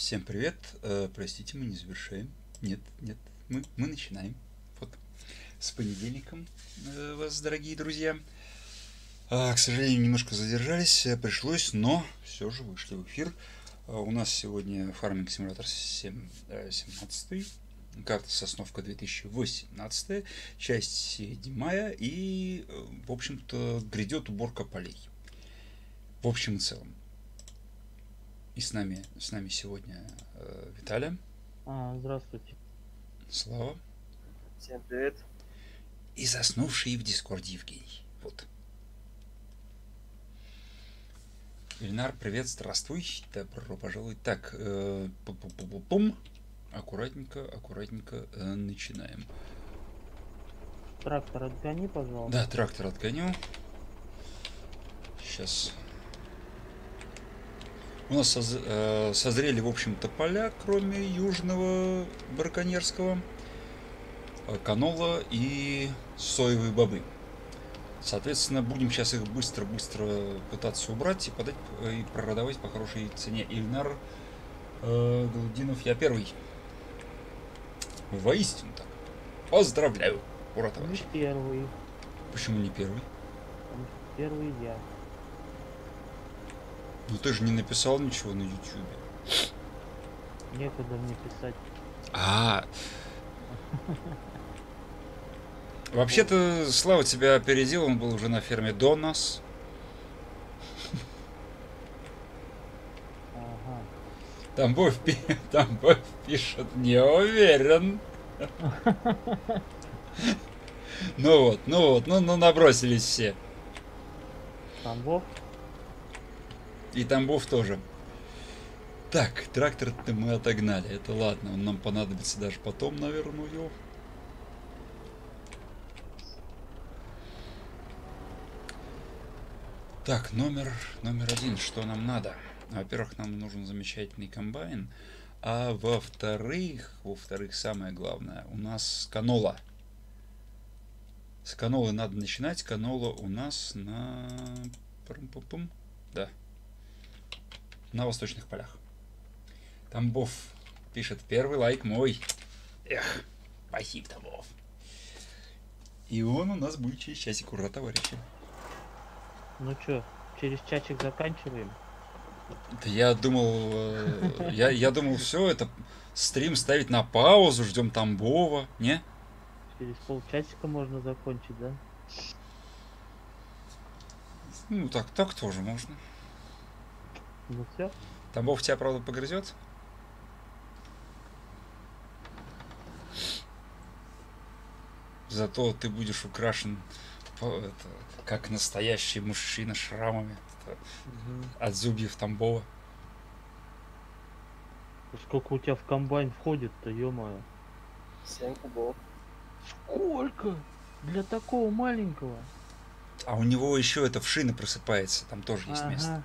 Всем привет. Э, простите, мы не завершаем. Нет, нет, мы, мы начинаем. Вот. С понедельником э, вас, дорогие друзья. А, к сожалению, немножко задержались, э, пришлось, но все же вышли в эфир. А, у нас сегодня Farming Simulator 7, 17, карта Сосновка 2018, часть 7 и, в общем-то, грядет уборка полей. В общем и целом. И с нами, с нами сегодня э, Виталий. А, здравствуйте. Слава. Всем привет. И заснувший в Дискорде Евгений. Вот. Ильнар, привет, здравствуй. Добро пожаловать. Так, э, пум Аккуратненько, аккуратненько э, начинаем. Трактор отгони, пожалуйста. Да, трактор отгоню. Сейчас у нас э, созрели, в общем-то, поля, кроме южного браконьерского, э, канола и соевые бобы. Соответственно, будем сейчас их быстро-быстро пытаться убрать и подать и продавать по хорошей цене. Ильнар э, Голудинов, я первый. Воистину так. Поздравляю. Ура, товарищ. Не первый. Почему не первый? Первый я. Ну ты же не написал ничего на ютюбе. Некогда мне писать. А. Вообще-то Слава тебя опередил, он был уже на ферме до нас. Ага. Там Бов, там Бов пишет, не уверен. Ну вот, ну вот, ну, ну набросились все. Тамбов? И Тамбов тоже. Так, трактор-то мы отогнали. Это ладно, он нам понадобится даже потом, наверное. Так, номер, номер один, что нам надо? Во-первых, нам нужен замечательный комбайн. А во-вторых, во-вторых, самое главное, у нас канола. С канолы надо начинать. Канола у нас на... Да, на восточных полях. Тамбов пишет первый лайк мой. Эх, спасибо, Тамбов. И он у нас будет через часик, ура, товарищи. Ну чё, через часик заканчиваем? Да я думал, э, я, я думал, все, это стрим ставить на паузу, ждем Тамбова, не? Через полчасика можно закончить, да? Ну, так, так тоже можно. Ну все. Тамбов тебя, правда, погрызет? Зато ты будешь украшен это, как настоящий мужчина шрамами это, угу. от зубьев Тамбова. Сколько у тебя в комбайн входит-то, ё-моё? 7 кубов. Сколько? Для такого маленького? А у него еще это в шины просыпается, там тоже есть ага. место.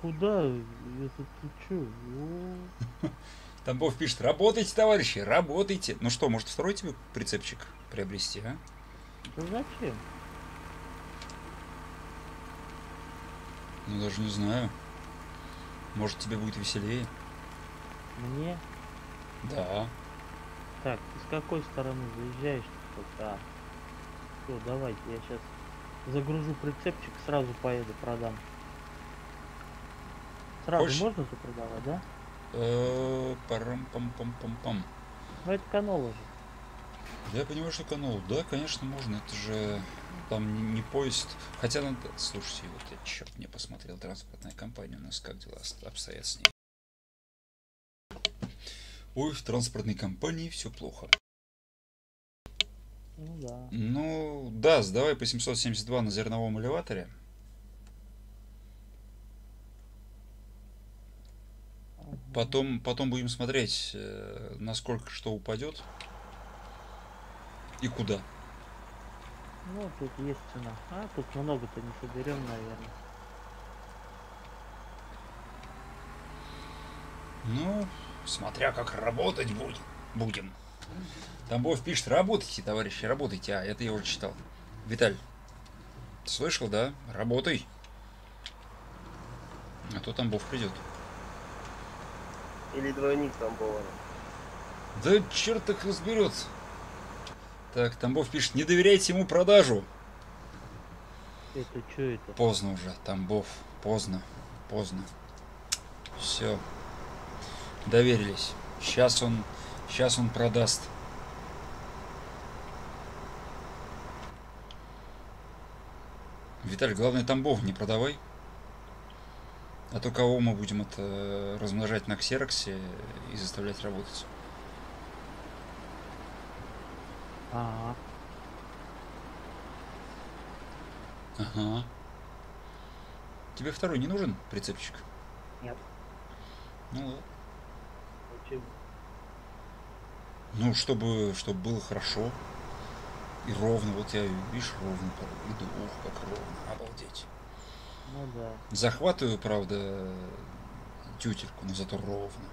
Куда? Это ты чё? Тамбов пишет, работайте, товарищи, работайте. Ну что, может второй тебе прицепчик приобрести, а? Да зачем? Ну даже не знаю. Может тебе будет веселее. Мне? Да. Так, ты с какой стороны заезжаешь? А. Все, давайте, я сейчас загружу прицепчик, сразу поеду, продам. Сразу Хочешь? можно запродавать, да? Э, парам пам пам пам пам Ну это канола же. Я понимаю, что канол. Да, конечно, можно. Это же там не, не поезд. Хотя надо... Слушайте, вот я черт не посмотрел. Транспортная компания у нас как дела обстоят с ней? Ой, в транспортной компании все плохо. Ну да. Ну, да, сдавай по 772 на зерновом элеваторе. Потом, потом будем смотреть, э, насколько что упадет и куда. Ну, тут есть цена. А, тут много-то не соберем, наверное. Ну, смотря как работать будем. будем. Тамбов пишет, работайте, товарищи, работайте. А, это я уже читал. Виталь, слышал, да? Работай. А то Тамбов придет. Или двойник Тамбова? Да черт их разберется. Так, Тамбов пишет, не доверяйте ему продажу. Это что это? Поздно уже, Тамбов, поздно, поздно. Все. Доверились. Сейчас он, сейчас он продаст. Виталий, главное Тамбов не продавай. А то кого мы будем это размножать на ксероксе и заставлять работать. Ага. Ага. Тебе второй не нужен прицепчик? Нет. Ну ладно. Зачем? Ну, чтобы, чтобы было хорошо и ровно. Вот я, видишь, ровно иду. Ух, как ровно. Обалдеть. Ну да. Захватываю, правда, тютельку, но зато ровно.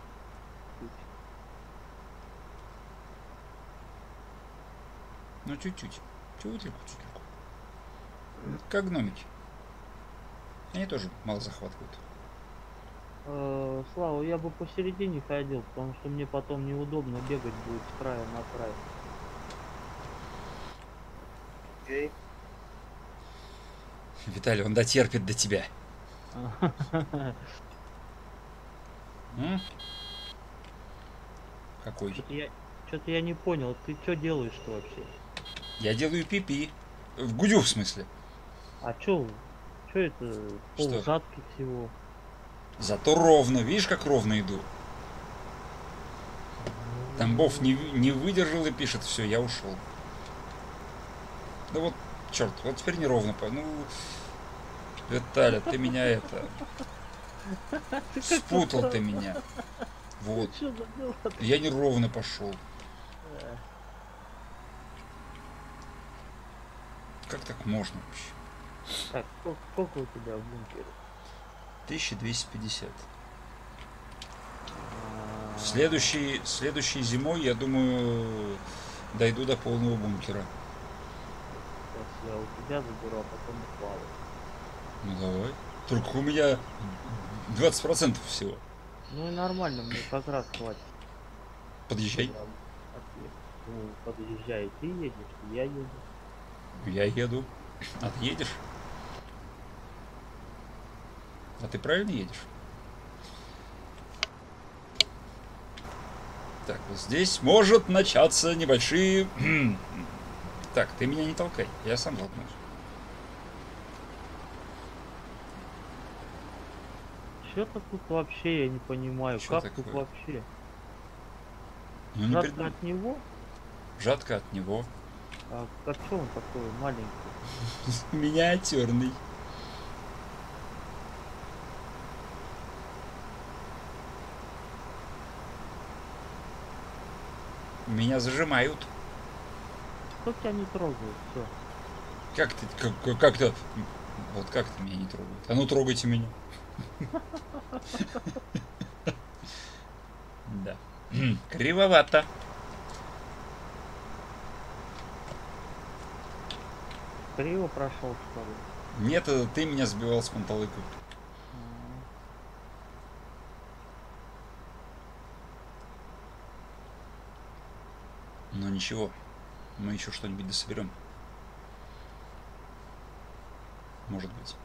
Ну, чуть-чуть. Тютельку, тютельку. Как гномики. Они тоже мало захватывают. Э, Слава, я бы посередине ходил, потому что мне потом неудобно бегать будет с края на край. Окей. Виталий, он дотерпит до тебя. Какой? Что-то я, не понял, ты что делаешь-то вообще? Я делаю пипи. В гудю, в смысле. А чё, чё это Что? полжатки всего? Зато ровно. Видишь, как ровно иду? Тамбов не, не выдержал и пишет, все, я ушел. Да вот, черт, вот теперь неровно. по- Ну, Виталя, ты меня это... Спутал ты меня. Вот. Дела? Я неровно пошел. Как так можно вообще? Так, сколько, у тебя в бункере? 1250. А, Следующей, следующей зимой, я думаю, дойду до полного бункера. Я у тебя заберу, а потом у. Ну давай. Только у меня 20% всего. Ну и нормально, мне как раз хватит. Подъезжай. Ну, подъезжай, ты едешь, я еду. Я еду. А ты едешь? А ты правильно едешь? Так, вот здесь может начаться небольшие... Так, ты меня не толкай, я сам толкнусь. Что-то тут вообще я не понимаю, Чё как тут такое? вообще? Ну, не Жатко придумай. от него? Жатко от него. А, а чё он такой маленький? Миниатюрный. Меня зажимают. Кто тебя не трогает? Все. Как ты, как, как- как-то, вот как ты меня не трогает? А ну трогайте меня. Да. Кривовато. Криво прошел, что ли? Нет, это ты меня сбивал с панталыку. М, Но ничего, мы еще что-нибудь дособерем. Может быть.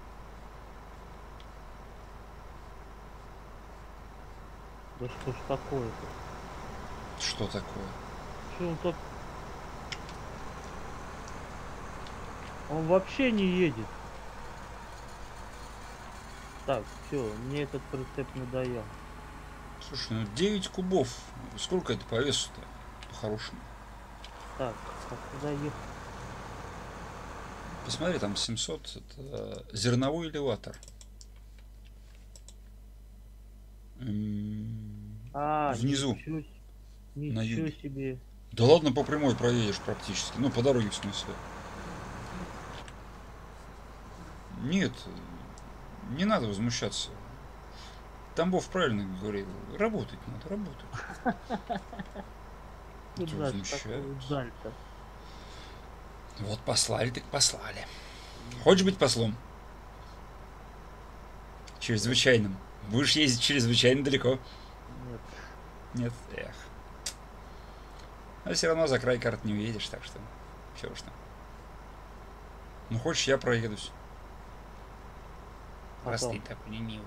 Да что ж такое-то? Что такое? Че он так... Он вообще не едет. Так, все, мне этот прицеп надоел. Слушай, ну 9 кубов. Сколько это по весу-то? По-хорошему. Так, а куда ехать? Посмотри, там 700. Это зерновой элеватор. М, А, Внизу, Ничего, на юге. себе. Да ладно, по прямой проедешь практически. Ну, по дороге в смысле. Нет, не надо возмущаться. Тамбов правильно говорил. Работать надо, работать. Возмущаются? Вот послали, так послали. Хочешь быть послом? Чрезвычайным. Будешь ездить чрезвычайно далеко. Нет. Нет, эх. Но все равно за край карт не уедешь, так что все уж там. Ну, хочешь, я проедусь. Раз ты такой ленивый.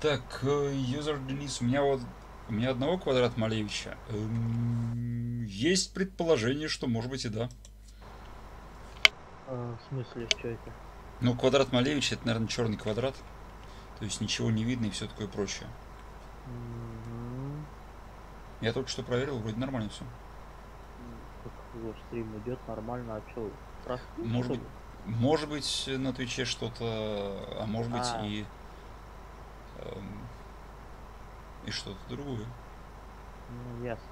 Так, э, юзер Денис, у меня вот у меня одного квадрат Малевича. Есть предположение, что может быть и да. А, в смысле, что это? Ну, квадрат Малевича это, наверное, черный квадрат. То есть ничего не видно и все такое прочее. Мгм. Я только что проверил, вроде нормально все. Как стрим идет нормально, а что? Может быть, Может быть, на Твиче что-то, а может быть А. и эм, и что-то другое. Ну, ясно.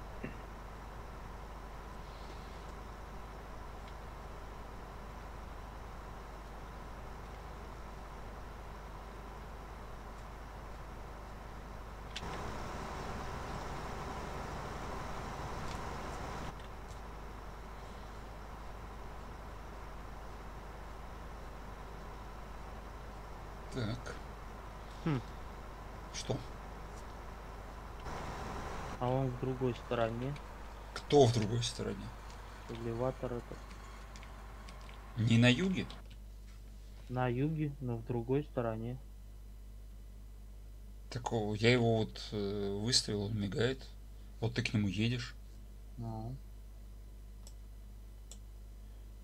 в другой стороне. Кто в другой стороне? Элеватор это Не на юге? на юге, но в другой стороне. Такого. Я его вот э, выставил, он мигает. Вот ты к нему едешь. Ну,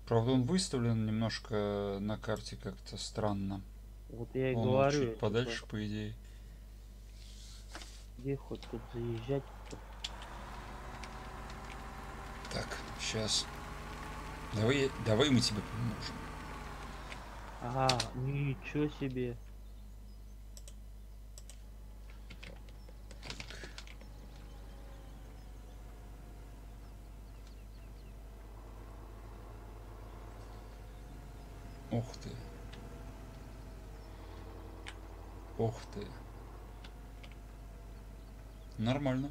Правда, он выставлен немножко на карте как-то странно. вот я и Он говорю. чуть подальше, по идее. Где хоть тут заезжать? Так, сейчас. Давай, давай мы тебе поможем. А, ничего себе. Ух ты. Ух ты. Нормально.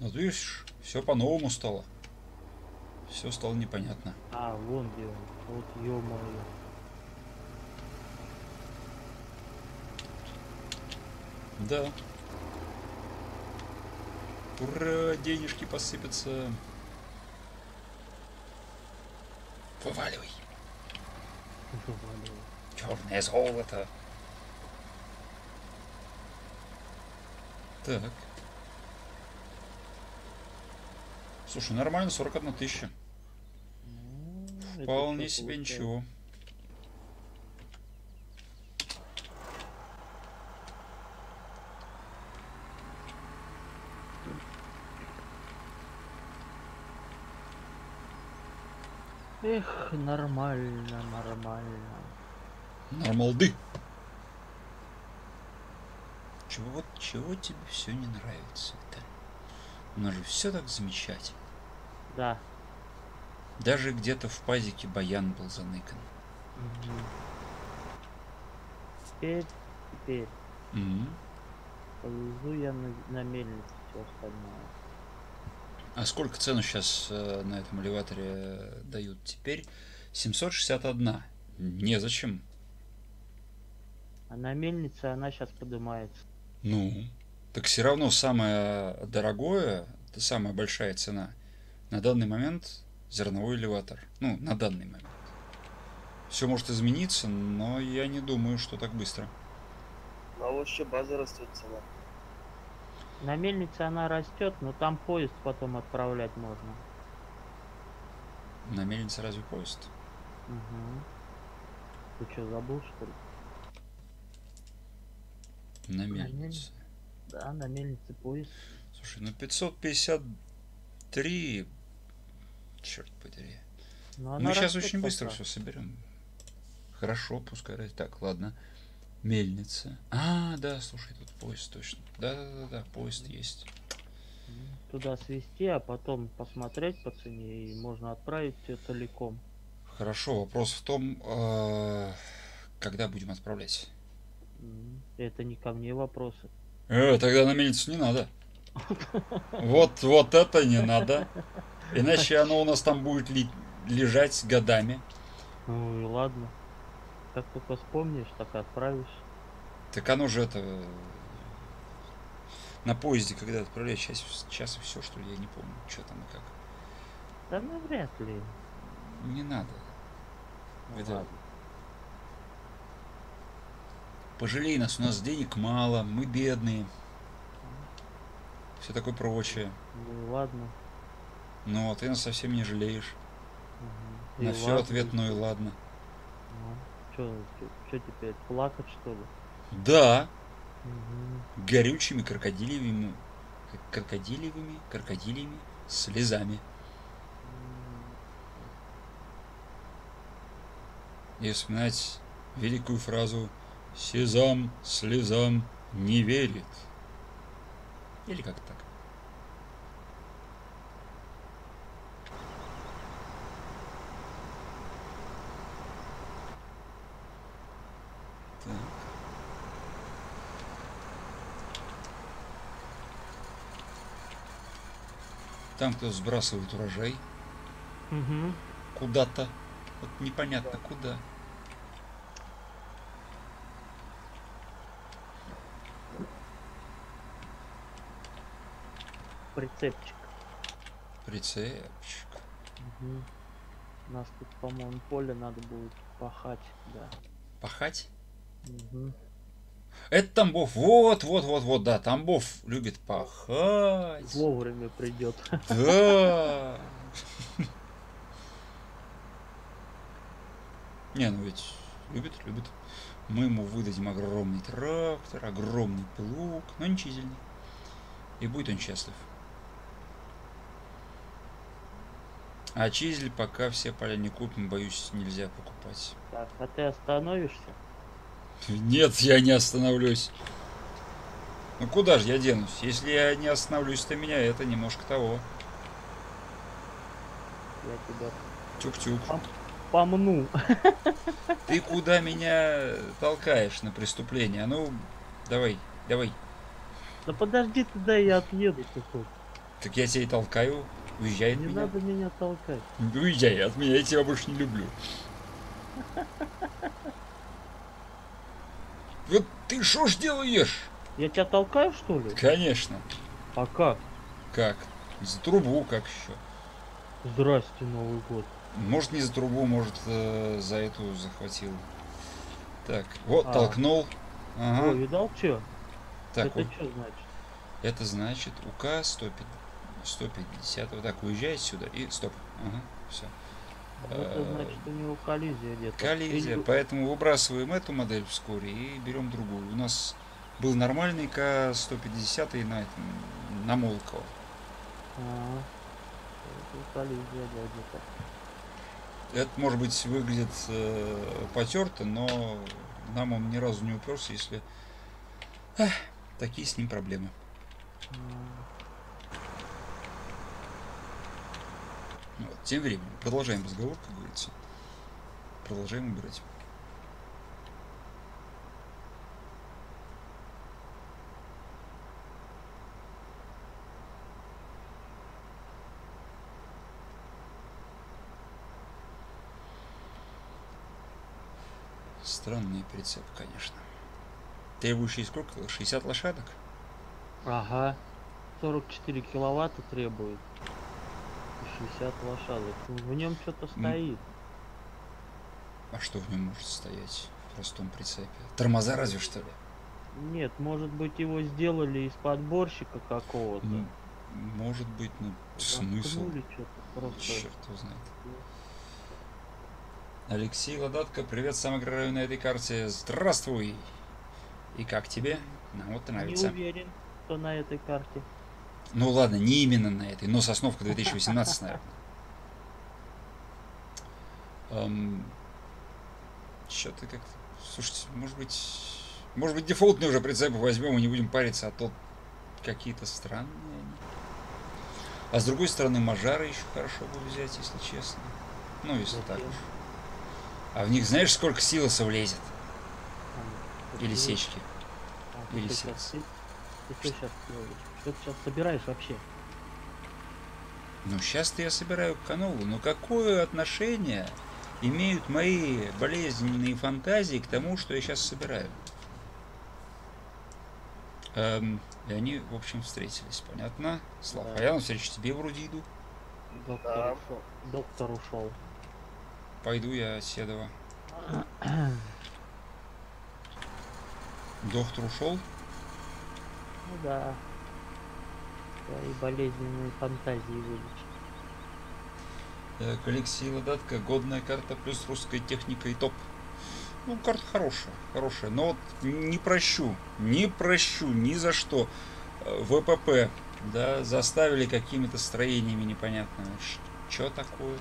Ну, ты видишь, все по-новому стало. Все стало непонятно. А, вон где он. Вот ё-моё. Да. Ура, денежки посыпятся. Вываливай. Вываливай. Черное золото. Так. Слушай, нормально, 41 тысяча. Ну, Вполне себе получается. ничего. Эх, нормально, нормально. Нормалды. Чего, вот чего тебе все не нравится, Виталий? У нас же все так замечательно. Да. Даже где-то в пазике баян был заныкан. Теперь, теперь Мгм. повезу я на, на мельницу все остальное. А сколько цену сейчас на этом элеваторе э, дают теперь? 761. Незачем. А на мельнице она сейчас поднимается. Ну, так все равно самое дорогое, это самая большая цена. На данный момент зерновой элеватор. Ну, на данный момент. Все может измениться, но я не думаю, что так быстро. А вот еще база растет цена. На мельнице она растет, но там поезд потом отправлять можно. На мельнице разве поезд? Угу. Ты что, забыл что ли? На мельнице. мельнице. Да, на мельнице поезд. Слушай, ну 553... Черт подери. Но Мы она сейчас очень быстро пока. все соберем. Хорошо, пускай раз- Так, ладно. Мельница. А, да, слушай, тут поезд точно. Да, да, да, да, поезд есть. Туда свести, а потом посмотреть по цене и можно отправить все целиком. Хорошо, вопрос в том, э, когда будем отправлять. Это не ко мне вопросы. Э, тогда на мельницу не надо. Вот, вот это не надо. Иначе оно у нас там будет ли- лежать годами. Ну и ладно. Как только вспомнишь, так и отправишь. Так оно же это... На поезде, когда отправляешь час, час и все, что ли, я не помню, что там и как. Да навряд ли. Не надо. Ну Это- ладно. Пожалей нас, у нас денег мало, мы бедные. Все такое прочее. Ну ладно. Но ты нас совсем не жалеешь. Мгм. На И все ладно. ответ, ну и ладно. Че, теперь, плакать что ли? Да, Мгм. горючими крокодилевыми, крокодилевыми, крокодилиями слезами. И вспоминать великую фразу «Сезам слезам не верит». Или как. Так. Там кто сбрасывает урожай Мгм. куда-то. Вот непонятно куда. Прицепчик. Прицепчик. Мгм. У нас тут, по-моему, поле надо будет пахать, да. Пахать? Мгм. Это Тамбов. Вот, вот, вот, вот, да. Тамбов любит пахать. Вовремя придет. Да. Не, ну ведь любит, любит. Мы ему выдадим огромный трактор, огромный плуг, но не чизельный. И будет он счастлив. А чизель пока все поля не купим, боюсь, нельзя покупать. Так, а ты остановишься? Нет, я не остановлюсь. Ну куда же я денусь? Если я не остановлюсь, то меня это немножко того. Я тебя Тюк-тюк. помну. Ты куда меня толкаешь на преступление? А ну, давай, давай. Да подожди ты, дай я отъеду тут. Так я тебя и толкаю. Уезжай от Не меня. надо меня толкать. Уезжай от меня, я тебя больше не люблю. Вот ты что ж делаешь? Я тебя толкаю, что ли? Конечно. А как? Как? За трубу, как еще? Здрасте, Новый год. Может не за трубу, может э, за эту захватил. Так, вот, А. толкнул. О, Ага. видал что? Так, Это вот, что значит? это значит УК 150, 150. Вот так уезжает сюда и стоп. Ага, все. Это Э, значит у него коллизия где-то. Коллизия, Или- поэтому выбрасываем эту модель вскоре и берем другую. У нас был нормальный К-150 на этом, на Молково. А, коллизия, да, где-то. Это, может быть, выглядит э, потерто, но нам он ни разу не уперся, если Эх, такие с ним проблемы. М, Вот. Тем временем продолжаем разговор, как говорится. Продолжаем убирать. Странный прицеп, конечно. Требующий сколько? 60 лошадок? Ага. 44 киловатта требует. И 60 лошадок. Ну, В нем что-то стоит. А что в нем может стоять в простом прицепе? Тормоза разве что ли? Нет, может быть его сделали из подборщика какого-то. М, Может быть, ну смысл. Заткнули что-то просто. Черт его знает. Алексей Ладатко, привет, сам играю на этой карте. Здравствуй! И как тебе? Нам вот Не нравится. уверен, что на этой карте. Ну ладно, не именно на этой, но Сосновка 2018, наверное. Эм, Чё-то как Слушайте, может быть... Может быть, дефолтный уже прицеп возьмем и не будем париться, а то какие-то странные они. А с другой стороны, мажары еще хорошо бы взять, если честно. Ну, если так уж. А в них знаешь, сколько силоса влезет? Или сечки? или силос. Ты, что сейчас? Что ты сейчас собираешь вообще? Ну, сейчас-то я собираю канулу, но какое отношение имеют мои болезненные фантазии к тому, что я сейчас собираю. Эм, и они, в общем, встретились, понятно? Слава, Да. а я на встречу тебе вроде иду. Доктор Да. ушел. Доктор ушел. Пойду я Седова. Доктор ушел? Ну да. Твои болезненные фантазии вылечить. Так, Алексей Ладатка, годная карта плюс русская техника и топ. Ну, карта хорошая, хорошая. Но вот не прощу, не прощу ни за что. Э, ВПП, да, заставили какими-то строениями непонятными. Что такое?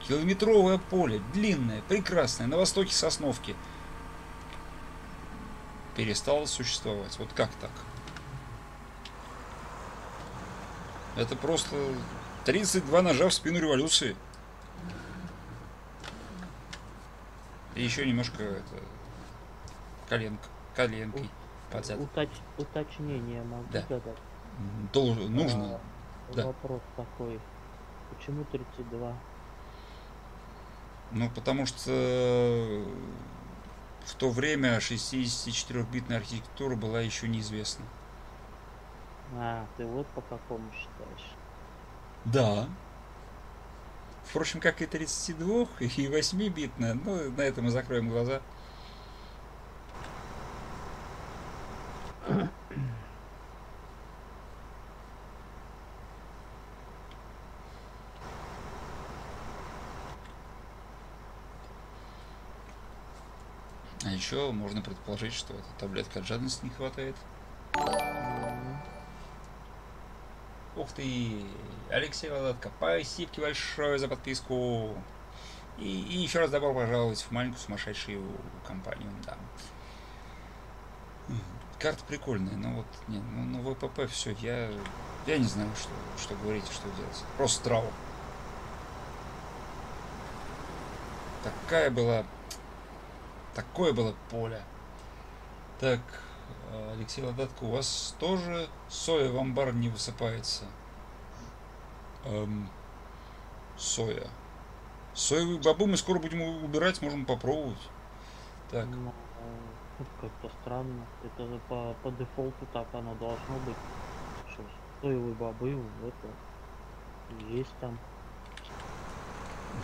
Километровое поле, длинное, прекрасное, на востоке Сосновки. Перестало существовать. Вот как так? Это просто 32 ножа в спину революции. И еще немножко это, коленка, коленкой под зад. Уточ- уточнение могу Да. задать? Дол- нужно. А, да. Вопрос такой. Почему 32? Ну, потому что в то время 64-битная архитектура была еще неизвестна. А, ты вот по какому считаешь? Да. Впрочем, как и 32, и 8-битная. Ну, на это мы закроем глаза. А еще можно предположить, что эта таблетка от жадности не хватает. Ух ты! Алексей Ладатко, спасибо большое за подписку. И, и еще раз добро пожаловать в маленькую сумасшедшую компанию, да. Карта прикольная, но вот, не, ну, ну ВПП все, я, я не знаю, что, что говорить что делать. Просто траур. Такая была, такое было поле. Так, Алексей Ладатко, у вас тоже соя в амбар не высыпается? Эм, соя. Соевые бобы мы скоро будем убирать, можем попробовать. Так, ну, как-то странно. Это же по, по дефолту так оно должно быть. Что соевые бобы, это есть там.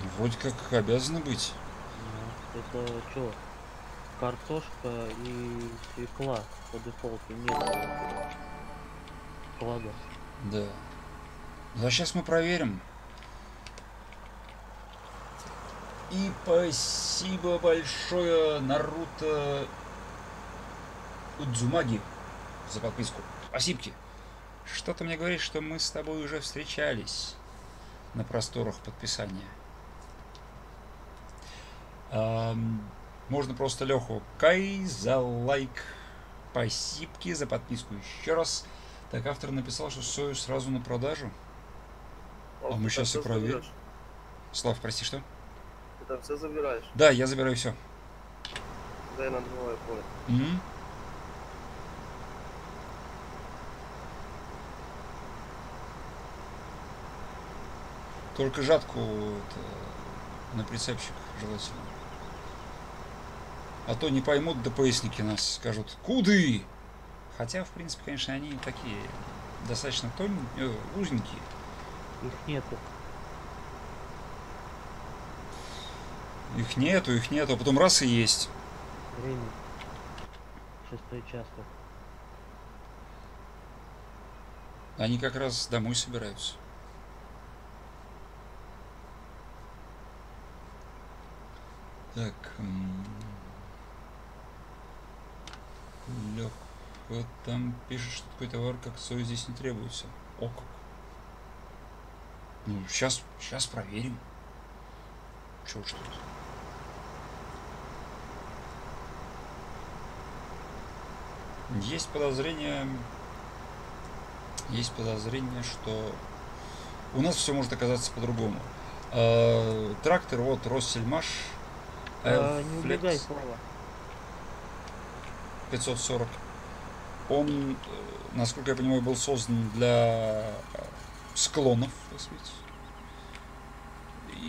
ну, вроде как обязаны быть. Ну, Это что? Картошка и свекла по дефолту нет. Склада. Да. Ну, а сейчас мы проверим. И спасибо большое Наруто Удзумаги за подписку. Спасибо. Что-то мне говорит, что мы с тобой уже встречались на просторах подписания. Ам, можно просто Леху Кай за лайк. Спасибо за подписку еще раз. Так, автор написал, что сою сразу на продажу. О, А мы там и проверим. Слав, прости, что? Ты там все забираешь. Да, я забираю все. Дай на другое поле. Только жатку это, на прицепчик желательно. А то не поймут ДПСники нас, скажут, куды? Хотя, в принципе, конечно, они такие достаточно тонь... э, узенькие. Их нету. Их нету, их нету, а потом раз и есть. Время. Шестой час. как. Они как раз домой собираются. Так. Лех, вот там пишет, что такой товар, как соя, здесь не требуется. О как. Ну, сейчас, сейчас проверим. Че уж тут. Есть подозрение, есть подозрение, что у нас все может оказаться по-другому. Э, Трактор, вот, Россельмаш, А, не убегай, Слава. 540. Он, э, насколько я понимаю, был создан для э, склонов, так сказать.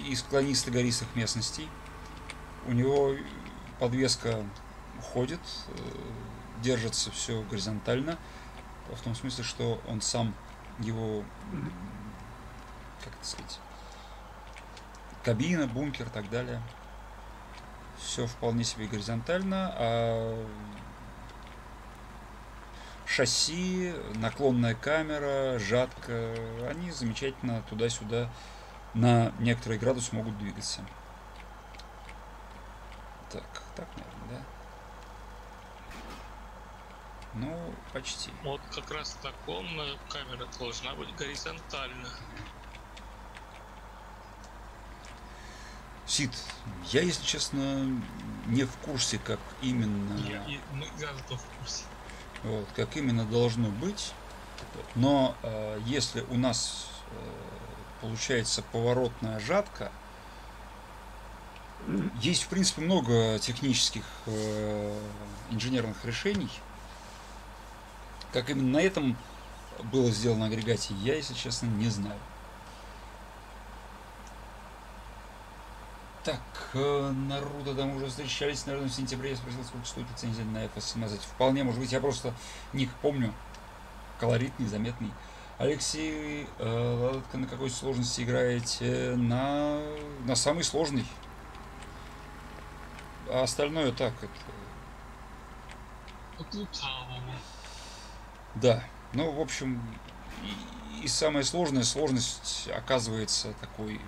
из склонисто-гористых местностей. У него подвеска уходит, э, держится все горизонтально, в том смысле, что он сам его, как это сказать, кабина, бункер и так далее. Все вполне себе горизонтально, а шасси, наклонная камера, жатка, они замечательно туда-сюда на некоторый градус могут двигаться. Так, так, наверное, да? Ну, почти. Вот как раз наклонная камера должна быть горизонтально. Сид, я, если честно, не в курсе, как именно, Я, мы я зато в курсе. Вот, как именно должно быть. Но э, если у нас э, получается поворотная жатка, есть, в принципе, много технических э, инженерных решений. Как именно на этом было сделано агрегате, я, если честно, не знаю. Так, э, Наруто там уже встречались, наверное, в сентябре. Я спросил, сколько стоит лицензия на FS17. Вполне, может быть, я просто ник помню. Колорит незаметный. Алексей, э, на какой сложности играете? На, на самый сложный. А остальное так, это... Да. Ну, в общем, и, и самая сложная сложность оказывается такой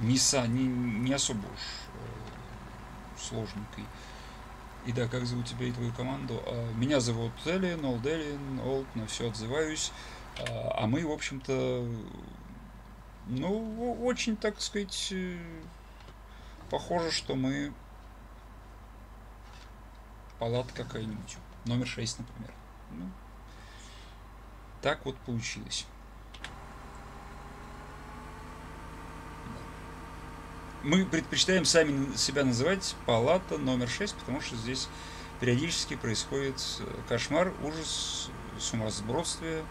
не, са, не, не особо уж э, сложненькой. И да, как зовут тебя и твою команду? А, Меня зовут Эллен, Олд Эллен, Олд, на все отзываюсь. А а мы, в общем-то, ну, очень, так сказать, э, похоже, что мы палата какая-нибудь. Номер 6, например. Ну, так вот получилось. Мы предпочитаем сами себя называть палата номер 6, потому что здесь периодически происходит э, кошмар, ужас, сумасбродствие,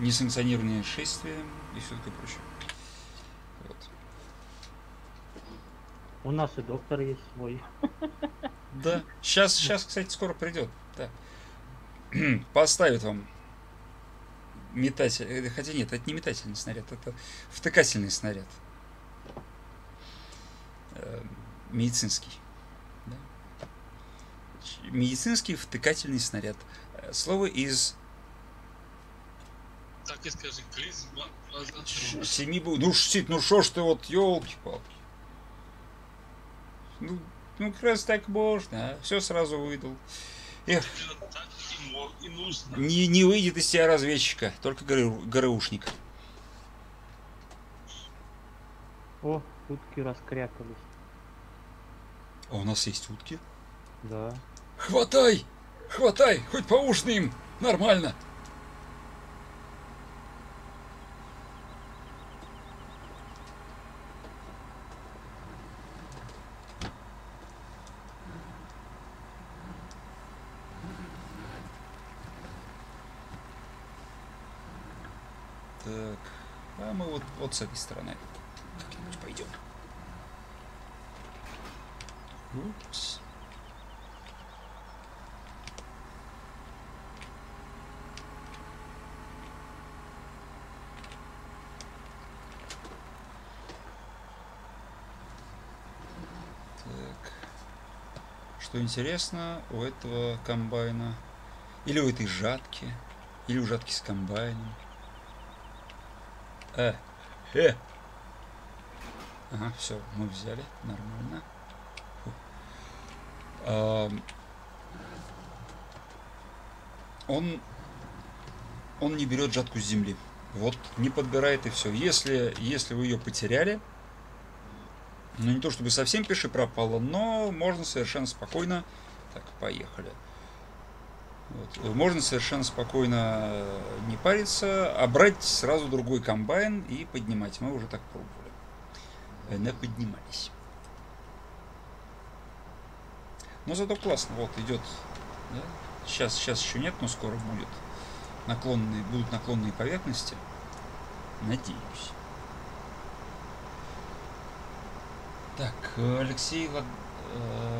несанкционированные шествия и все такое прочее. Вот. У нас и доктор есть свой. Да. Сейчас, сейчас, кстати, скоро придет. Да. Поставит вам метатель. э, Хотя нет, это не метательный снаряд, это втыкательный снаряд. Э, Медицинский. Да. Медицинский втыкательный снаряд. Э, Слово из Так и скажи, клизма, Семи. Ну, штит, ну шо ж ты вот, елки-палки. Ну, ну, как раз так можно, а? Все сразу выдал. Эх, так и нужно. не, не выйдет из тебя разведчика, только ГРУ ГРУшник. О, утки раскрякались. А у нас есть утки? Да. Хватай! Хватай! Хоть поужинаем! Нормально! А мы вот, вот с этой стороны как-нибудь пойдем. Упс. Так. Что интересно, у этого комбайна, или у этой жатки, или у жатки с комбайном. Э, э. Ага, все, мы взяли, нормально. Ам, Он, он не берет жатку с земли. Вот, не подбирает и все. Если, если вы ее потеряли, ну не то чтобы совсем пиши пропало, но можно совершенно спокойно. Так, поехали. Вот. Можно совершенно спокойно не париться, а брать сразу другой комбайн и поднимать. Мы уже так пробовали. Э, Не поднимались. Но зато классно. Вот идет. да. Сейчас, сейчас еще нет, но скоро будет. Наклонные, будут наклонные поверхности. Надеюсь. Так, э, Алексей, Лад- э,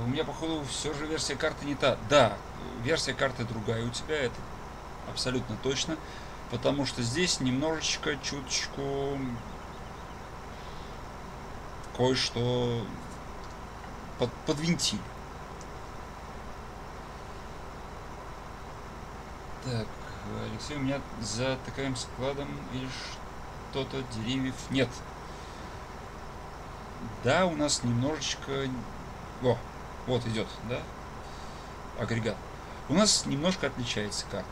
у меня, походу, все же версия карты не та. Да, версия карты другая у тебя, это абсолютно точно. Потому что здесь немножечко, чуточку кое-что под, подвинтили. Так, Алексей, у меня за таким складом или что-то деревьев нет. Да, у нас немножечко... О, вот идет, да? Агрегат. У нас немножко отличается карта.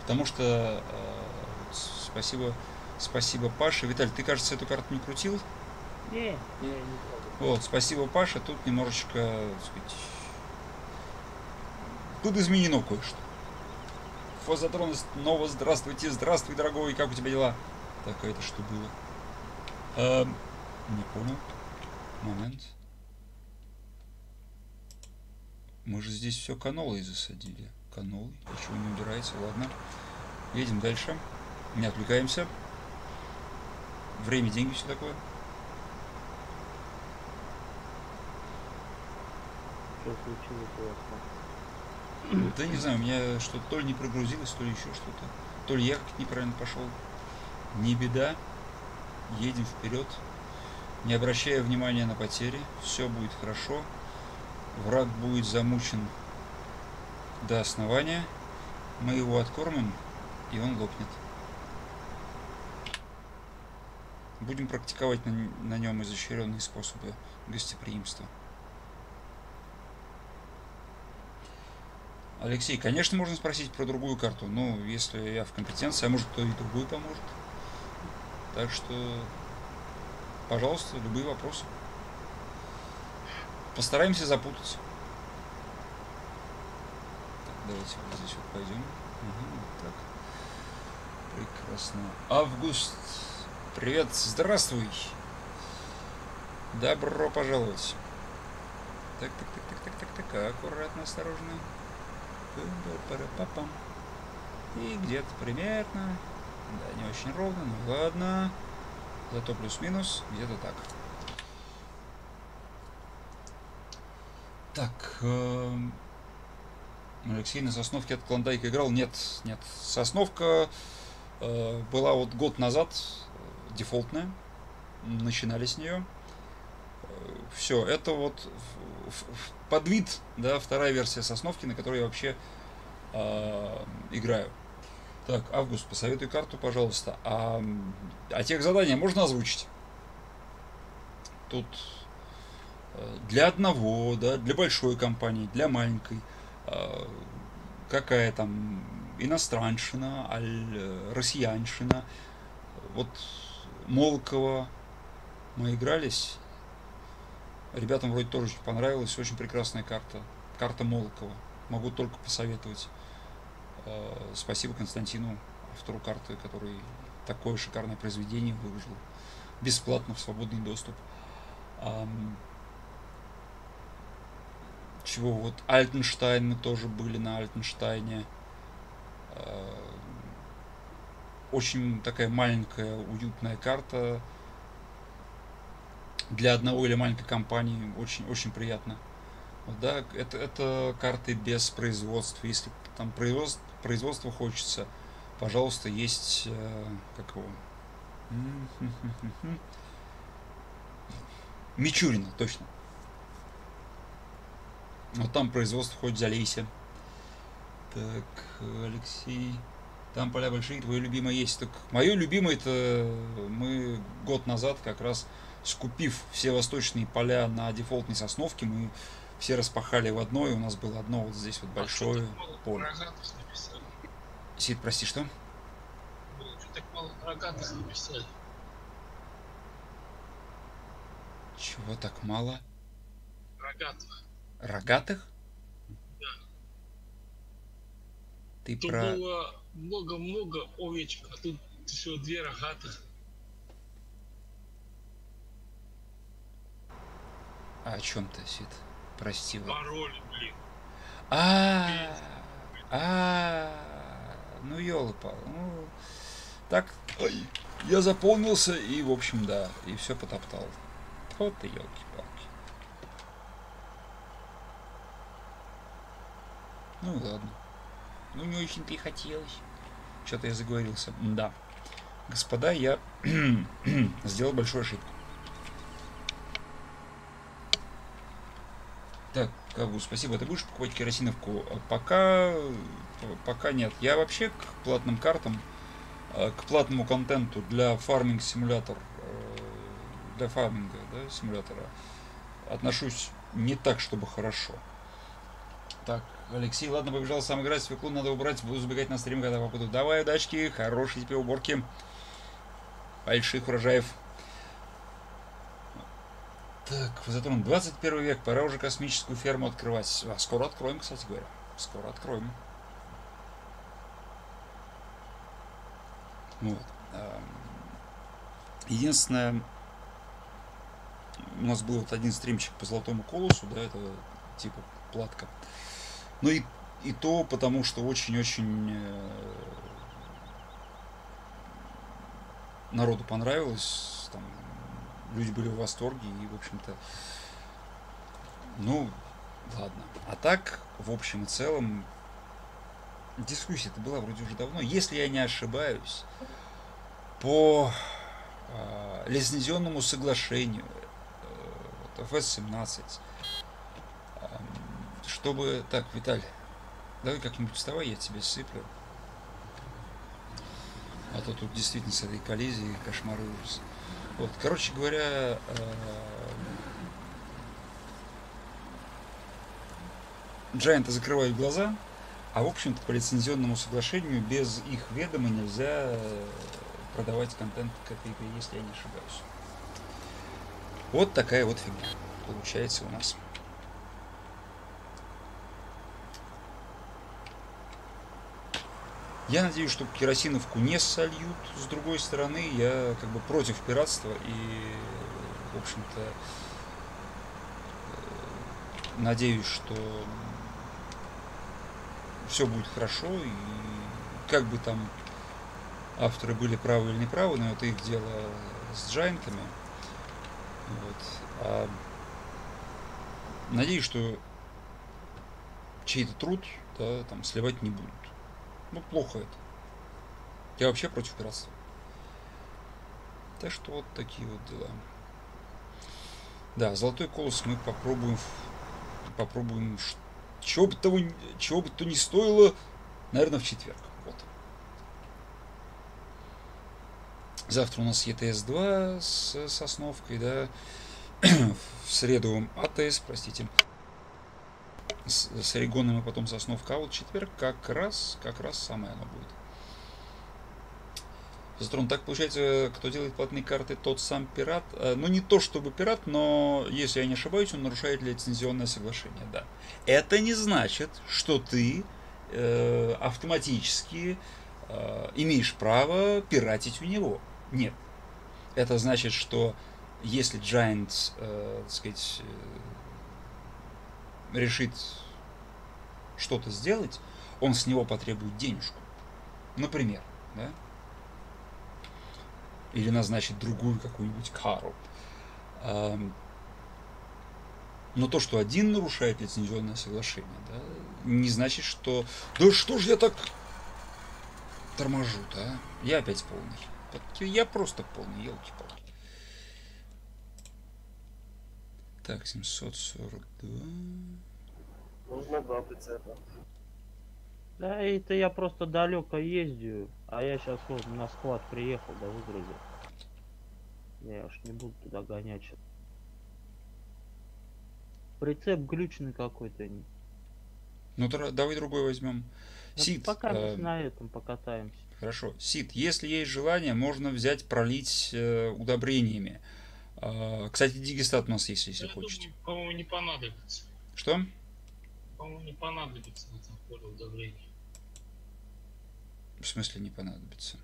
Потому что... э, спасибо, спасибо, Паша. Виталий, ты, кажется, эту карту не крутил? Не, не, не. Вот, спасибо, Паша. Тут немножечко, так сказать, тут изменено кое-что. Фозатрон снова здравствуйте, здравствуй, дорогой, как у тебя дела? Так, а это что было? Эм, не понял. Момент. Мы же здесь все канолой засадили. Канолой? Почему не убирается? Ладно. Едем дальше. Не отвлекаемся. Время, деньги, все такое. Что случилось у вас? Да не знаю, у меня что-то то ли не прогрузилось, то ли еще что-то. То ли я как неправильно пошел. Не беда. Едем вперед. Не обращая внимания на потери. Все будет хорошо. Враг будет замучен до основания. Мы его откормим, и он лопнет. Будем практиковать на, на нем изощренные способы гостеприимства. Алексей, конечно, можно спросить про другую карту. Ну, если я в компетенции, а может, кто и другую поможет. Так что, пожалуйста, любые вопросы. Постараемся запутать. Так, давайте вот здесь вот пойдем. Мгм, вот так. Прекрасно. Август. Привет, здравствуй. Добро пожаловать. Так, так, так, так, так, так, так, аккуратно, осторожно. Пам-пам-пам-пам. И где-то примерно, да, не очень ровно, ну ладно, зато плюс-минус, где-то так. Так, эм, Алексей на Сосновке от Клондайка играл? Нет, нет. Сосновка э, была вот год назад э, дефолтная, начинали с нее. Все, это вот в- в- в- подвид, да, вторая версия Сосновки, на которой я вообще э, играю. Так, Август, посоветуй карту, пожалуйста. А, а тех задания можно озвучить? Тут э, для одного, да, для большой компании, для маленькой. э, какая там иностранщина, аль э, россиянщина. Вот Молокова мы игрались. Ребятам вроде тоже понравилась. Очень прекрасная карта. Карта Молокова. Могу только посоветовать. Э, Спасибо Константину, автору карты, который такое шикарное произведение выложил бесплатно в свободный доступ. Чего вот Альтенштайн мы тоже были на Альтенштайне. Э, Очень такая маленькая, уютная карта для одного или маленькой компании очень, очень приятно. Да, это, это карты без производства. Если там производство, производство хочется, пожалуйста, есть э, как его? Мичурина, точно. Вот там производство хоть залейся. Так, Алексей. Там поля большие, твое любимое есть. Так, мое любимое это мы год назад как раз скупив все восточные поля на дефолтной сосновке, мы все распахали в одно, и у нас было одно вот здесь вот А большое мало поле. Сид, прости, что? Блин, что так мало рогатых написали? Чего так мало? Рогатых. Рогатых? Да. Ты Тут про... было много-много овечек, а тут всего две рогатых. А о чем ты, Сид? Прости. Пароль, блин. А, а, ну елы Ну, так, ой, я заполнился и, в общем, да, и все потоптал. Вот и елки-палки. Ну ладно. Ну не очень-то и хотелось. Что-то я заговорился. Да. Господа, я сделал большую ошибку. Так, Кагу, спасибо. Ты будешь покупать керосиновку? А Пока, пока нет. Я вообще к платным картам, э, к платному контенту для фарминг симулятор, э, для фарминга, да, симулятора отношусь не так, чтобы хорошо. Так, Алексей, ладно, побежал сам играть, свеклу надо убрать, буду забегать на стрим, когда попаду. Давай, удачки, хорошей тебе уборки, больших урожаев. Так, затронут 21 век, пора уже космическую ферму открывать. А, скоро откроем, кстати говоря. Скоро откроем. Вот. Единственное, у нас был вот один стримчик по Золотому Колосу, да, это типа платка. Ну и, и то потому, что очень-очень э, народу понравилось, там, люди были в восторге и, в общем-то, ну, ладно. А так, в общем и целом, дискуссия-то была вроде уже давно. Если я не ошибаюсь, по э, лицензионному соглашению э, вот, FS-17, эм, чтобы... Так, Виталь, давай как-нибудь вставай, я тебе сыплю. А то тут действительно с этой коллизией кошмар и ужас. Вот, короче говоря, э, Giant закрывают глаза, а в общем-то по лицензионному соглашению без их ведома нельзя э, продавать контент к этой игре, если я не ошибаюсь. Вот такая вот фигня получается у нас. Я надеюсь, что керосиновку не сольют. С другой стороны, я как бы против пиратства и, в общем-то, э, надеюсь, что все будет хорошо и как бы там авторы были правы или неправы, но это их дело с джайантами. Вот. А надеюсь, что чей-то труд да, там сливать не будут. Ну, плохо это. Я вообще против пиратства. Так что вот такие вот дела. Да, золотой колос мы попробуем, попробуем, чего бы того, чего бы то ни стоило, наверное, в четверг. Вот. Завтра у нас ЕТС-2 с Сосновкой, да. В среду АТС, простите. С, с Орегоном и потом Сосновка. А вот четверг как раз, как раз самое оно будет. Затрон, так получается, кто делает платные карты, тот сам пират. Э, Ну, не то чтобы пират, но, если я не ошибаюсь, он нарушает лицензионное соглашение, да. Это не значит, что ты э, автоматически э, имеешь право пиратить у него. Нет. Это значит, что если Giant, э, так сказать, э, решит что-то сделать, он с него потребует денежку. Например, да? Или назначит другую какую-нибудь кару. Ам, Но то, что один нарушает лицензионное соглашение, да, не значит, что... Да что ж я так торможу-то, а? Я опять полный. Я просто полный, елки-палки. Так, 742. Нужно два прицепа. Да, это я просто далеко ездию, а я сейчас вот на склад приехал, да выгрузил. Я уж не буду туда гонять сейчас. Прицеп глючный какой-то. не- Ну, давай другой возьмем. Да Сид, пока э, на этом покатаемся. Хорошо. Сид, если есть желание, можно взять, пролить э, удобрениями. А, кстати, дигестат у нас есть, если Я хочете. думаю, по-моему, не понадобится. Что? По-моему, не понадобится в этом поле удобрений. В смысле не понадобится?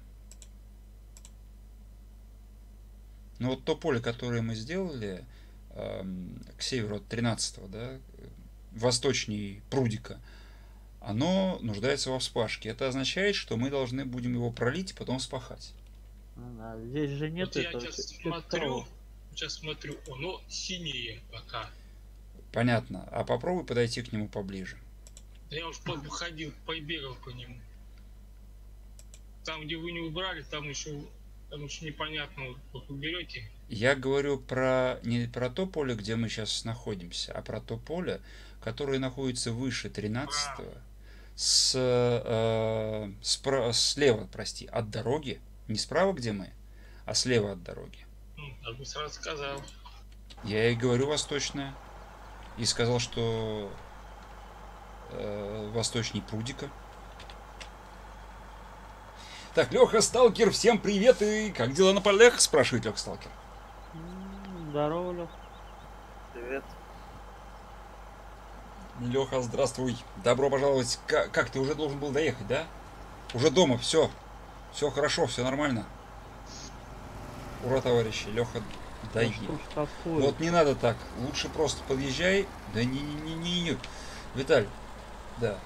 Ну вот то поле, которое мы сделали эм, к северу от 13 да, э, восточней прудика, оно нуждается во вспашке. Это означает, что мы должны будем его пролить и потом вспахать. Ну да, здесь же нет вот я этого. сейчас чё- смотрю, сейчас смотрю, оно синее пока. Понятно. А попробуй подойти к нему поближе. Да Я уж походил, побегал по нему. Там, где вы не убрали, там еще, там еще непонятно, вот вы берете. Я говорю про не про то поле, где мы сейчас находимся, а про то поле, которое находится выше 13 с, э, спра- слева, прости, от дороги, не справа, где мы, а слева от дороги. Я бы сразу сказал. Я и говорю восточная. И сказал, что э, восточней прудика. Так, Леха Сталкер, всем привет и как дела на полях? Спрашивает Леха Сталкер. Здорово, Лёх. Привет. Леха, здравствуй. Добро пожаловать. Как, как ты уже должен был доехать, да? Уже дома, все. Все хорошо, все нормально. Ура, товарищи, Леха Да доедет. что ж такое? Вот не надо так. Лучше просто подъезжай. Да не не не не. Виталь. Да.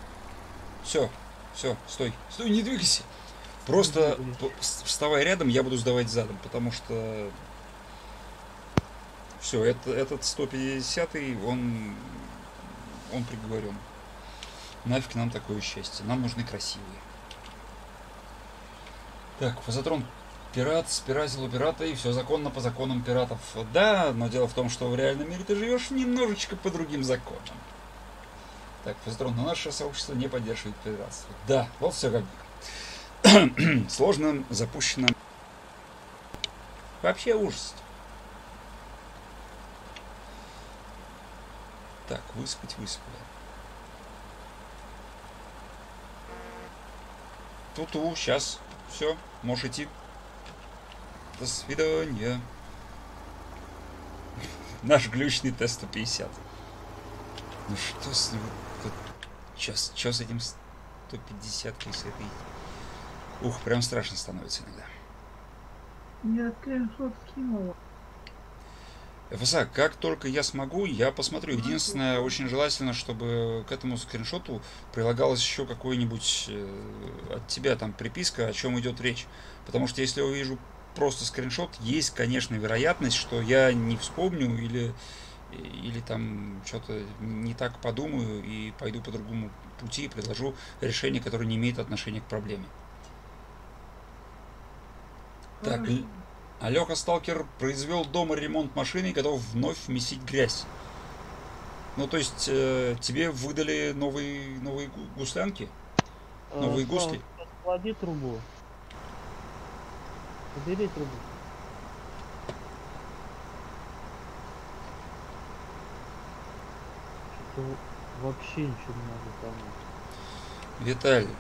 Все. Все, стой. Стой, не двигайся. Просто с- вставай рядом, я буду сдавать задом, потому что все, это, этот 150 он он приговорен. Нафиг нам такое счастье. Нам нужны красивые. Так, Фазотрон пират, спиразил у пирата, и все законно по законам пиратов. Да, но дело в том, что в реальном мире ты живешь немножечко по другим законам. Так, Фазотрон, но наше сообщество не поддерживает пиратство. Да, вот все как сложно запущено. Вообще ужас. Так, выспать выспали. Ту-ту, сейчас. Все, можешь идти. До свидания. Наш глючный Т-150. Ну что с ним? Сейчас, что с этим 150 с этой? Ух, прям страшно становится иногда. Я скриншот скинула. ФСА, как только я смогу, я посмотрю. Единственное, очень желательно, чтобы к этому скриншоту прилагалось еще какой-нибудь э, от тебя там приписка, о чем идет речь. Потому что если я увижу просто скриншот, есть, конечно, вероятность, что я не вспомню или, или там что-то не так подумаю и пойду по другому пути и предложу решение, которое не имеет отношения к проблеме. Так. Л- Алёха Сталкер произвел дома ремонт машины и готов вновь вместить грязь. Ну, то есть, э, тебе выдали новые, новые гу- гуслянки? Э, новые Слава, гусли? Клади трубу. Убери трубу. Что-то вообще ничего не могу понять. Виталий,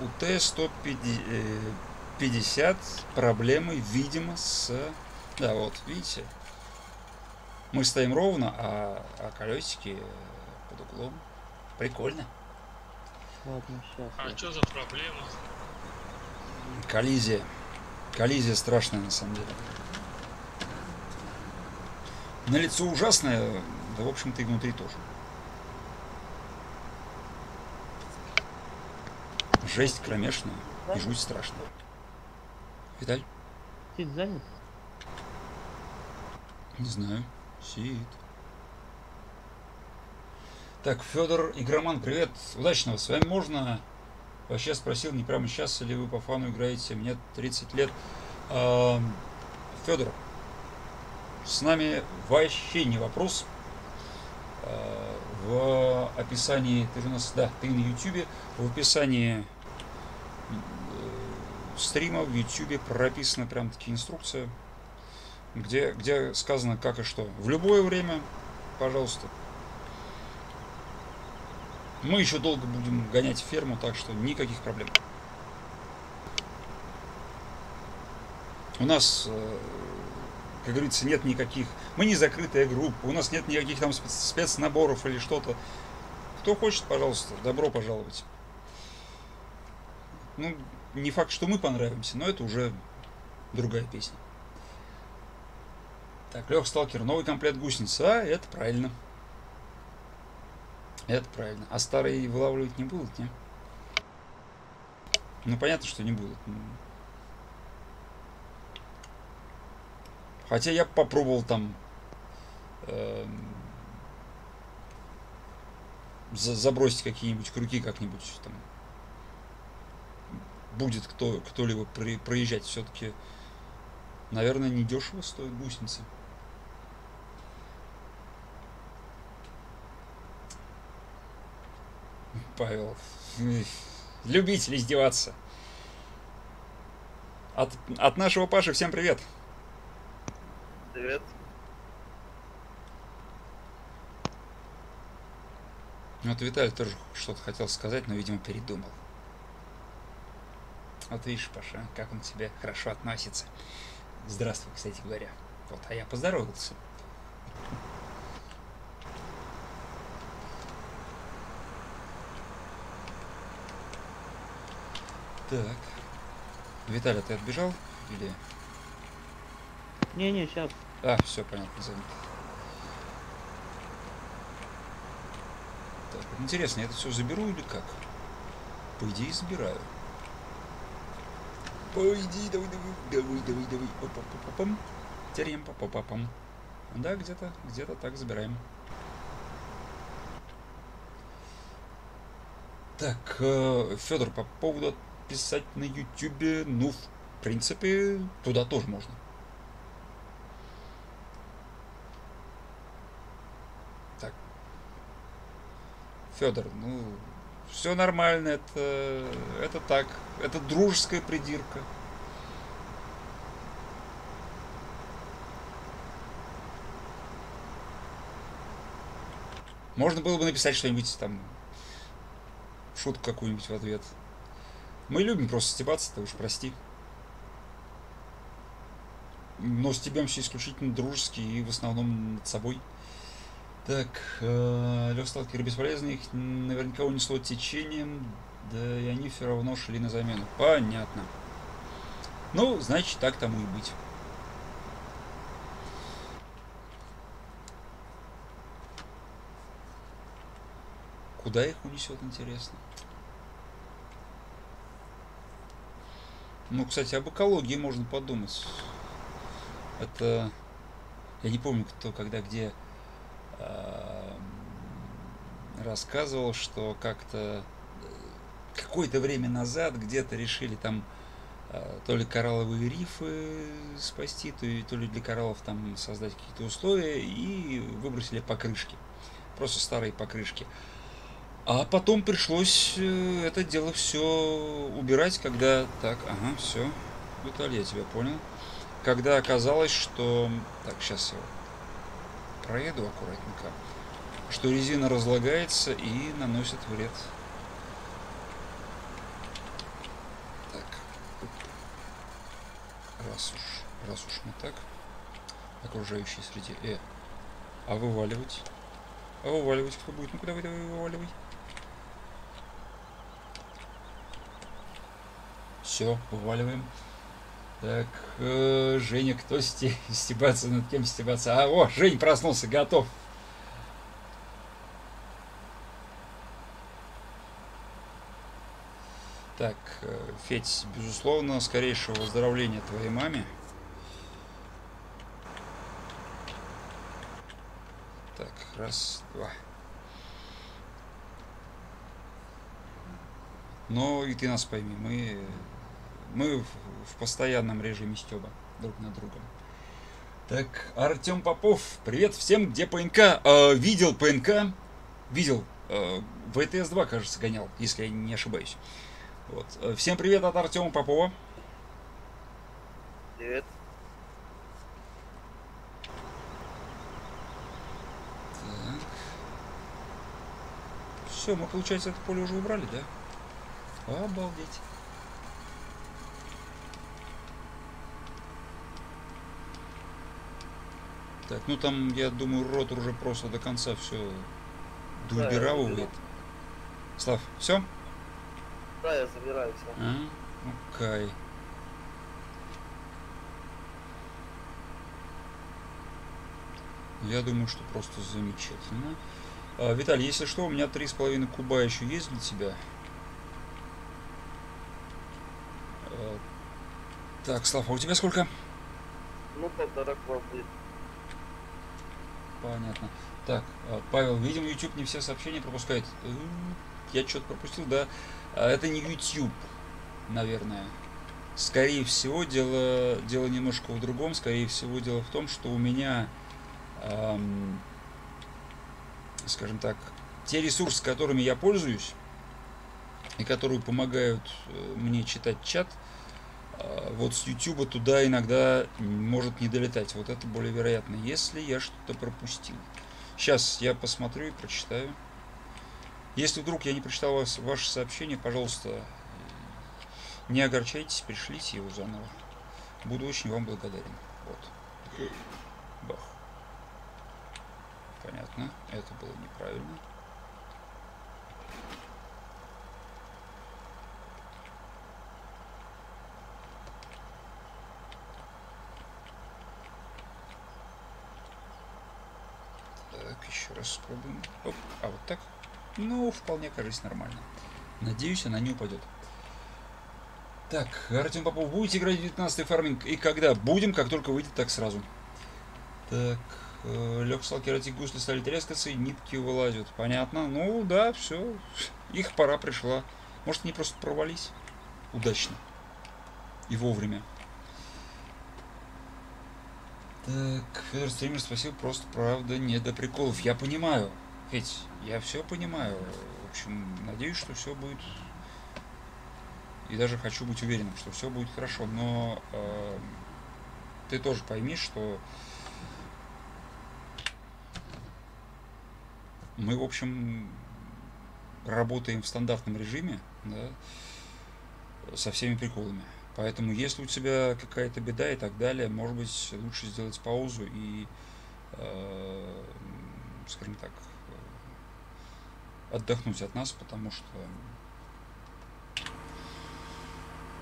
у Т-150 проблемы, видимо, с... Да, вот, видите? Мы стоим ровно, а, а колесики под углом. Прикольно. Ладно, сейчас. А что за проблема? Коллизия. Коллизия страшная, на самом деле. На лицо ужасная, да, в общем-то, и внутри тоже. Жесть кромешная и жуть страшная. Виталь? Сид занят? Не знаю. Сидит. Так, Федор Игроман, привет. Удачного. С вами можно... Вообще спросил, не прямо сейчас, или вы по фану играете. Мне 30 лет. Федор, с нами вообще не вопрос. А, В описании, ты же у нас, да, ты на ютюбе, в описании э, стрима в ютюбе прописана прям таки инструкция, где, где сказано как и что. В любое время, пожалуйста. Мы еще долго будем гонять ферму, так что никаких проблем. У нас, э, как говорится, нет никаких... Мы не закрытая группа, у нас нет никаких там спец- спецнаборов или что-то. Кто хочет, пожалуйста, добро пожаловать. Ну, не факт, что мы понравимся, но это уже другая песня. Так, Лех Сталкер, новый комплект гусениц. А, это правильно. Это правильно. А старые вылавливать не будут, не? Ну, понятно, что не будут. Хотя я попробовал там за- забросить какие-нибудь крюки как-нибудь там. Будет кто, кто-либо проезжать. Все-таки, наверное, недешево стоит гусеницы. Павел, любитель издеваться. От, от нашего Паши всем привет. Привет. Вот Виталий тоже что-то хотел сказать, но, видимо, передумал. Вот видишь, Паша, а, как он к тебе хорошо относится. Здравствуй, кстати говоря. Вот, а я поздоровался. Так. Виталий, ты отбежал? Или... Не-не, сейчас. А, все, понятно, занят. Так, интересно, я это все заберу или как? По идее, забираю. По идее, давай, давай, давай, давай, давай. Опа-па-па-пам. Терем, па-па-па-пам. Да, где-то, где-то так забираем. Так, Федор, по поводу писать на Ютубе, ну, в принципе, туда тоже можно. Так. Федор, ну, все нормально, это, это так, это дружеская придирка. Можно было бы написать что-нибудь там, шутку какую-нибудь в ответ. Мы любим просто стебаться, ты уж прости. Но стебемся исключительно дружески и в основном над собой. Так, э, Лев Сталкер бесполезный, их наверняка унесло течением, да и они все равно шли на замену. Понятно. Ну, значит, так тому и быть. Куда их унесет, интересно? Ну, кстати, об экологии можно подумать. Это... Я не помню, кто, когда, где э, рассказывал, что как-то какое-то время назад где-то решили там э, то ли коралловые рифы спасти, то, ли- то ли для кораллов там создать какие-то условия и выбросили покрышки. Просто старые покрышки. А потом пришлось э, это дело все убирать, когда... Так, ага, все. Виталий, я тебя понял. Когда оказалось, что... Так, сейчас я проеду аккуратненько. Что резина разлагается и наносит вред. Так. Раз уж, раз уж мы так. Окружающей среде. Э. А вываливать? А вываливать кто будет? Ну-ка давай, давай, вываливай. Все, вываливаем. Так, э, Женя, кто сте- стебаться, над кем стебаться? А, о, Жень проснулся, готов. Так, э, Федь, безусловно, скорейшего выздоровления твоей маме. Так, раз, два. Но и ты нас пойми, мы, мы в, постоянном режиме стеба друг над другом. Так, Артем Попов, привет всем, где ПНК? Э, видел ПНК, видел, э, в ВТС-2, кажется, гонял, если я не ошибаюсь. Вот. э, Всем привет от Артема Попова. Привет. Так. Все, мы, получается, это поле уже убрали, да? Обалдеть. Так, ну там, я думаю, ротор уже просто до конца все Да, доубировывает. заберу. Слав, все? Да, я забираю все. А? Окей. Я думаю, что просто замечательно. А, Виталий, если что, у меня три с половиной куба еще есть для тебя. А, Так, Слав, а у тебя сколько? Ну, полтора к вам будет. Понятно. Так, а, Павел, видим, YouTube не все сообщения пропускает. Э, Я что-то пропустил, да? А, Это не YouTube, наверное. Скорее всего, дело, дело немножко в другом. Скорее всего, дело в том, что у меня, ам, скажем так, те ресурсы, которыми я пользуюсь, и которые помогают э, мне читать чат, вот с YouTube туда иногда может не долетать. Вот это более вероятно, если я что-то пропустил. Сейчас я посмотрю и прочитаю. Если вдруг я не прочитал ваше сообщение, пожалуйста, не огорчайтесь, пришлите его заново. Буду очень вам благодарен. Вот. Бах. Понятно. Это было неправильно. Так, еще раз спробуем. Оп, а вот так? Ну, вполне, кажется, нормально. Надеюсь, она не упадет. Так, Артем Попов, будете играть в 19 фарминг? И когда? Будем, как только выйдет, так сразу. Так, э, лег сталкер, эти гусли стали трескаться, и нитки вылазят. Понятно. Ну, да, все. Их пора пришла. Может, они просто провались? Удачно. И вовремя. Так, Федор Стример спросил просто, правда, не до приколов. Я понимаю, ведь я все понимаю. В общем, надеюсь, что все будет... И даже хочу быть уверенным, что все будет хорошо. Но э, ты тоже пойми, что мы, в общем, работаем в стандартном режиме, да, со всеми приколами. Поэтому, если у тебя какая-то беда и так далее, может быть, лучше сделать паузу и, э, скажем так, отдохнуть от нас, потому что,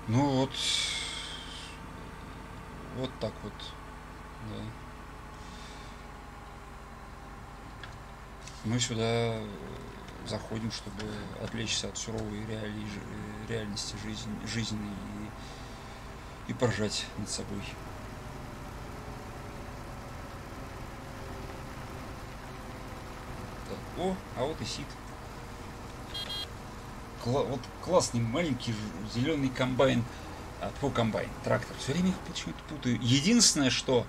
ну вот, вот так вот, да. Мы сюда заходим, чтобы отвлечься от суровой реалии, жи- реальности жизни, жизни и, и поржать над собой. Так, о, а вот и Сид. Кла- вот классный маленький зеленый комбайн. А, фу, комбайн, трактор. Все время их почему-то путаю. Единственное, что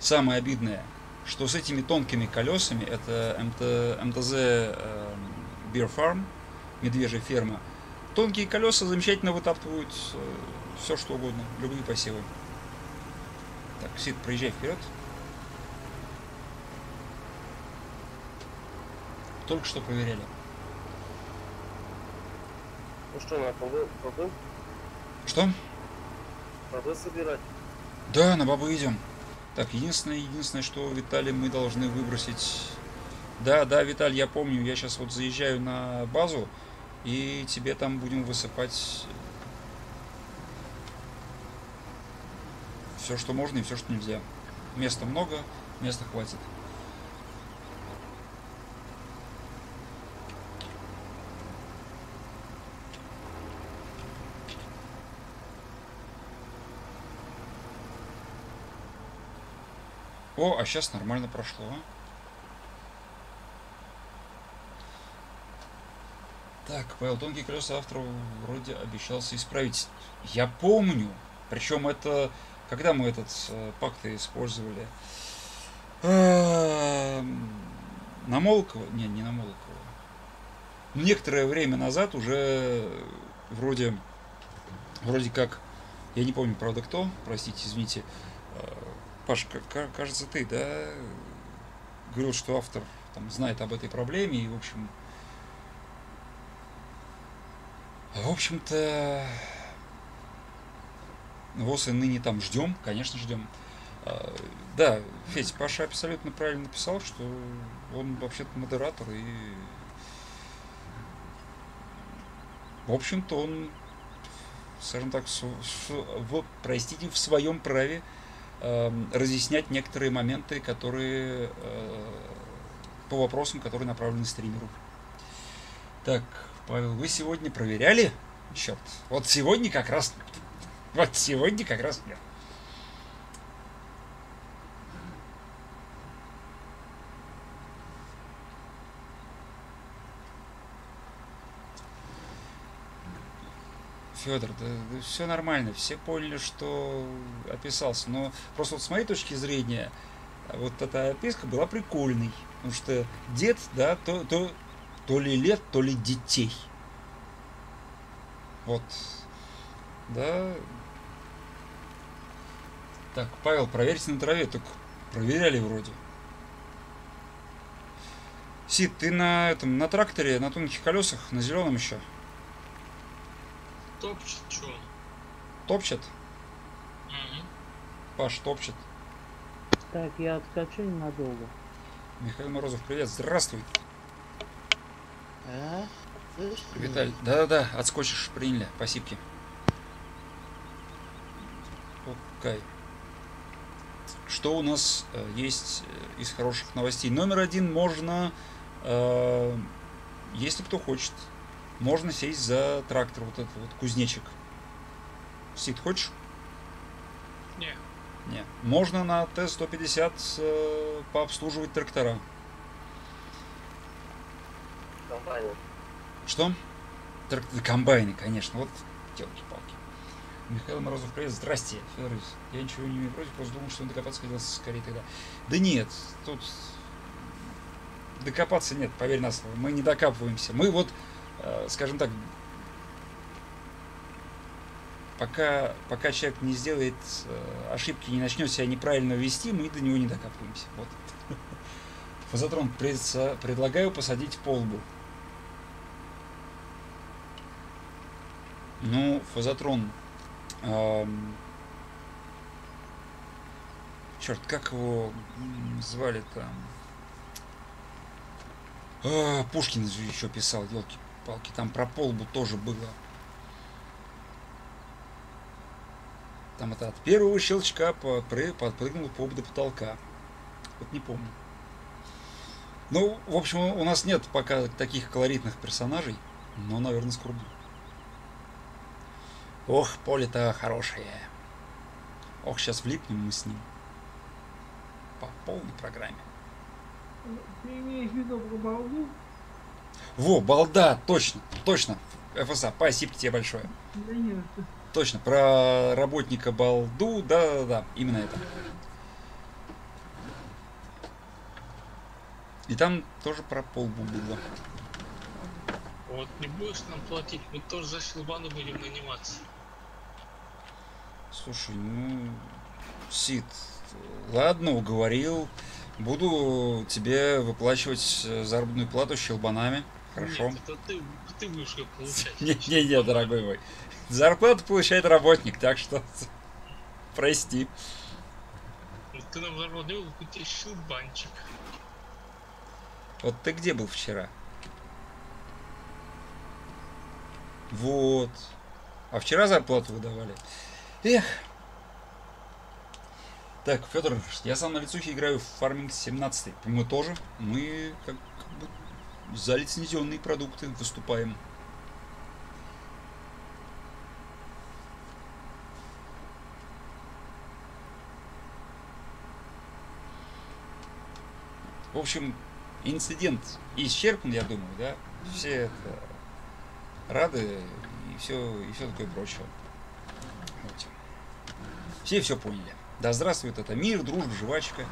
самое обидное, что с этими тонкими колесами, это МТ, МТЗ э, Beer Farm, медвежья ферма, тонкие колеса замечательно вытаптывают все что угодно, любые посевы. Так, Сид, проезжай вперед. Только что проверяли. Ну что, на плоды, плоды, Что? плоды собирать? Да, на бабу идем. Так, единственное, единственное, что, Виталий, мы должны выбросить... Да, да, Виталий, я помню, я сейчас вот заезжаю на базу, и тебе там будем высыпать все, что можно и все, что нельзя. Места много, места хватит. О, а сейчас нормально прошло. а. Так, Павел, тонкие колеса автор вроде обещался исправить. Я помню. Причем это... Когда мы этот э, пакт использовали? Эм, На Молокова? Не, не на Молокова. Некоторое время назад уже вроде... Вроде как... Я не помню, правда, кто. Простите, извините. Э, Пашка, ка- кажется, ты, да, говорил, что автор там, знает об этой проблеме, и, в общем, в общем-то, ВОЗ и ныне там ждем, конечно, ждем. А, Да, Федь, Паша абсолютно правильно написал, что он вообще-то модератор, и, в общем-то, он, скажем так, с- с- в- простите, в своем праве эм, разъяснять некоторые моменты, которые э, по вопросам, которые направлены стримеру. Так, Павел, вы сегодня проверяли? Черт, вот сегодня как раз, вот сегодня как раз нет. Федор, да, да все нормально, все поняли, что описался. Но просто вот с моей точки зрения, вот эта описка была прикольной. Потому что дед, да, то, то, то ли лет, то ли детей. Вот. Да, так, Павел, проверьте на траве. Так проверяли вроде. Сид, ты на этом, на тракторе, на тонких колесах, на зеленом еще? Топчет, чё? Топчет? Мгм. Паш топчет. Так, я отскочу ненадолго. Михаил Морозов, привет, здравствуй. А? Слышь? Виталь, да-да-да, отскочишь, приняли, спасибо. Окей. Что у нас э, есть э, из хороших новостей? Номер один, можно, э, если кто хочет, можно сесть за трактор, вот этот вот кузнечик. Сид, хочешь? Не, Не. Можно на Т-150 э, пообслуживать трактора. Компания. Что? Трак- Комбайны, конечно. Вот телки-палки. Михаил Морозов, привет. Здрасте, Федор. Я ничего не имею против, просто думал, что он докопаться хотел скорее тогда. Да нет, тут докопаться нет, поверь на слово. Мы не докапываемся. Мы вот, э, скажем так, пока, пока человек не сделает э, ошибки, не начнет себя неправильно вести, мы до него не докапываемся. Вот. Фазотрон, предлагаю посадить по лбу. Ну, Фазотрон. Эм, черт, как его звали там? А, Пушкин еще писал, елки-палки, там про полбу тоже было. Там это от первого щелчка подпрыгнул пop до потолка. Вот не помню. Ну, в общем, у нас нет пока таких колоритных персонажей, но, наверное, скоро будет. Ох, поле-то хорошее. Ох, сейчас влипнем мы с ним. По полной программе. Ты имеешь в виду про балду? Во, балда, точно, точно. ФСА, спасибо тебе большое. Да нет, ты- Точно, про работника балду, да-да-да, именно это. И там тоже про полбу было. вот не будешь нам платить, мы тоже за щелбану будем наниматься. Слушай, ну, Сид, ладно, уговорил. Буду тебе выплачивать э, заработную плату щелбанами. Хорошо. Нет, это ты, ты будешь ее получать. Не-не-не, дорогой мой. Зарплату получает работник, так что прости. Ты нам заработал какой-то щелбанчик. Вот ты где был вчера? Вот. А вчера зарплату выдавали. Эх. Так, Федор, я сам на лицухе играю в фарминг 17. Мы тоже. Мы как, бы за лицензионные продукты выступаем. В общем, инцидент исчерпан, я думаю, да? Все это рады и все, и все такое прочее. Все все поняли. Да здравствует это мир, дружба, жвачка.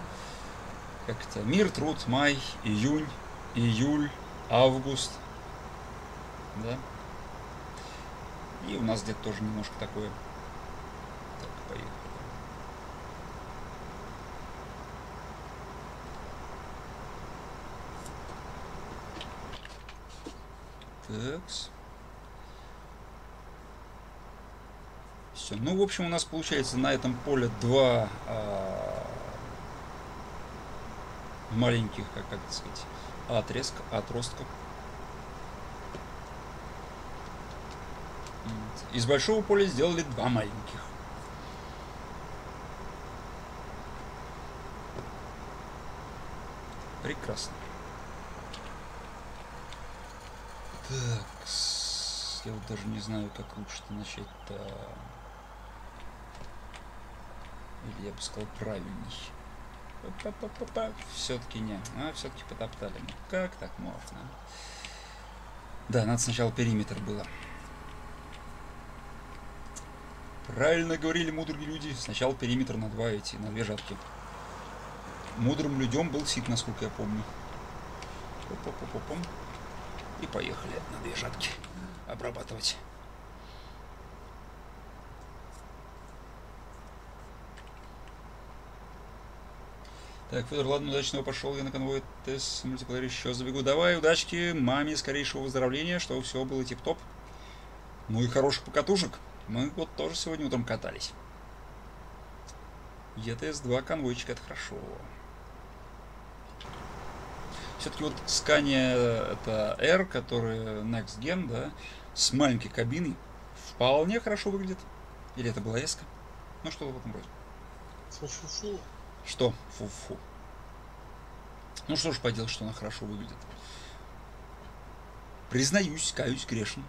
Как это? Мир, труд, май, июнь, июль, август. Да? И у нас где-то тоже немножко такое. Так, поехали. Такс. Все. Ну, в общем, у нас получается на этом поле два а, маленьких, как, как сказать, отрезка, отростка. Из большого поля сделали два маленьких. Прекрасно. Так, я вот даже не знаю, как лучше-то начать-то. Или я бы сказал правильней. Все-таки не. А, все-таки потоптали. Ну, как так можно? Да, надо сначала периметр было. Правильно говорили мудрые люди. Сначала периметр на два эти, на две жатки. Мудрым людям был сит, насколько я помню. Оп-оп-оп-оп. И поехали на две жатки обрабатывать. Так, Федор, ладно, удачного пошел я на конвой ТС мультиплеер еще забегу. Давай, удачки, маме скорейшего выздоровления, чтобы все было тип-топ. Ну и хороших покатушек. Мы вот тоже сегодня утром катались. ЕТС-2 конвойчик, это хорошо. Все-таки вот Scania это R, который Next Gen, да, с маленькой кабиной, вполне хорошо выглядит. Или это была S? -ка? Ну что-то в этом роде. Фу-фу-фу. Что? Фу-фу. Ну что ж поделать, что она хорошо выглядит. Признаюсь, каюсь грешно.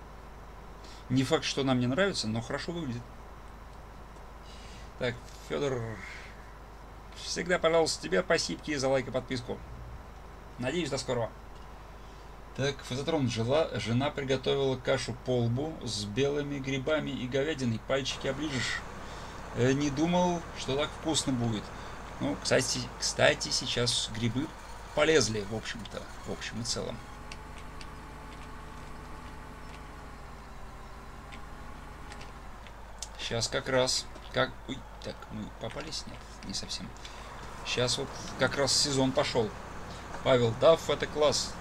Не факт, что она мне нравится, но хорошо выглядит. Так, Федор, всегда, пожалуйста, тебе спасибо за лайк и подписку. Надеюсь, до скорого. Так, Фазотрон, жила, жена приготовила кашу по лбу с белыми грибами и говядиной. Пальчики оближешь. Э, не думал, что так вкусно будет. Ну, кстати, кстати, сейчас грибы полезли, в общем-то, в общем и целом. Сейчас как раз, как, ой, так, мы попались, нет, не совсем. Сейчас вот как раз сезон пошел. Павел, Дав это класс.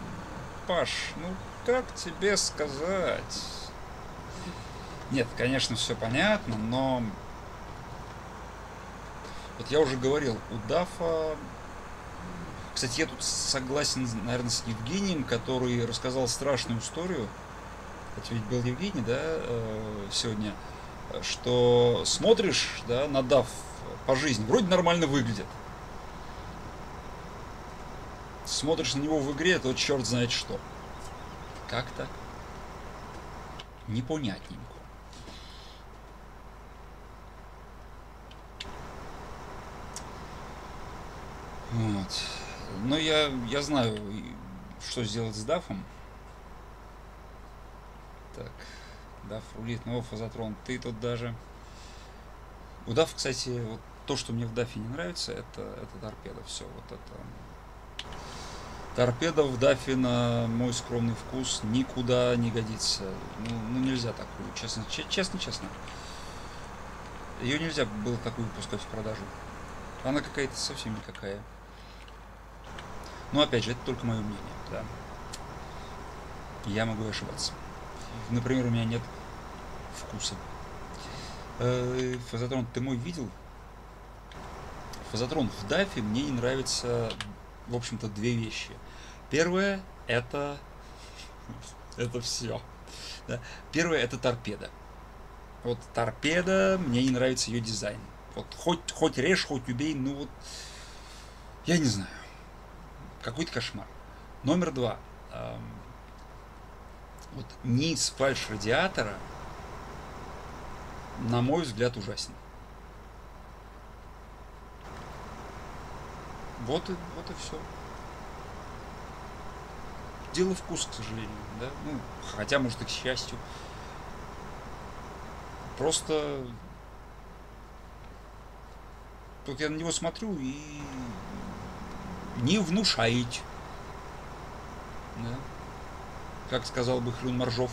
Паш, ну как тебе сказать? Нет, конечно, все понятно, но вот я уже говорил, у Дафа... Кстати, я тут согласен, наверное, с Евгением, который рассказал страшную историю. Это ведь был Евгений, да, э, сегодня. Что смотришь, да, на Даф по жизни, вроде нормально выглядит. Смотришь на него в игре, то черт знает что. Как так? Непонятненько. Вот. Но я, я знаю, что сделать с дафом. Так, даф рулит, но фазотрон, ты тут даже... У даф, кстати, вот то, что мне в дафе не нравится, это, это торпеда. Все, вот это... Торпеда в дафе на мой скромный вкус никуда не годится. Ну, ну нельзя такую, честно, честно, честно. Ее нельзя было такую выпускать в продажу. Она какая-то совсем никакая. Но опять же, это только мое мнение. Да. Я могу ошибаться. Например, у меня нет вкуса. Э, Фазотрон, ты мой видел? Фазотрон, в дафе мне не нравится, в общем-то, две вещи. Первое это это все. Да. Первое это торпеда. Вот торпеда, мне не нравится ее дизайн. Вот хоть, хоть режь, хоть убей, ну вот я не знаю. Какой-то кошмар. Номер два. Вот низ фальш-радиатора, на мой взгляд, ужасен. Вот и, вот и все. Дело вкус, к сожалению, да. Ну, хотя, может, и к счастью. Просто тут я на него смотрю и не внушаете. Да? Как сказал бы Хрюн Моржов.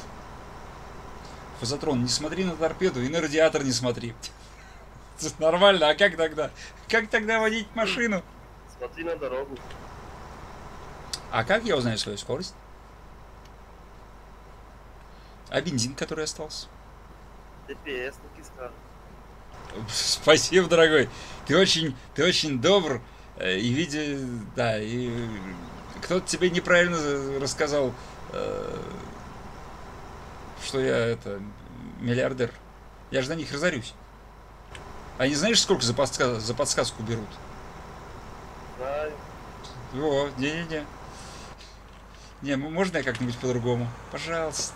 Фазотрон, не смотри на торпеду и на радиатор не смотри. Нормально, а как тогда? Как тогда водить машину? Смотри на дорогу. А как я узнаю свою скорость? А бензин, который остался? ДПС кисках. Спасибо, дорогой. Ты очень, ты очень добр. Э, и видя, да, и кто-то тебе неправильно рассказал, э, что я это миллиардер. Я же на них разорюсь. Они знаешь, сколько за, подсказ, за подсказку берут? Знаю. О, не-не-не. Не, можно я как-нибудь по-другому? Пожалуйста.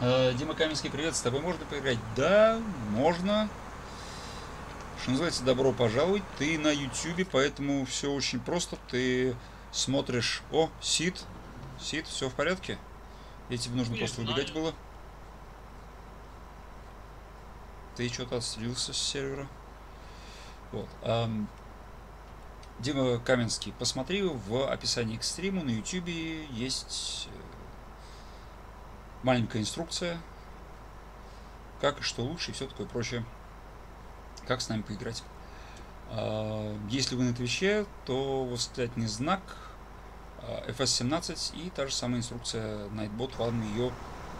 Э, Дима Каменский, привет, с тобой можно поиграть? Да, можно. Что называется, добро пожаловать. Ты на YouTube, поэтому все очень просто. Ты смотришь... О, Сид. Сид, все в порядке? И тебе нужно Не просто знаю. выбегать было. ты что-то отслился с сервера. Вот. ам, Дима Каменский, посмотри в описании к стриму на YouTube есть э, маленькая инструкция, как и что лучше и все такое прочее, как с нами поиграть. А, Если вы на Твиче, то восклицательный знак а, FS17 и та же самая инструкция Nightbot вам ее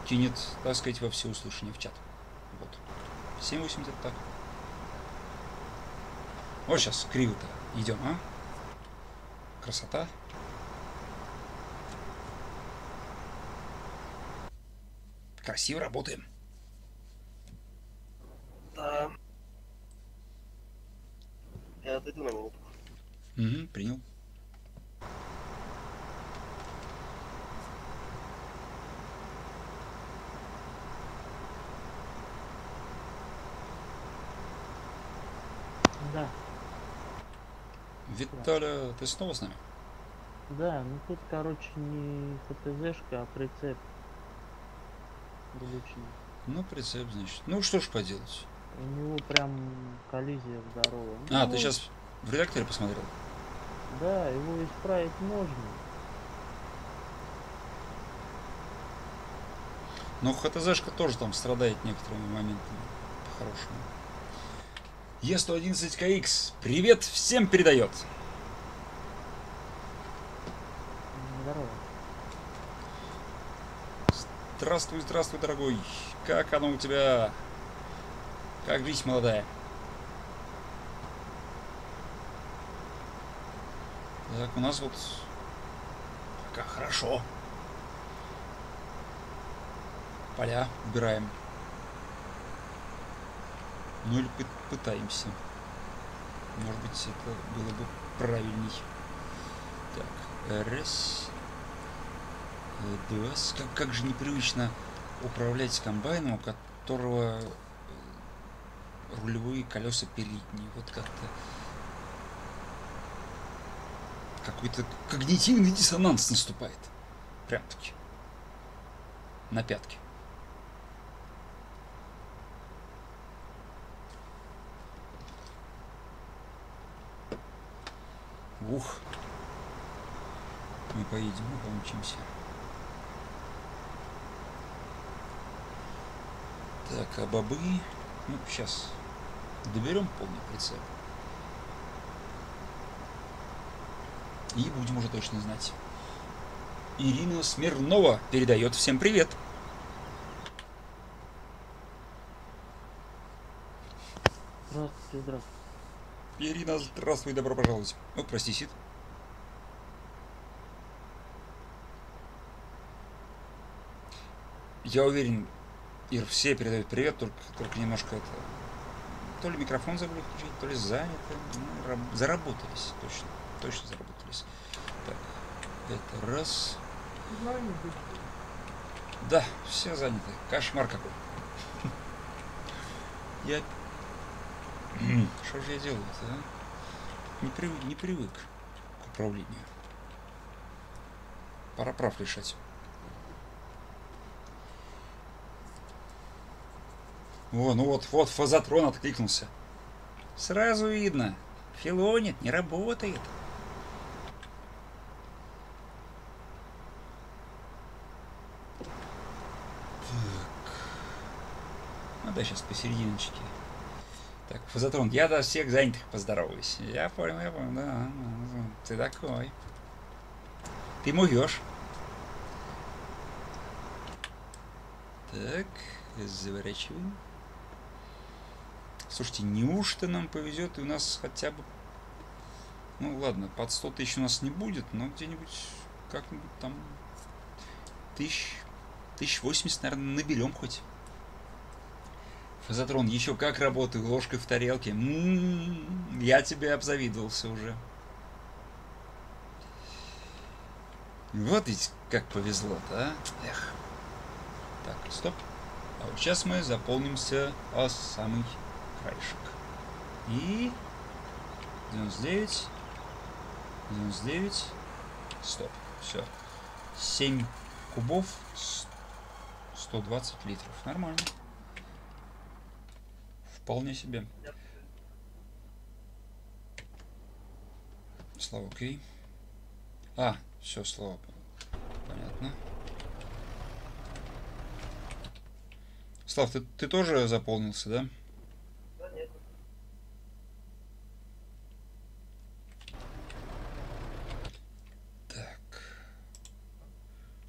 кинет, так сказать, во всеуслышание в чат. Вот. 7.80 так. Вот сейчас криво-то идем, а? Красота. Красиво работаем. Да. Я отойду на минутку. Угу, принял. Да, Виталя, ты снова с нами? да, ну тут, короче, не ХТЗшка, а прицеп. Глючный. Ну, прицеп, значит. Ну, что ж поделать. У него прям коллизия здоровая. А, Ну, ты сейчас в редакторе посмотрел? Да, его исправить можно. Но ХТЗшка тоже там страдает некоторыми моментами. По-хорошему. Е111КХ, привет всем передает. Здорово. Здравствуй, здравствуй, дорогой. Как оно у тебя? Как жизнь молодая? Так, у нас вот пока хорошо. Поля убираем. Ну или пы- пытаемся. Может быть, это было бы правильней. Так, раз. Э, Два. Как, как же непривычно управлять комбайном, у которого рулевые колеса передние. Вот как-то какой-то когнитивный диссонанс наступает. Прям таки. На пятки. Ух. Мы поедем, мы помчимся. Так, а бобы... Ну, сейчас доберем полный прицеп. И будем уже точно знать. Ирина Смирнова передает всем привет. Здравствуйте, здравствуйте. Ирина, здравствуй, добро пожаловать. О, прости, Сид. Я уверен, Ир, все передают привет, только, только немножко это... То ли микрофон забыли включить, то ли заняты. Ну, раб- заработались, точно. Точно заработались. Так, это раз. Заняты. Да, все заняты. Кошмар какой. Я... Что же я делаю-то, а? Не, привык, не привык к управлению. Пора прав решать. О, ну вот, вот, фазотрон откликнулся. Сразу видно. Филонит, не работает. Ну да, сейчас посерединочке. Так, Фазотрон, я до всех занятых поздороваюсь. Я понял, я понял, да, Ты такой. Ты мувешь. Так, заворачиваем. Слушайте, неужто нам повезет и у нас хотя бы... Ну ладно, под 100 тысяч у нас не будет, но где-нибудь как-нибудь там тысяч... Тысяч восемьдесят, наверное, наберем хоть. Фазотрон, еще как работаю ложкой в тарелке. М, я тебе обзавидовался уже. Вот ведь как повезло-то, а? Эх. Так, стоп. А вот сейчас мы заполнимся о самый краешек. И... 99. 99. Стоп. Все. 7 кубов. с- 120 литров. Нормально. Вполне себе. Слава, окей. А, все, Слава. Понятно. Слав, ты, ты тоже заполнился? Да нет. Так.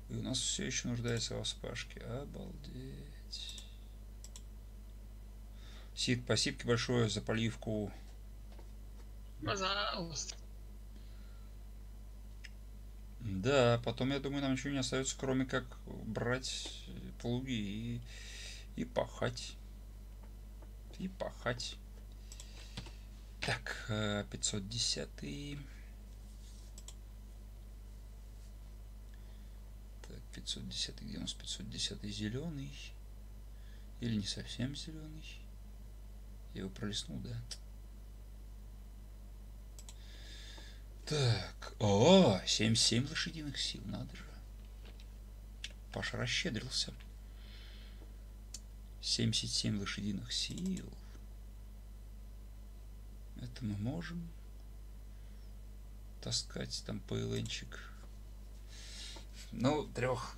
И у нас все еще нуждается во вспашке. Обалдеть. Сид, спасибо большое за поливку. Пожалуйста. Да, потом, я думаю, нам ничего не остается, кроме как брать плуги и, и пахать. И пахать. Так, э, 510. Так, 510, где у нас 510 зеленый? Или не совсем зеленый? Я его пролистнул, да? Так, о, 77 лошадиных сил, надо же. Паша расщедрился. 77 лошадиных сил. Это мы можем таскать там ПЛНчик. Ну, трех,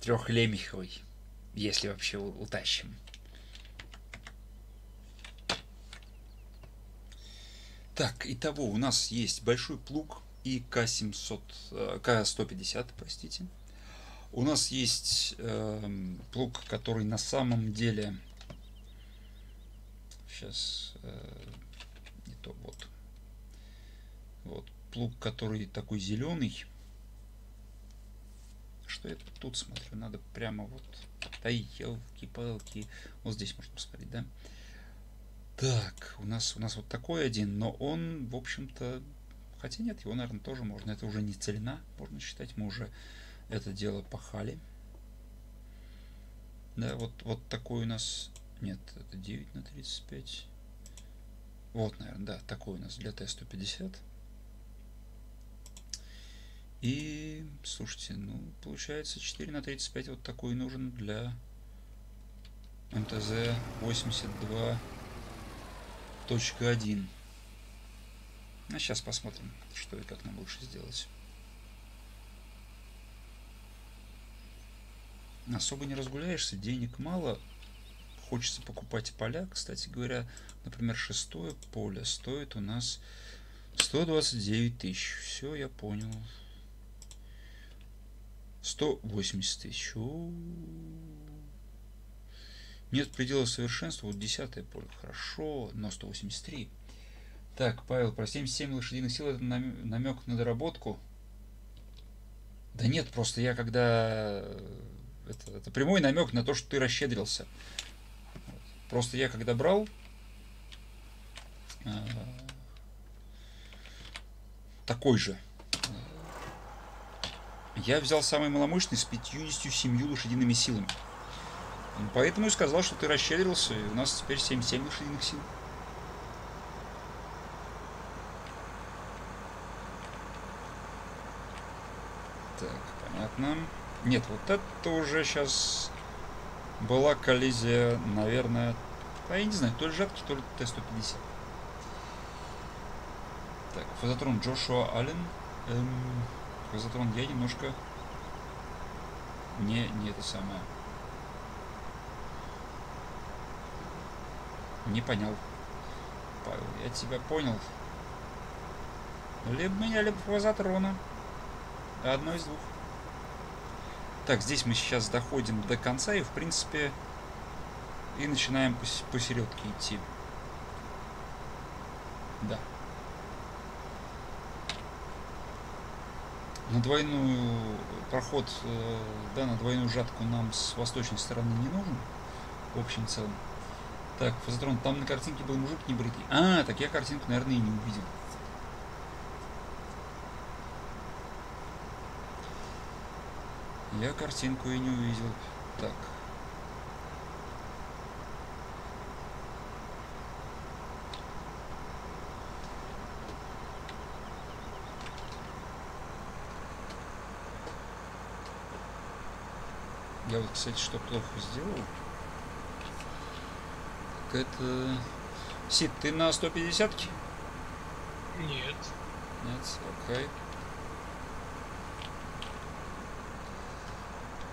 трехлемеховый, если вообще утащим. Так, итого у нас есть большой плуг и К-700, э, К-150, простите. У нас есть эм, плуг, который на самом деле... Сейчас... не то, вот. Вот, плуг, который такой зеленый. Что я тут смотрю? Надо прямо вот... Да елки-палки. Вот здесь можно посмотреть, да? Так, у нас, у нас вот такой один, но он, в общем-то... Хотя нет, его, наверное, тоже можно. Это уже не целина, можно считать. Мы уже это дело пахали. Да, вот, вот такой у нас... Нет, это 9 на 35. Вот, наверное, да, такой у нас для Т-150. И, слушайте, ну, получается 4 на 35 вот такой нужен для МТЗ 82 точка 1. А сейчас посмотрим, что и как нам лучше сделать. Особо не разгуляешься, денег мало. Хочется покупать поля. Кстати говоря, например, шестое поле стоит у нас 129 тысяч. Все, я понял. 180 тысяч. Нет предела совершенства. Вот десятое поле. Хорошо, но 183. Так, Павел, про 77 лошадиных сил это намек на доработку. Да нет, просто я когда... Это, это прямой намек на то, что ты расщедрился. Просто я когда брал... э, такой же. Я взял самый маломощный с 57 лошадиными силами. Поэтому и сказал, что ты расщедрился, и у нас теперь 77 лошадиных сил. Так, понятно. Нет, вот это уже сейчас была коллизия, наверное, а я не знаю, то ли жатки, то ли Т-150. Так, фазотрон Джошуа Аллен. Эм, фазотрон я немножко не, не это самое. Не понял. Павел, я тебя понял. Либо меня, либо фазотрона. Одно из двух. Так, здесь мы сейчас доходим до конца и, в принципе, и начинаем пос- посередке идти. Да. На двойную проход, э, да, на двойную жатку нам с восточной стороны не нужен. В общем целом. Так, Фазотрон, там на картинке был мужик небритый. А, так я картинку, наверное, и не увидел. Я картинку и не увидел. Так. Я вот, кстати, что плохо сделал. это... Сид, ты на 150 -ке? Нет. Нет, окей.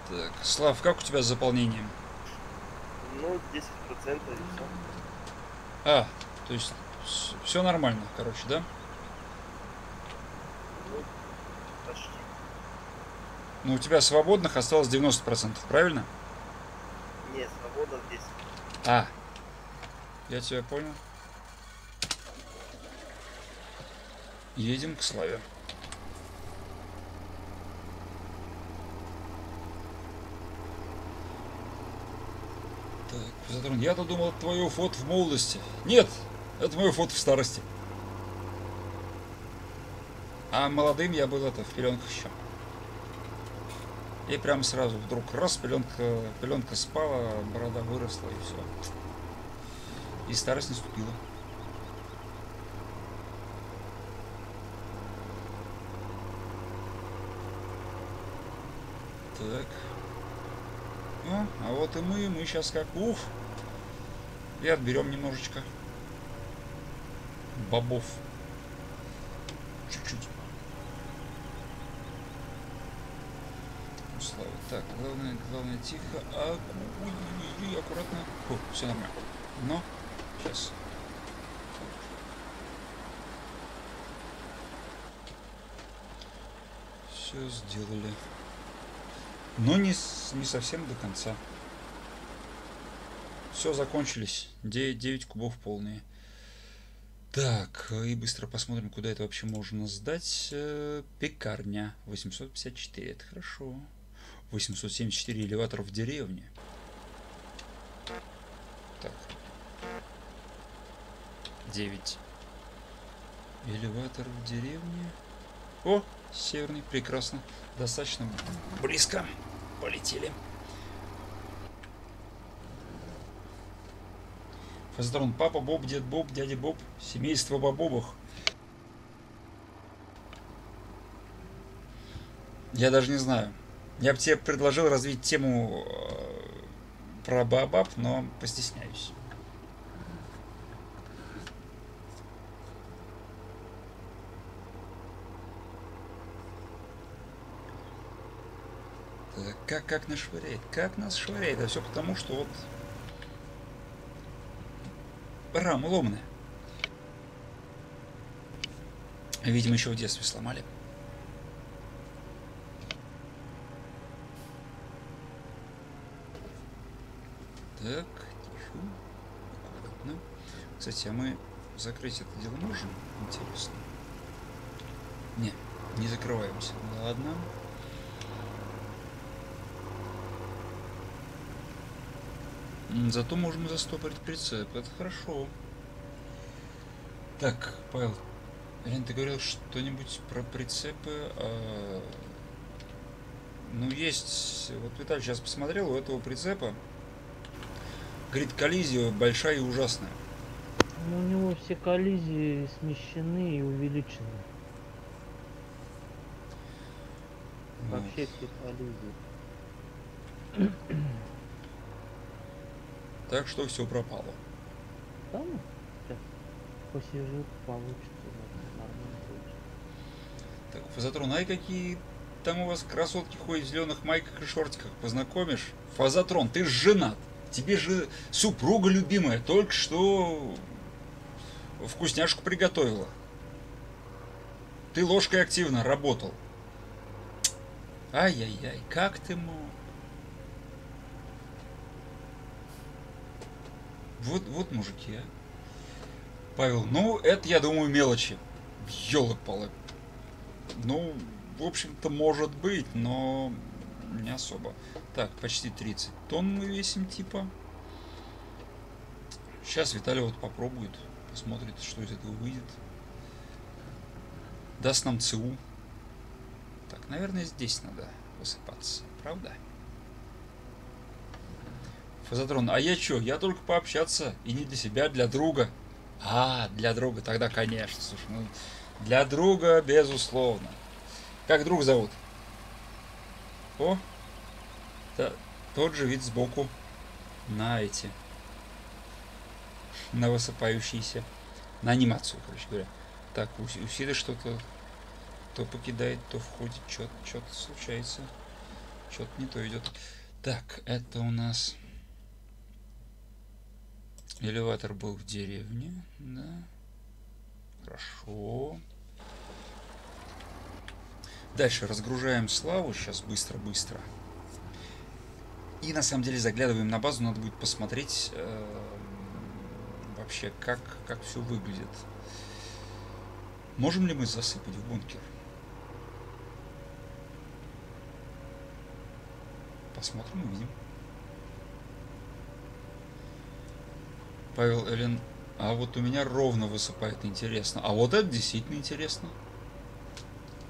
Так, Слав, как у тебя с заполнением? Ну, 10% и все. А, то есть все нормально, короче, да? Ну, почти. Ну, у тебя свободных осталось 90%, правильно? Не, свобода 10. А, я тебя понял. Едем к Славе. Так, я-то думал, это твое фото в молодости. Нет, это мое фото в старости. А молодым я был это в пеленках еще. И прям сразу вдруг раз, пеленка, пеленка спала, борода выросла и все. И старость наступила. Так. Ну, а вот и мы, мы сейчас как уф. И отберем немножечко бобов. Чуть-чуть. Ну, Слава. Так, главное, главное тихо. А, ой, ой, аккуратно. Фу, все нормально. Но, сейчас. Все сделали. Но не, не совсем до конца. Все, закончились. 9, 9 кубов полные. Так, и быстро посмотрим, куда это вообще можно сдать. Э, Пекарня. 854, это хорошо. 874 элеватор в деревне. Так. 9. Элеватор в деревне. О, северный, прекрасно. Достаточно близко. Полетели. Фазотрон, папа Боб, дед Боб, дядя Боб, семейство Бобовых. Я даже не знаю. Я бы тебе предложил развить тему э, про Баобаб, но постесняюсь. Как, как нас швыряет? Как нас швыряет? А все потому, что вот рама ломаная. Видимо, еще в детстве сломали. Так, тихо, аккуратно. Кстати, а мы закрыть это дело можем? Интересно. Не, не закрываемся. Ладно. Зато можем застопорить прицеп. Это хорошо. Так, Павел, Лен, ты говорил что-нибудь про прицепы? а, Ну, есть... Вот Виталий сейчас посмотрел, у этого прицепа Говорит, коллизия большая и ужасная. Ну, у него все коллизии смещены и увеличены. Вот. Вообще все коллизии. Так что все пропало. Там сейчас посижу, получится. да. Так, Фазотрон, ай какие там у вас красотки ходят в зеленых майках и шортиках, познакомишь? Фазотрон, ты женат. Тебе же супруга любимая только что вкусняшку приготовила. Ты ложкой активно работал. Ай-яй-яй, как ты мог? Вот, вот мужики, а. Павел, ну, это, я думаю, мелочи. Ёлы-палы. Ну, в общем-то, может быть, но не особо. Так, почти 30 тонн мы весим, типа. Сейчас Виталий вот попробует, посмотрит, что из этого выйдет. Даст нам ЦУ. Так, наверное, здесь надо высыпаться, правда? Фазотрон, а я чё? Я только пообщаться. И не для себя, а для друга. А, для друга, тогда конечно. Слушай, ну, для друга, безусловно. Как друг зовут? О, та- тот же вид сбоку на эти. на высыпающийся. На анимацию, короче говоря. Так, у, у что-то то покидает, то входит, что-то случается. Что-то не то идет. Так, это у нас... Элеватор был в деревне, да. Хорошо. Дальше разгружаем славу. Сейчас быстро-быстро. И на самом деле заглядываем на базу. Надо будет посмотреть э, вообще, как, как все выглядит. Можем ли мы засыпать в бункер? Посмотрим, увидим. Павел Элен, а вот у меня ровно высыпает, интересно. А вот это действительно интересно.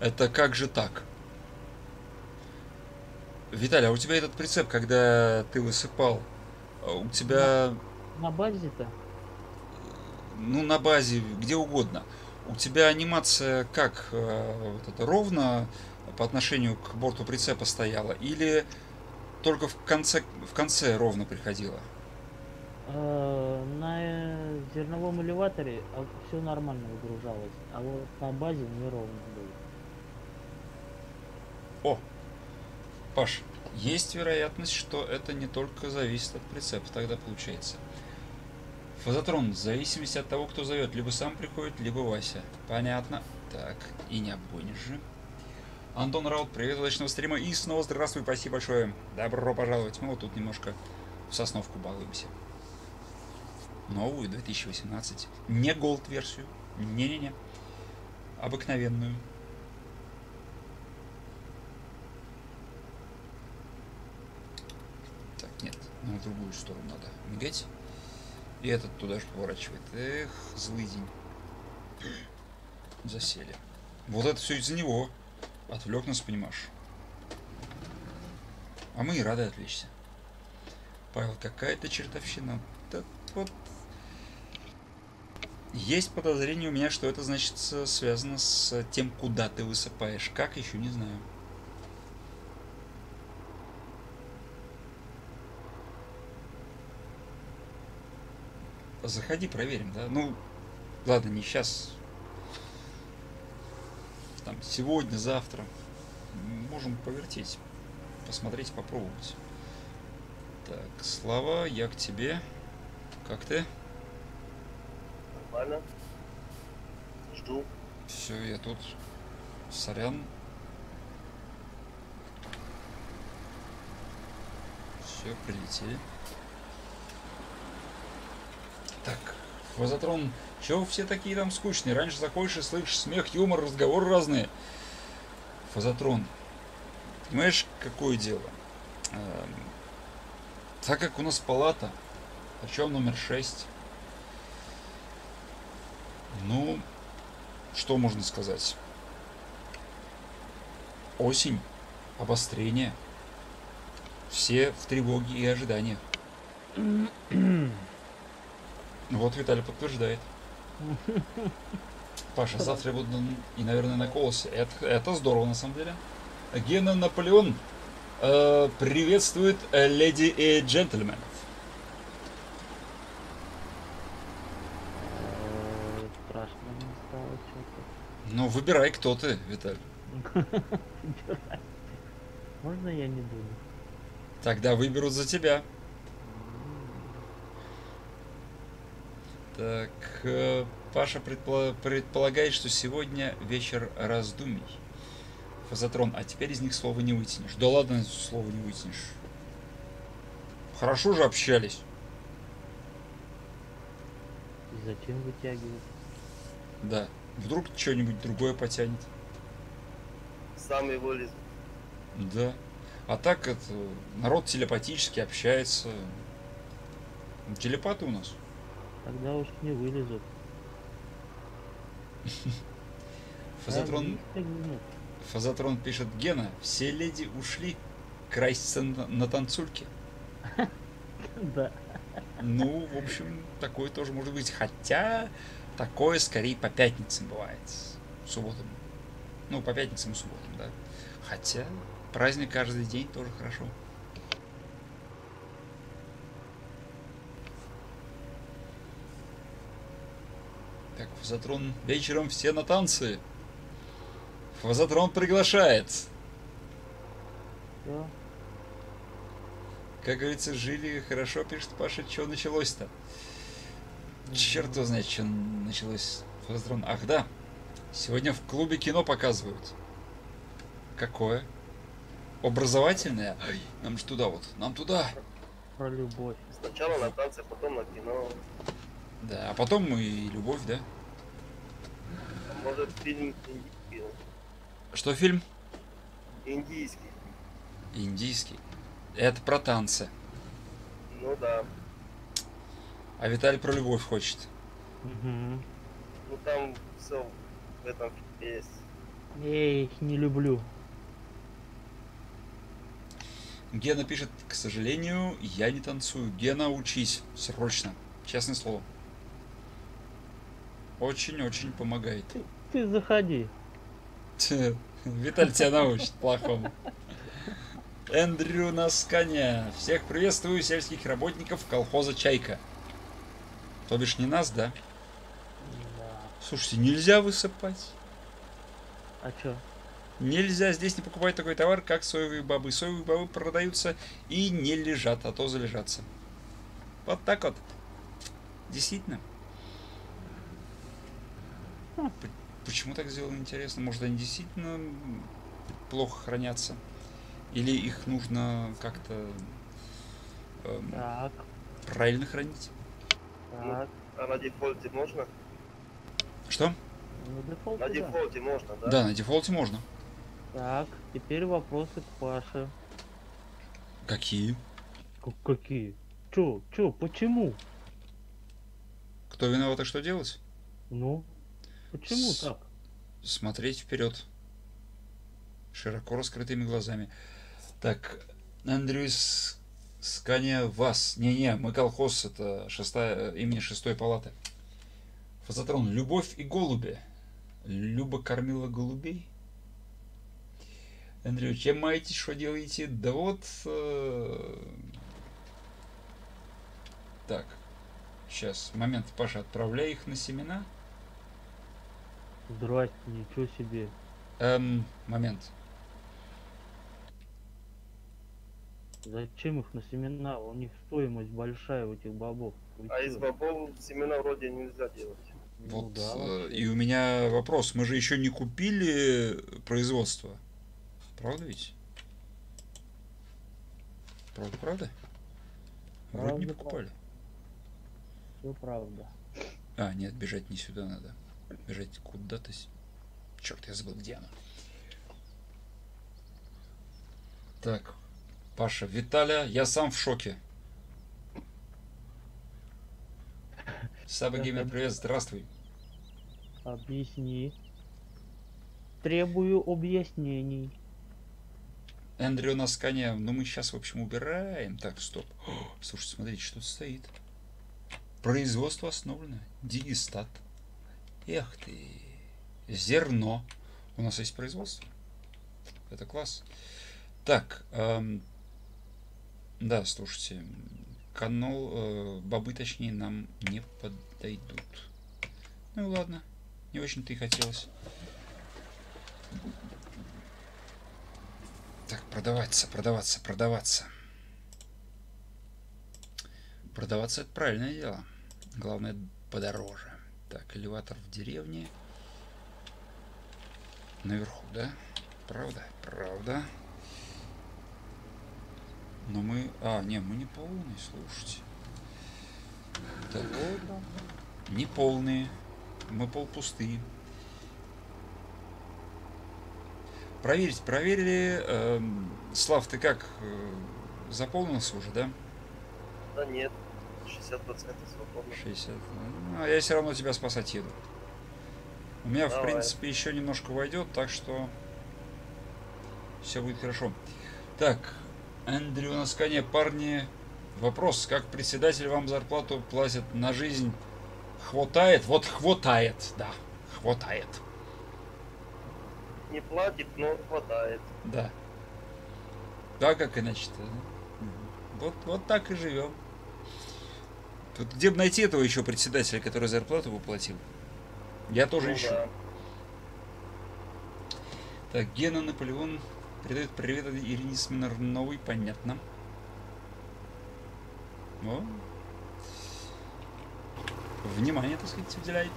Это как же так? Виталий, а у тебя этот прицеп, когда ты высыпал, а у тебя, На базе-то? ну, на базе, где угодно, у тебя анимация как? э, Вот это ровно по отношению к борту прицепа стояла? Или только в конце, в конце ровно приходила? Э, На э, зерновом элеваторе все нормально выгружалось, а вот на базе неровно было. О, Паш, есть вероятность, что это не только зависит от прицепа, тогда получается. Фазотрон, в зависимости от того, кто зовет, либо сам приходит, либо Вася. Понятно. Так, и не обгонишь же. Антон Раут, привет, удачного стрима. И снова здравствуй, спасибо большое. Добро пожаловать. Мы вот тут немножко в Сосновку балуемся. Новую 2018. Не голд версию. Не-не-не. Обыкновенную. Так, нет, на другую сторону надо мигать. И этот туда же поворачивает. Эх, злый день. Засели. Вот это все из-за него. Отвлек нас, понимаешь. А мы и рады отвлечься. Павел, какая-то чертовщина. Да вот. Есть подозрение у меня, что это значит связано с тем, куда ты высыпаешь. Как, еще не знаю. Заходи, проверим, да? Ну, ладно, не сейчас. Там, сегодня, завтра. Можем повертеть. Посмотреть, попробовать. Так, Слава, я к тебе. Как ты? Нормально. Жду. Все, я тут. Сорян. Все, прилетели. Так, Фазотрон, чего все такие там скучные? Раньше заходишь и слышишь смех, юмор, разговоры разные. Фазотрон, понимаешь, какое дело? Эм, так как у нас палата, причем номер 6, ну, что можно сказать? Осень, обострение. Все в тревоге и ожиданиях. Вот Виталий подтверждает. Паша, завтра я буду и, наверное, на колосе. Это, это здорово, на самом деле. Гена Наполеон э, приветствует э, леди и джентльменов. Страшно мне стало что-то. Ну, выбирай, кто ты, Виталий. Можно я не буду? Тогда выберут за тебя. Так, э, Паша предпола- предполагает, что сегодня вечер раздумий. Фазотрон, а теперь из них слова не вытянешь. Да ладно, слова не вытянешь. Хорошо же общались. И зачем вытягивать? Да. Вдруг что-нибудь другое потянет. Сам его. Да. А так это народ телепатически общается. Телепаты у нас. Тогда уж не вылезут. Фазотрон, нет? Фазотрон пишет, Гена, все леди ушли краситься на, на танцульке. Да. Ну, в общем, такое тоже может быть. Хотя, такое скорее по пятницам бывает. Субботам. Ну, по пятницам и субботам, да. Хотя, праздник каждый день тоже хорошо. Так, Фазотрон вечером все на танцы. Фазотрон приглашает. Всё. Как говорится, жили хорошо, пишет Паша, что началось-то? Черт его знает, что началось. Фазотрон. Ах да, сегодня в клубе кино показывают. Какое? Образовательное? Ай, нам же туда вот, нам туда. Про любовь. Сначала на танцы, потом на кино. Да, а потом и любовь, да? Может фильм индийский? Что фильм? Индийский. Индийский. Это про танцы. Ну да. А Виталий про любовь хочет. Мгм. Ну там все в этом есть. Я их не люблю. Гена пишет, к сожалению, я не танцую. Гена, учись. Срочно. Честное слово. Очень-очень помогает. Ты заходи. Виталий тебя научит плохому. Эндрю Насканя. Всех приветствую, сельских работников колхоза «Чайка». То бишь не нас, да? Да. Слушайте, нельзя высыпать. А чё? Нельзя здесь не покупать такой товар, как соевые бобы. Соевые бобы продаются и не лежат, а то залежатся. Вот так вот. Действительно. П- Почему так сделано, интересно? Может, они действительно плохо хранятся? Или их нужно как-то эм, Так, правильно хранить? так. А на дефолте можно? Что? Ну, дефолт, На да. дефолте можно, да? Да, на дефолте можно. Так, теперь вопросы к Паше. Какие? К- какие? Чё? Чё? Почему? Кто виноват и что делать? Ну? Почему С- так? смотреть вперед. Широко раскрытыми глазами. Так, Андрюс Скания вас. Не-не, мы колхоз, это шестая, имени шестой палаты. Фазотрон, любовь и голуби. Люба кормила голубей. Андрю, чем маетесь, что делаете? Да вот... э, Так, сейчас, момент, Паша, отправляй их на семена. Здрасте, ничего себе. Эм, момент. Зачем их на семена? У них стоимость большая у этих бобов. Вы А чё? из бобов семена вроде нельзя делать. Ну Вот, да, э, вообще. и у меня вопрос. Мы же еще не купили производство. Правда ведь? Правда, правда? Вроде не Правда, покупали. Всё правда. А, нет, бежать не сюда надо. Бежать куда-то. Черт, я забыл, где она. Так, Паша, Виталя, я сам в шоке. Саба Геймер, привет, здравствуй. Объясни. Требую объяснений. Эндрю на скане. Ну, мы сейчас, в общем, убираем. Так, стоп. О, слушайте, смотрите, что стоит. Производство основано. Дигистат. Эх ты. Зерно. У нас есть производство. Это класс. Так. эм, да, слушайте. Канал, э, бобы, точнее, нам не подойдут. Ну ладно. Не очень-то и хотелось. Так, продаваться, продаваться, продаваться. Продаваться это правильное дело. Главное подороже. Так, элеватор в деревне. Наверху, да? Правда? Правда. Но мы... А, не, мы не полные, слушайте. Так, не полные. Мы полпустые. Проверить, проверили. Эм, Слав, ты как? э, Заполнился уже, да? Да нет, 60% свободно. 60. Ну, а я все равно тебя спасать еду. У меня, в Давай. принципе, еще немножко войдет, так что все будет хорошо. Так, Эндрю на скане, парни. Вопрос, как председатель вам зарплату платит на жизнь? Хватает? Вот хватает, да, хватает, Не платит, но хватает. да. Да, как иначе-то? Вот, вот так и живем. Тут где бы найти этого еще председателя, который зарплату бы платил? Я тоже Ну ищу. да. Так, Гена Наполеон передает привет Ирине Смирновой, понятно. О. Внимание, так сказать, уделяет.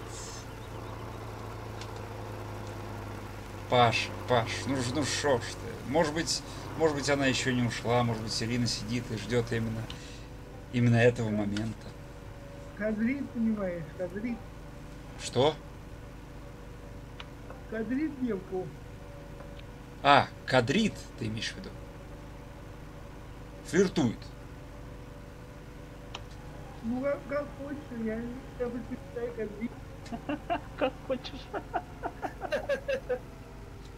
Паш, Паш, ну, ну шо ж ты. Может быть, может быть, она еще не ушла, может быть, Ирина сидит и ждет именно, именно этого момента. Кадрит, понимаешь, кадрит. Что? Кадрит девку. А, кадрит, ты имеешь в виду? Флиртует. Ну, как, как хочешь, я, я предпочитаю кадрит. Как хочешь.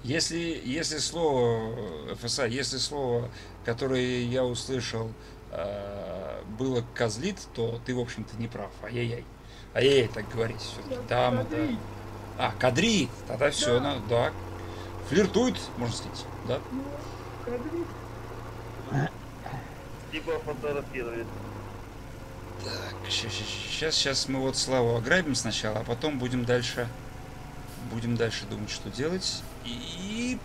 Если, если слово ФСА, если слово, которое я услышал, э, было козлит, то ты, в общем-то, не прав. Ай-яй-яй. Ай-яй, так говорить все-таки. Дама, да. Кадрит. А, кадрит. Тогда все, Да. на, да. Флиртует, можно сказать, да? Ну, кадрит. Либо фотографирует. Так, сейчас, сейчас мы вот Славу ограбим сначала, а потом будем дальше, будем дальше думать, что делать. И...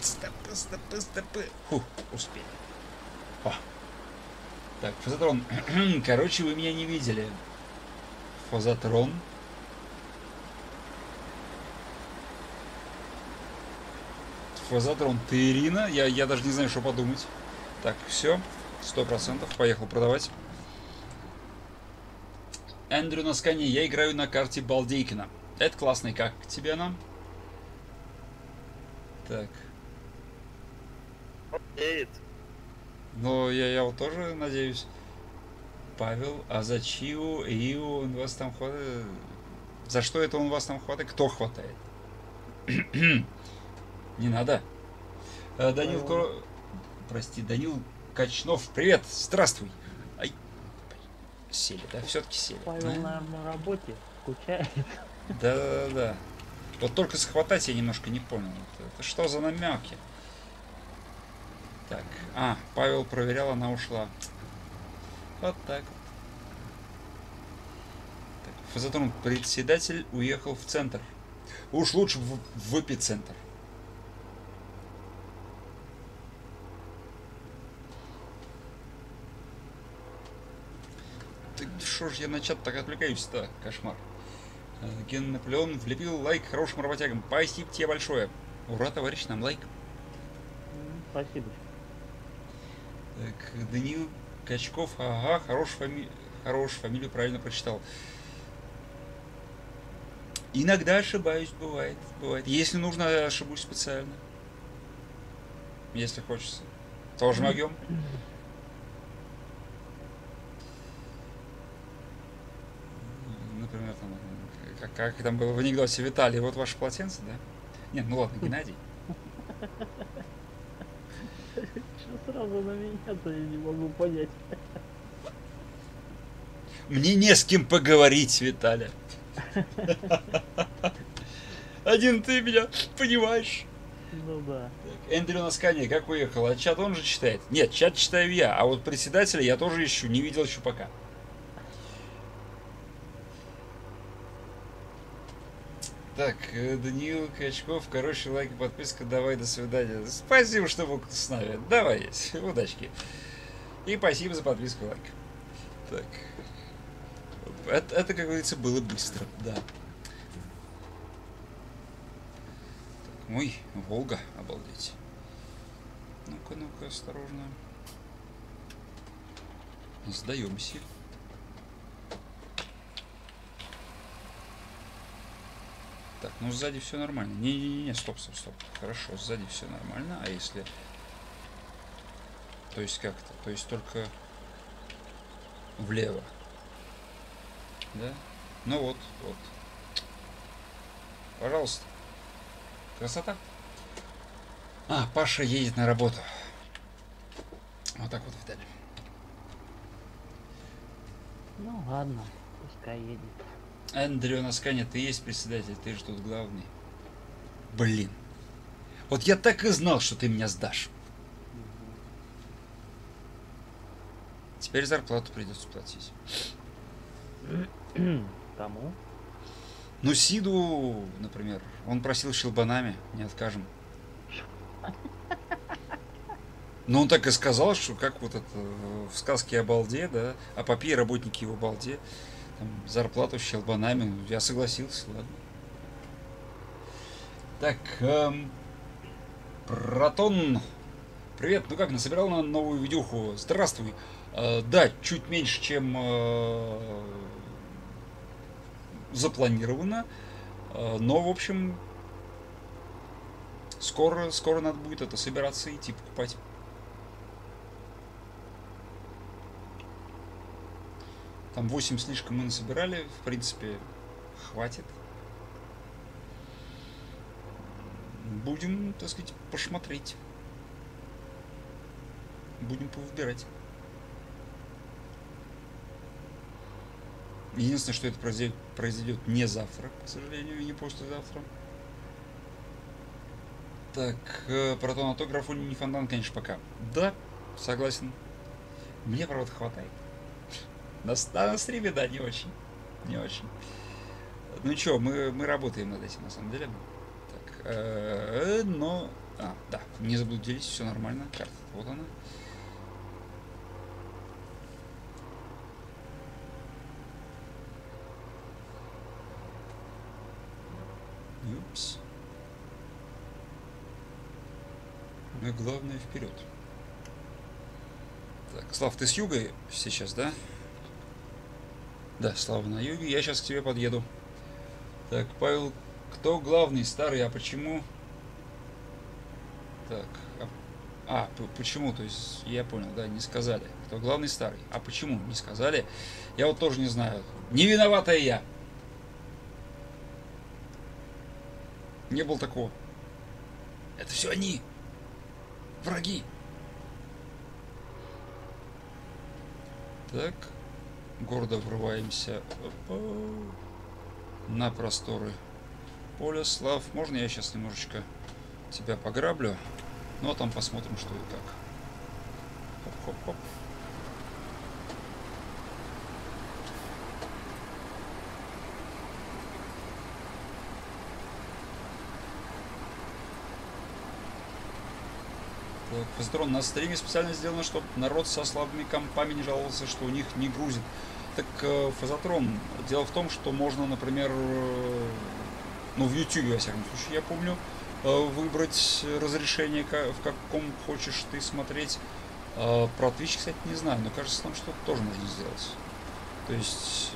Стопы, стопы, стопы. Фу, успели. О. Так, Фазотрон. Короче, вы меня не видели. Фазотрон. Фазотрон, ты Ирина? Я, я даже не знаю, что подумать. Так, все. Сто процентов. Поехал продавать. Эндрю на скане. Я играю на карте Балдейкина. Это классный. Как тебе она? Так. Едет. Ну, я, я вот тоже надеюсь. Павел, а за чью Ию он вас там хватает? За что это он вас там хватает? Кто хватает? Не надо. А, Данил Ко... Прости, Данил Качнов, привет, здравствуй. Ай, сели, да? Все-таки сели. Павел, А? наверное, на работе скучает. Да, да, да. Вот только схватать я немножко не понял. Это, это что за намеки? Так, а, Павел проверял, она ушла. Вот так вот. Так, Фазотрон, председатель уехал в центр. Уж лучше в, в эпицентр. Что ж я на чат так отвлекаюсь-то, кошмар. Э, Ген Наполеон влепил лайк хорошим работягам. Спасибо тебе большое. Ура, товарищ, нам лайк. Спасибо. Так, Даниил Качков, ага, хорош, фами... хорош фамилию правильно прочитал. Иногда ошибаюсь, бывает, бывает. Если нужно, ошибусь специально. Если хочется. Тоже могем. Например, там, как, как там было в анекдоте Виталий, вот ваше полотенце, да? Нет, ну ладно, Геннадий. Что сразу на меня-то я не могу понять. Мне не с кем поговорить, Виталя. Один ты меня понимаешь. Ну да. Так, Эндрю на скане как уехал? А чат он же читает? Нет, чат читаю я, а вот председателя я тоже ищу, не видел еще пока. Так, э, Даниил Качков, короче, лайк и подписка, давай, до свидания. Спасибо, что был с нами. Давай, удачки. И спасибо за подписку, лайк. Так. Это, это, как говорится, было быстро, да. Так, ой, Волга, обалдеть. Ну-ка, ну-ка, осторожно. Сдаемся. Так, ну сзади все нормально. Не-не-не, стоп, стоп, стоп. Хорошо, сзади все нормально. А если... То есть как-то? То есть только влево. Да? Ну вот, вот. Пожалуйста. Красота. А, Паша едет на работу. Вот так вот, Виталий. Ну ладно, пускай едет. Эндрю на скане, ты есть председатель, ты же тут главный. Блин. Вот я так и знал, что ты меня сдашь. Теперь зарплату придется платить. Кому? Ну, Сиду, например, он просил щелбанами, не откажем. Но он так и сказал, что как вот это э, в сказке о балде, да, о попе работники его балде, там, зарплату щелбанами, я согласился, ладно. Так, эм, Протон, привет, ну как, насобирал на новую видюху, здравствуй. Э, да, чуть меньше, чем э, запланировано, э, но, в общем, скоро, скоро надо будет это собираться идти покупать. Там 8 слишком мы насобирали, в принципе, хватит. Будем, так сказать, посмотреть. Будем повыбирать. Единственное, что это произойдет, произойдет не завтра, к сожалению, и не послезавтра. Так, э, протон автограф не фонтан, конечно, пока. Да, согласен. Мне, правда, хватает. На, на стриме, да, не очень. Не очень. Ну что, мы, мы работаем над этим, на самом деле. Так, э, но... А, да, не заблудились, все нормально. Карта, вот она. Упс. Ну и главное вперед. Так, Слав, ты с юга сейчас, да? Да, Слава на юге. Я сейчас к тебе подъеду. Так, Павел, кто главный, старый, а почему? Так, а, а почему? То есть, я понял, да, не сказали. Кто главный, старый. А почему не сказали? Я вот тоже не знаю. Не виноватая я. Не было такого. Это все они. Враги. Так. Гордо врываемся на просторы поля. Слав, можно я сейчас немножечко тебя пограблю? Ну а там посмотрим, что и как. Хоп-хоп-хоп. Так, Фаздрон, на стриме специально сделано, чтобы народ со слабыми компами не жаловался, что у них не грузит. Так, э, Фазотрон, дело в том, что можно, например, э, ну, в YouTube, во всяком случае, я помню, э, выбрать разрешение, в каком хочешь ты смотреть. Про Twitch, кстати, не знаю, но кажется, там что-то тоже можно сделать. То есть,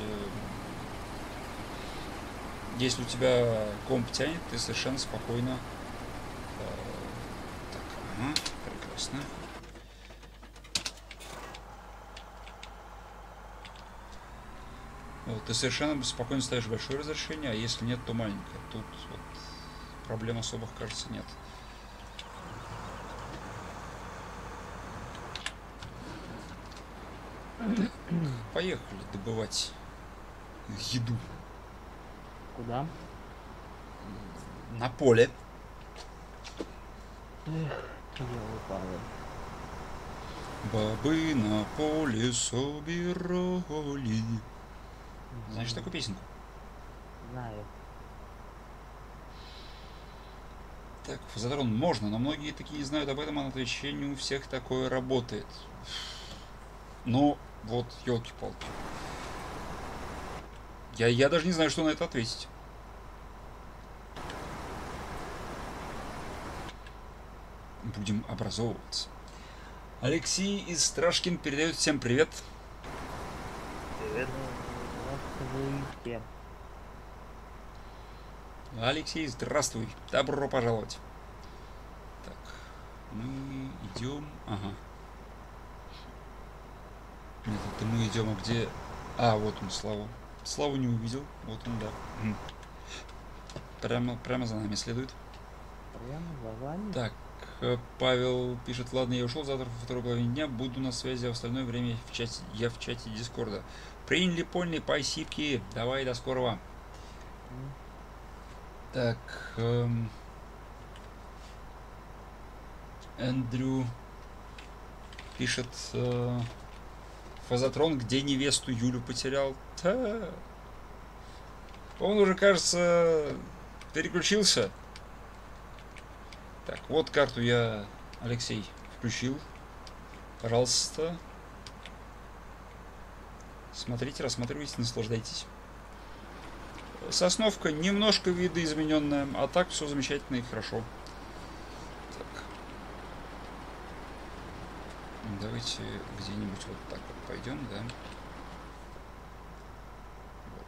если у тебя комп тянет, ты совершенно спокойно... Так, ага, прекрасно. Вот, ты совершенно спокойно ставишь большое разрешение, а если нет, то маленькое. Тут вот проблем особых, кажется, нет. Так, поехали добывать еду Куда? на поле. Павел. Бобы на поле собирали. Знаешь такую песенку? Знаю. Так, фазотрон можно, но многие такие не знают об этом, а на Твиче не у всех такое работает. Ну, вот, елки-палки. Я, я даже не знаю, что на это ответить. Будем образовываться. Алексей из Страшкин передает всем привет. Привет. Здравствуйте. Алексей, здравствуй. Добро пожаловать. Так, мы идем. Ага. Нет, это мы идем, а где. А, вот он, Слава. Славу не увидел. Вот он, да. Прямо, прямо за нами следует. Прямо за вами? Так, э, Павел пишет, ладно, я ушел, завтра во второй половине дня буду на связи, а в остальное время в чате, я в чате Дискорда. Приняли, поняли, спасибо, давай, до скорого. Так, эм, Эндрю пишет, э, Фазотрон, где невесту Юлю потерял? Та. Он уже, кажется, переключился. Так, вот карту я, Алексей, включил. Пожалуйста. Смотрите, рассматривайте, наслаждайтесь. Сосновка немножко видоизмененная, а так все замечательно и хорошо. Так. Давайте где-нибудь вот так вот пойдем, да? Вот.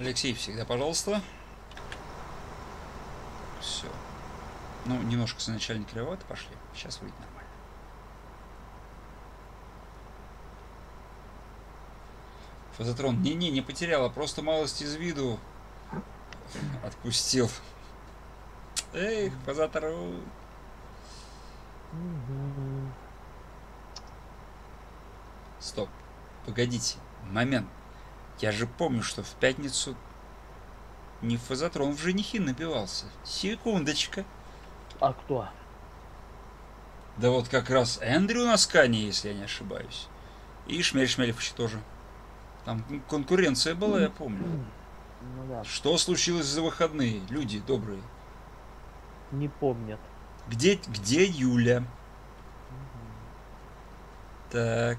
Алексей, всегда пожалуйста. Все. Ну, немножко сначала кривовато пошли. Сейчас выйдет нормально. Фазотрон, не-не, не потеряла, просто малость из виду отпустил. Эх, Фазотрон. Стоп. Погодите. Момент. Я же помню, что в пятницу не Фазотрон в женихи набивался. Секундочка. А кто? Да вот как раз Эндрю на скане, если я не ошибаюсь. И Шмель Шмелевич тоже. Там конкуренция была, я помню. Ну да, Что случилось за выходные, люди добрые? не помнят. Где, где Юля? Так.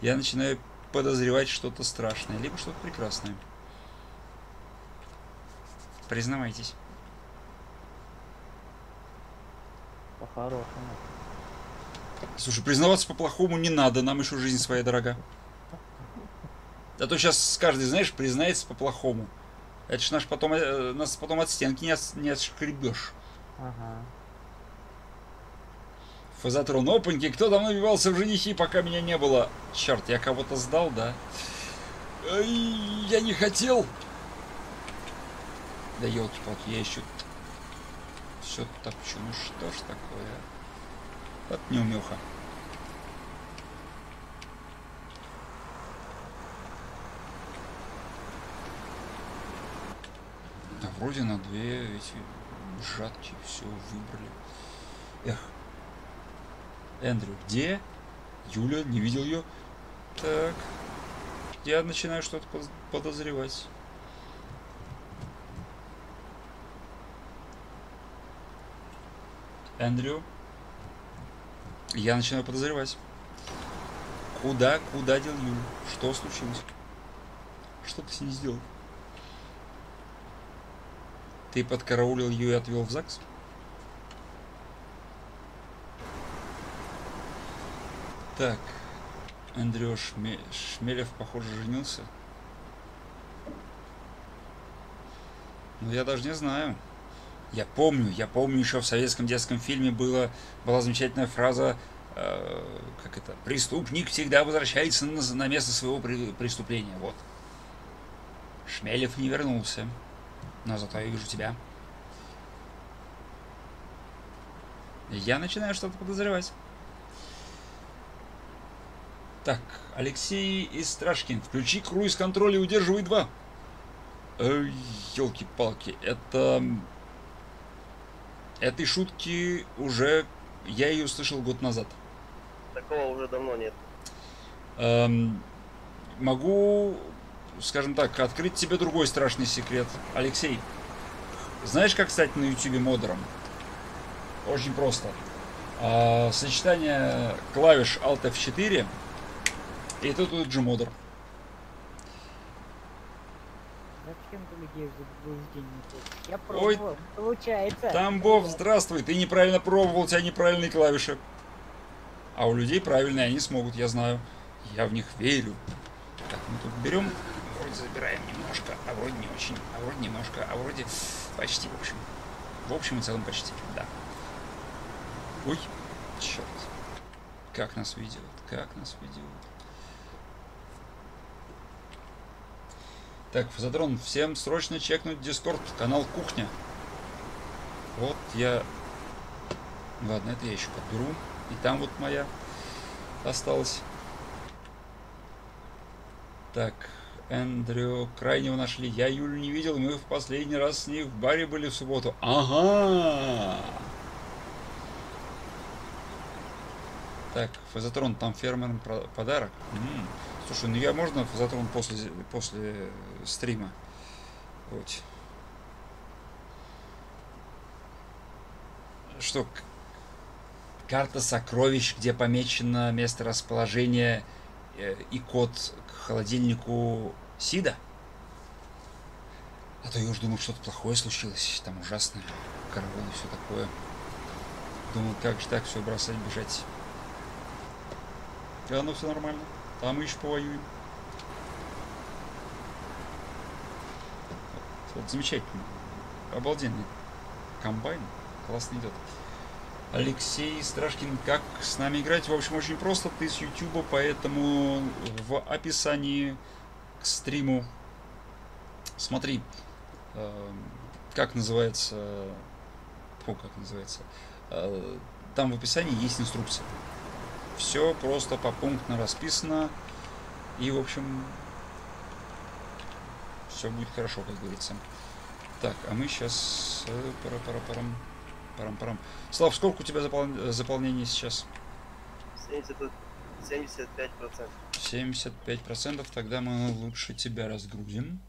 Я начинаю подозревать что-то страшное, либо что-то прекрасное. Признавайтесь. По-хорошему. Слушай, признаваться по-плохому не надо, нам еще жизнь своя дорога. А то сейчас каждый, знаешь, признается по-плохому. Это ж наш потом, э, нас потом от стенки не, от, не отшкребешь. Ага. Фазотрон, опаньки, кто там набивался в женихи, пока меня не было? Черт, я кого-то сдал, да? Ай, я не хотел. Да елки-палки, я еще все топчу. Ну что ж такое, а? Вот неумеха. Да вроде на две эти жатки все выбрали. Эх. Эндрю, где? Юля, не видел ее. Так. Я начинаю что-то подозревать. Эндрю. Я начинаю подозревать. Куда, куда дел Юлю? Что случилось? Что ты с ней сделал? Ты подкараулил ее и отвел в ЗАГС? Так, Андрей Шме- Шмелев, похоже, женился. Ну, я даже не знаю. Я помню, я помню, еще в советском детском фильме было, была замечательная фраза, э, как это, преступник всегда возвращается на, на место своего преступления. Вот. Шмелев не вернулся, но зато я вижу тебя. Я начинаю что-то подозревать. Так, Алексей Истрашкин, включи круиз-контроль и удерживай два. елки-палки, это... Этой шутки уже... Я ее услышал год назад. Такого уже давно нет. Эм, могу, скажем так, открыть тебе другой страшный секрет. Алексей, знаешь, как стать на YouTube модером? Очень просто. А, сочетание клавиш Alt F4 и тут тут же модер. Зачем ты людей в заблуждение вводишь? Я Ой, пробовал, получается. Тамбов, здравствуй, ты неправильно пробовал, у тебя неправильные клавиши. А у людей правильные, они смогут, я знаю. Я в них верю. Так, мы тут берем, вроде забираем немножко, а вроде не очень, а вроде немножко, а вроде почти, в общем. В общем и целом почти, да. Ой, черт. Как нас ведет, как нас ведет. Так, Фазодрон, всем срочно чекнуть Дискорд, канал Кухня. Вот я... Ладно, это я еще подберу. И там вот моя осталась. Так, Эндрю крайнего нашли. Я Юлю не видел, мы в последний раз с ней в баре были в субботу. Ага! Так, Фазотрон, там фермерам подарок. М, Слушай, ну я можно фазотрон после, после стрима? Вот. Что, карта сокровищ, где помечено место расположения э, и код к холодильнику Сида? А то я уж думал, что-то плохое случилось, там ужасное, караул и все такое. Думал, как же так все бросать, бежать. Да, ну все нормально. Там еще повоюем. Вот, замечательно. Обалденный комбайн. Классно идет. Алексей Страшкин, как с нами играть? В общем, очень просто. Ты с Ютуба, поэтому в описании к стриму смотри, эм, как называется... Фу, как называется? Э, Там в описании есть инструкция. Все просто попунктно расписано. И, в общем, все будет хорошо, как говорится. Так, а мы сейчас... Пара пара парам парам парам Слав, сколько у тебя запол- заполнение сейчас? 70, 75 процентов. 75%. Тогда мы лучше тебя разгрузим.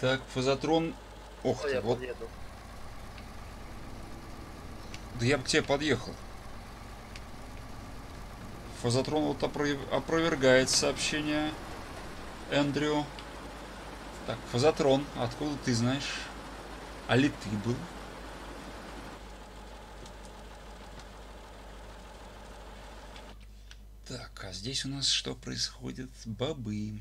Так, фазотрон... Ох О, ты, я вот подъеду. Да я бы к тебе подъехал. Фазотрон вот опро- опровергает сообщение Эндрю. Так, Фазотрон, откуда ты знаешь? А ли ты был? Так, а здесь у нас что происходит? Бобы.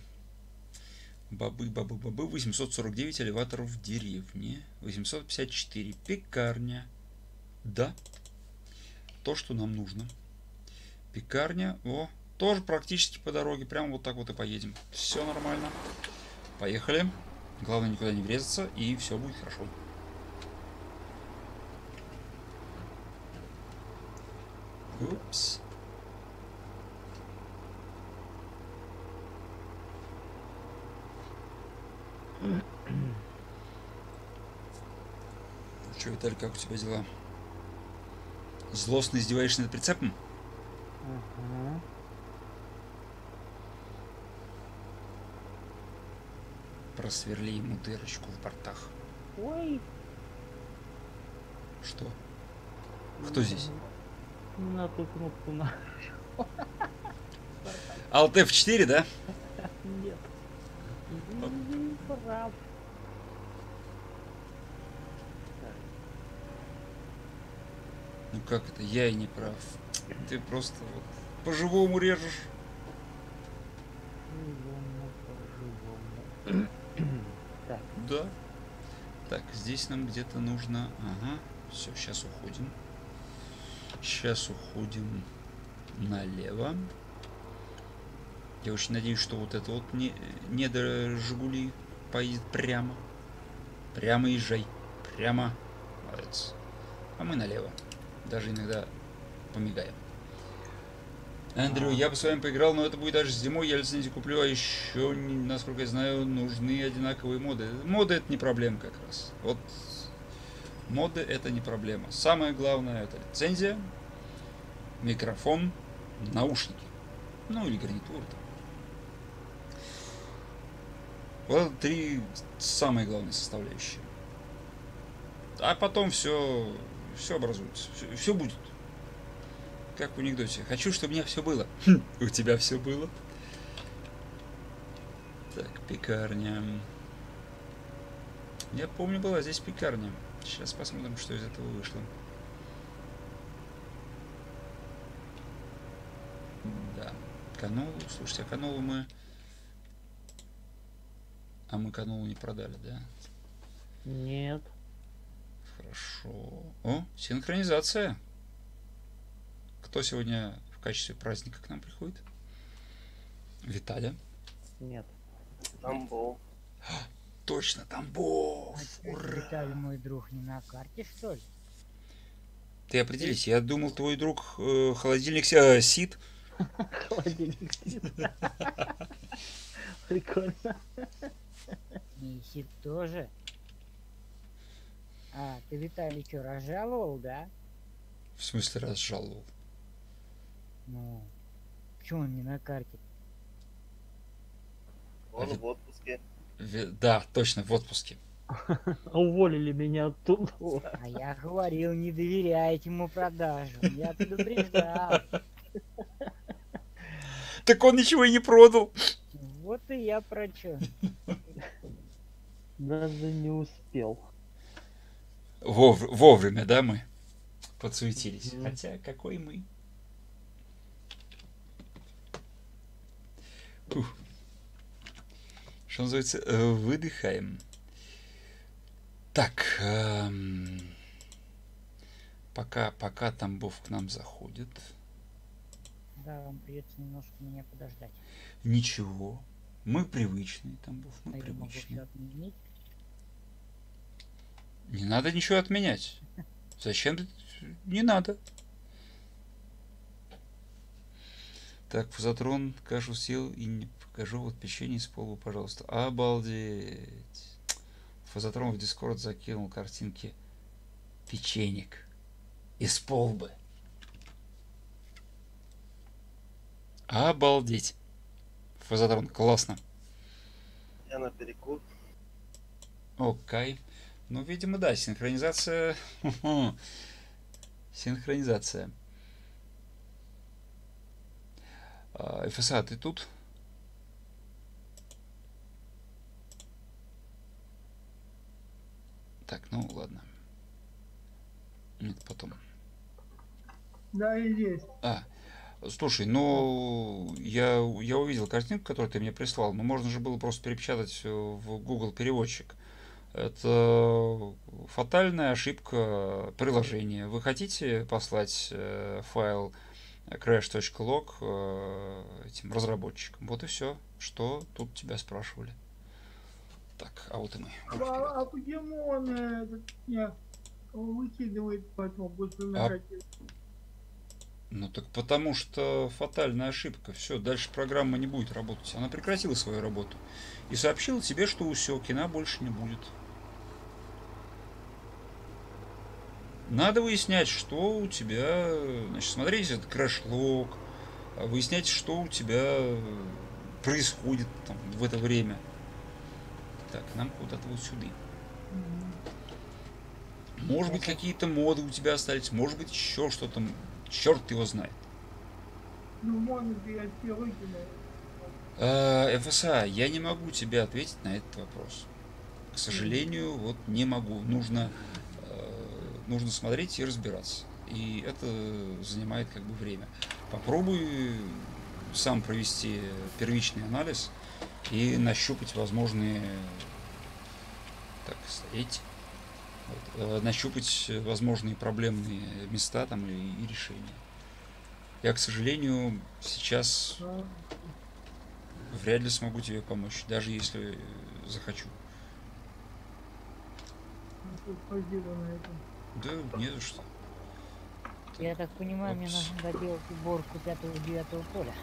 Бобы, бобы, бобы. 849 элеваторов в деревне. 854 пекарня. Да. То, что нам нужно. Пекарня. О, тоже практически по дороге. Прямо вот так вот и поедем. Все нормально. Поехали. Главное никуда не врезаться, и все будет хорошо. Упс. Ну что, Виталий, как у тебя дела? Злостно издеваешься над прицепом? Ага. Просверли ему дырочку в бортах. Ой. Что? Кто здесь? На ту кнопку на. Alt F4, да? Нет. Прав. Ну как это? Я и не прав. Ты просто вот по-живому режешь. По-живому, по-живому. Так, Да. Так, здесь нам где-то нужно... Ага, все, сейчас уходим. Сейчас уходим налево. Я очень надеюсь, что вот это вот не, недо Жигули поедет прямо. Прямо езжай. Прямо. Молодец. А мы налево. Даже иногда помигаем. Эндрю, я бы с вами поиграл, но это будет даже зимой, я лицензию куплю, а еще, насколько я знаю, нужны одинаковые моды. Моды это не проблема как раз. Вот моды это не проблема. Самое главное это лицензия, микрофон, наушники. Ну или гарнитура там. Вот это три самые главные составляющие. А потом все, все образуется, все, будет. Как в анекдоте. Хочу, чтобы у меня все было. Хм, У тебя все было. Так, пекарня. Я помню, была здесь пекарня. Сейчас посмотрим, что из этого вышло. Да. Канолу. Слушайте, а канолу мы... А мы канолу не продали, да? нет. Хорошо. О, синхронизация. Кто сегодня в качестве праздника к нам приходит? Виталя. Нет. Тамбов. Точно, Тамбов. А Ура. Виталий, мой друг, не на карте, что ли? Ты определись, я думал, твой друг э, холодильник э, Сид. Холодильник сидит. Прикольно. И Сид тоже. А, ты Виталий что, разжаловал, да? В смысле разжаловал? Ну, почему он не на карте? Он в отпуске. Да, точно, в отпуске. Уволили меня оттуда. А я говорил, не доверяйте ему продажу. Я предупреждал. Так он ничего и не продал. Вот и я про чё. Даже не успел. Вовр- вовремя, да, мы подсуетились. Мгм. Хотя, какой мы? Ух. Что называется, э, выдыхаем. Так, эм, пока, пока Тамбов к нам заходит, Да, вам придется немножко меня подождать. ничего. Мы привычные, Тамбов, А мы все привычные. Не надо ничего отменять. Зачем. Не надо. Так, фазотрон, кашу съел и не покажу вот печенье с полу, пожалуйста. Обалдеть. Фазотрон в Дискорд закинул картинки печенек из полбы. Обалдеть. Фазотрон, классно. Я на перекур. Окей. Ну, видимо, да, синхронизация. Синхронизация. А, ФСА, ты тут? Так, ну ладно. Нет, потом. Да, и есть. А, слушай, ну я, я увидел картинку, которую ты мне прислал, но можно же было просто перепечатать в Google переводчик. Это фатальная ошибка приложения. Вы хотите послать э, файл crash.log э, этим разработчикам? Вот и все. Что тут тебя спрашивали? Так, а вот и мы. А, а почему он э, этот, выкидывает потом? Ну так потому что фатальная ошибка. Все, дальше программа не будет работать. Она прекратила свою работу. И сообщила тебе, что все, кино больше не будет. Надо выяснять, что у тебя... Значит, смотреть этот crash log. Выяснять, что у тебя происходит там, в это время. Так, нам куда-то вот сюда. Может быть, какие-то моды у тебя остались, может быть, еще что-то. Черт его знает. Ну, может, я. Э, ФСА, я не могу тебе ответить на этот вопрос. К сожалению, вот не могу. Нужно, э, нужно смотреть и разбираться. И это занимает как бы время. Попробуй сам провести первичный анализ и нащупать возможные... Так, стоять. Э, нащупать возможные проблемные места там и, и решения. Я, к сожалению, сейчас вряд ли смогу тебе помочь, даже если захочу. Да, не за что. Я так понимаю, мне Опс. нужно доделать уборку пятого-девятого поля.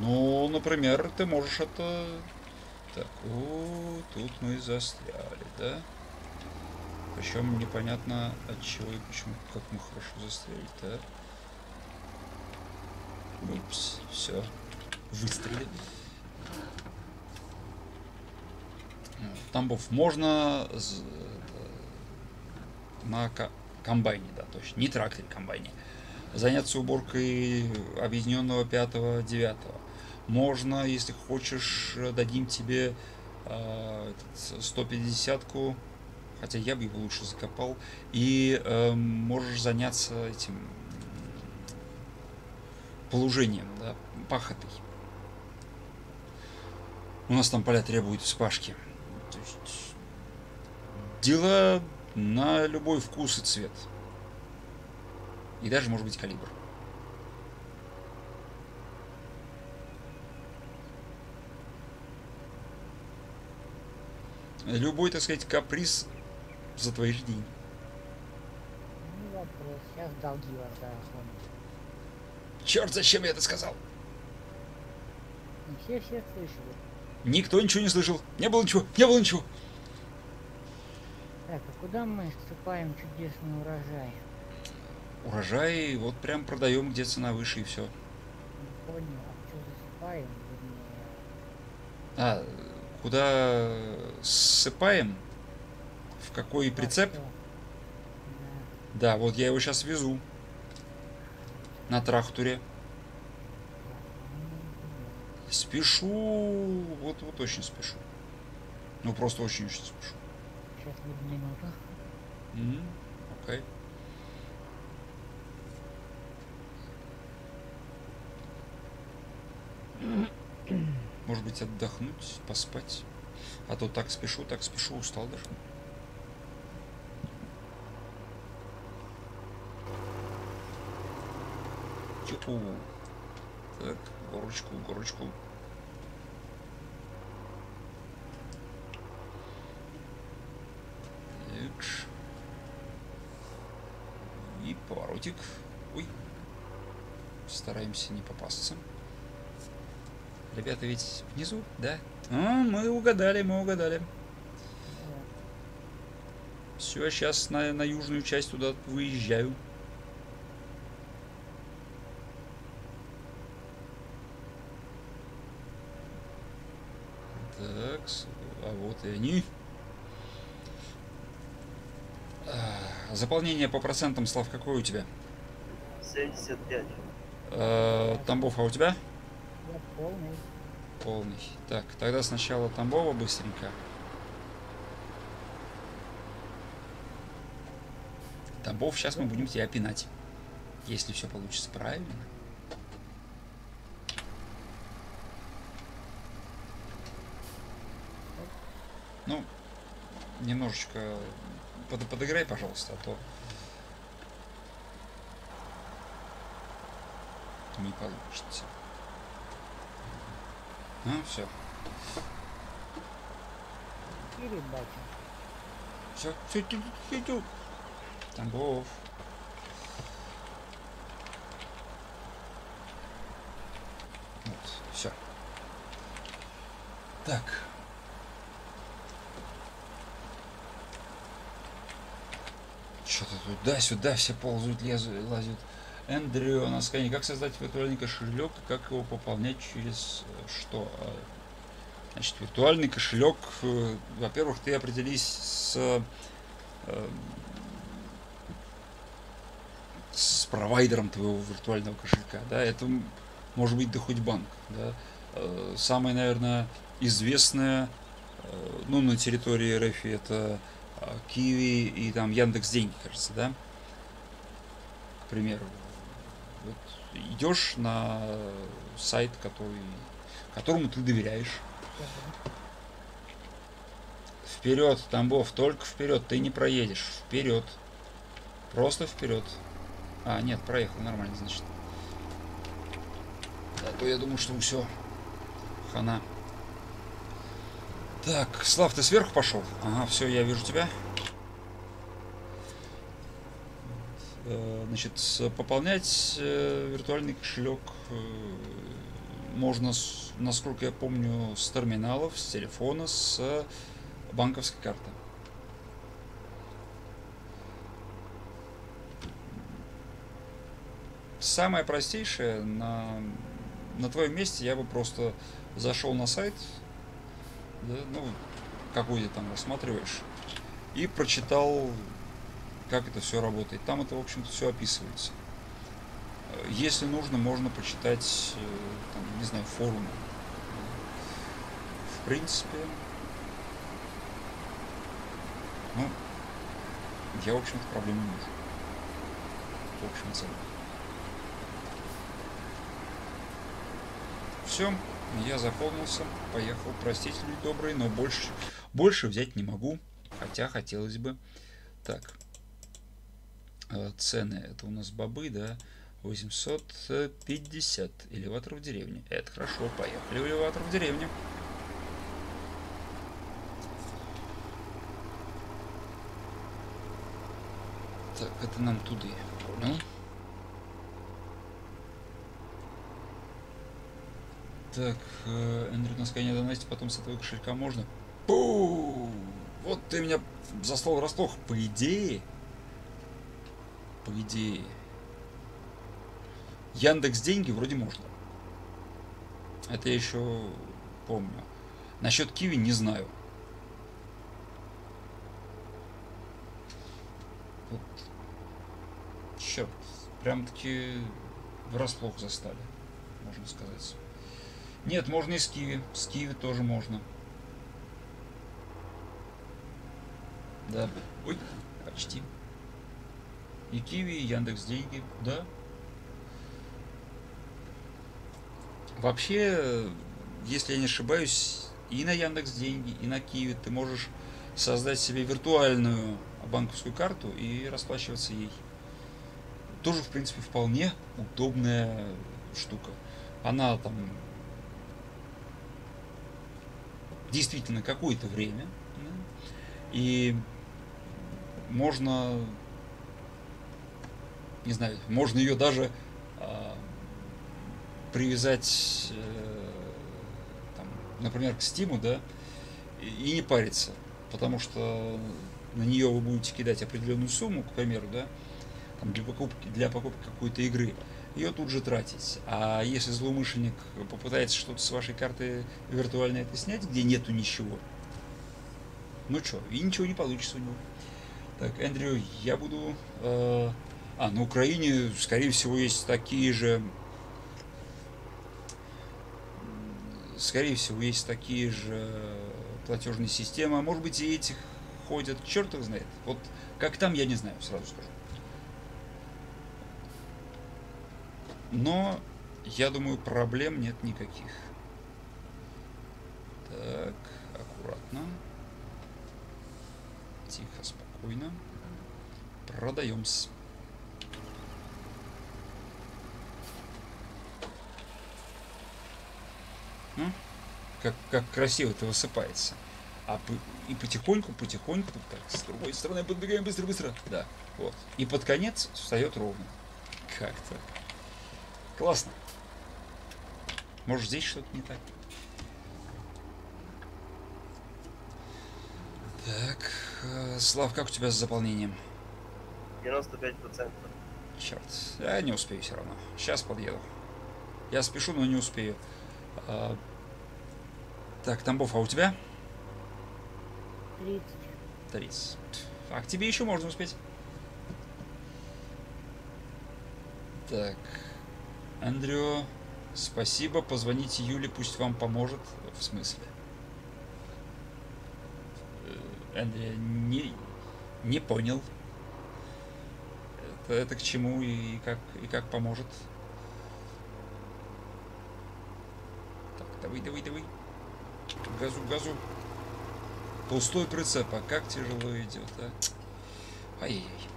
Ну, например, ты можешь это... Так, о, тут мы застряли, да? Причем непонятно от чего и почему, как мы хорошо застряли, да? Упс, все, выстрелили. Тамбов, можно это, на комбайне, да, точно, не тракторе, комбайне, заняться уборкой объединенного пятого, девятого. Можно, если хочешь, э, дадим тебе э, этот, 150-ку, хотя я бы его лучше закопал, и э, можешь заняться этим м, полужением, да, пахотой. У нас там поля требуют вспашки. То есть дела на любой вкус и цвет. И даже, может быть, калибр. Любой, так сказать, каприз за твои же деньги. Ну, вопрос. Сейчас долги оформлю. Черт, зачем я это сказал? Все всех слышали. Никто ничего не слышал. Не было ничего, не было ничего. Так, а куда мы ссыпаем чудесный урожай? Урожай вот прям продаем, где цена выше и все. Не понял, а что засыпаем? А, куда ссыпаем? В какой прицеп? Да, вот я его сейчас везу. На тракторе. Спешу. Вот, вот очень спешу. Ну, просто очень-очень спешу. Сейчас будет минуту. М, Окей. Может быть, отдохнуть, поспать. А то так спешу, так спешу, устал даже. Тиху. Так, горочку, горочку. Икш. И поворотик. Ой. Стараемся не попасться. Ребята ведь внизу, да? А, мы угадали, мы угадали. Все, сейчас на, на южную часть туда выезжаю. Так, а вот и они. А, Заполнение по процентам, Слав, какое у тебя? 75. Э, Тамбов, а у тебя? Полный. Полный. Так, тогда сначала Тамбова быстренько. Тамбов, сейчас мы будем тебя пинать. Если все получится правильно. Ну, немножечко под- подыграй, пожалуйста, а то не получится. А, все. Передача. Все, все, все, Тамбов. Вот, все. Так. Что-то туда-сюда все ползают, лезут, лазят. Эндрю, на скане, как создать виртуальный кошелек и как его пополнять через э, что? А, Значит, виртуальный кошелек, э, во-первых, ты определись с, э, с провайдером твоего виртуального кошелька, да, это может быть да хоть банк, да. Самое, наверное, известное, ну, на территории РФ это Киви и там Яндекс Деньги, кажется, да, к примеру. Вот идешь на сайт, который, которому ты доверяешь, Вперед, Тамбов, только вперед, ты не проедешь. Вперед. Просто вперед. А, нет, проехал, нормально, значит. А то я думаю, что все. Хана. Так, Слав, ты сверху пошел? Ага, все, я вижу тебя. Э, Значит, с- пополнять э, виртуальный кошелек э, можно, насколько я помню, с терминалов, с телефона, с банковской карты. Самое простейшее, на, на твоем месте я бы просто зашел на сайт, да, ну, какой ты там рассматриваешь, и прочитал, как это все работает. Там это, в общем-то, все описывается. Если нужно, можно почитать, э, там, не знаю, форумы. В принципе, ну, я, в общем-то, проблем не вижу. В общем целом. Все, я заполнился, поехал. Простите, люди добрые, но больше, больше взять не могу. Хотя хотелось бы. Так. Э, Цены. Это у нас бобы, да? 850 элеватор в деревне. Это хорошо, поехали в элеватор в деревню. Так, это нам туда, понял. Так, э, Эндрю на скайне доносите, потом с этого кошелька можно. Пу! Вот ты меня застал врасплох. По идее, по идее, Яндекс деньги вроде можно. Это я еще помню. Насчет Киви не знаю. Вот. Черт, прям-таки врасплох застали, можно сказать. Нет, можно и с Киви. С Киви тоже можно. Да. Ой, почти. И Киви, и Яндекс деньги, да. Вообще, если я не ошибаюсь, и на Яндекс деньги, и на Киви ты можешь создать себе виртуальную банковскую карту и расплачиваться ей. Тоже, в принципе, вполне удобная штука. Она там действительно какое-то время. И можно, не знаю, можно ее даже а, привязать, э, там, например, к Стиму, да, и, и не париться, потому что на нее вы будете кидать определенную сумму, к примеру, да, там, для покупки, для покупки какой-то игры, ее тут же тратить. А если злоумышленник попытается что-то с вашей карты виртуально это снять, где нету ничего, ну что, и ничего не получится у него. Так, Эндрю, я буду... э, а, на Украине, скорее всего, есть такие же... Скорее всего, есть такие же платежные системы. А может быть, и этих ходят, черт их знает. Вот как там, я не знаю, сразу скажу. Но, я думаю, проблем нет никаких. Так, аккуратно. Тихо, спокойно. Как, как красиво это высыпается. А и потихоньку, потихоньку, так, с другой стороны подбегаем быстро, быстро. Да, вот. И под конец встает ровно. Как-то. Классно. Может здесь что-то не так? Так, э, Слав, как у тебя с заполнением? 95%. Черт, я не успею все равно. Сейчас подъеду. Я спешу, но не успею. А, Так, Тамбов, а у тебя? 30. 30. А к тебе еще можно успеть. Так. Андрю, спасибо. Позвоните Юле, пусть вам поможет. В смысле? Э, Андрей, не, не понял. Это, это к чему и как, и как поможет? Давай, давай, давай. Газу, газу. Пустой прицеп, а как тяжело идет, а? Ай-яй-яй.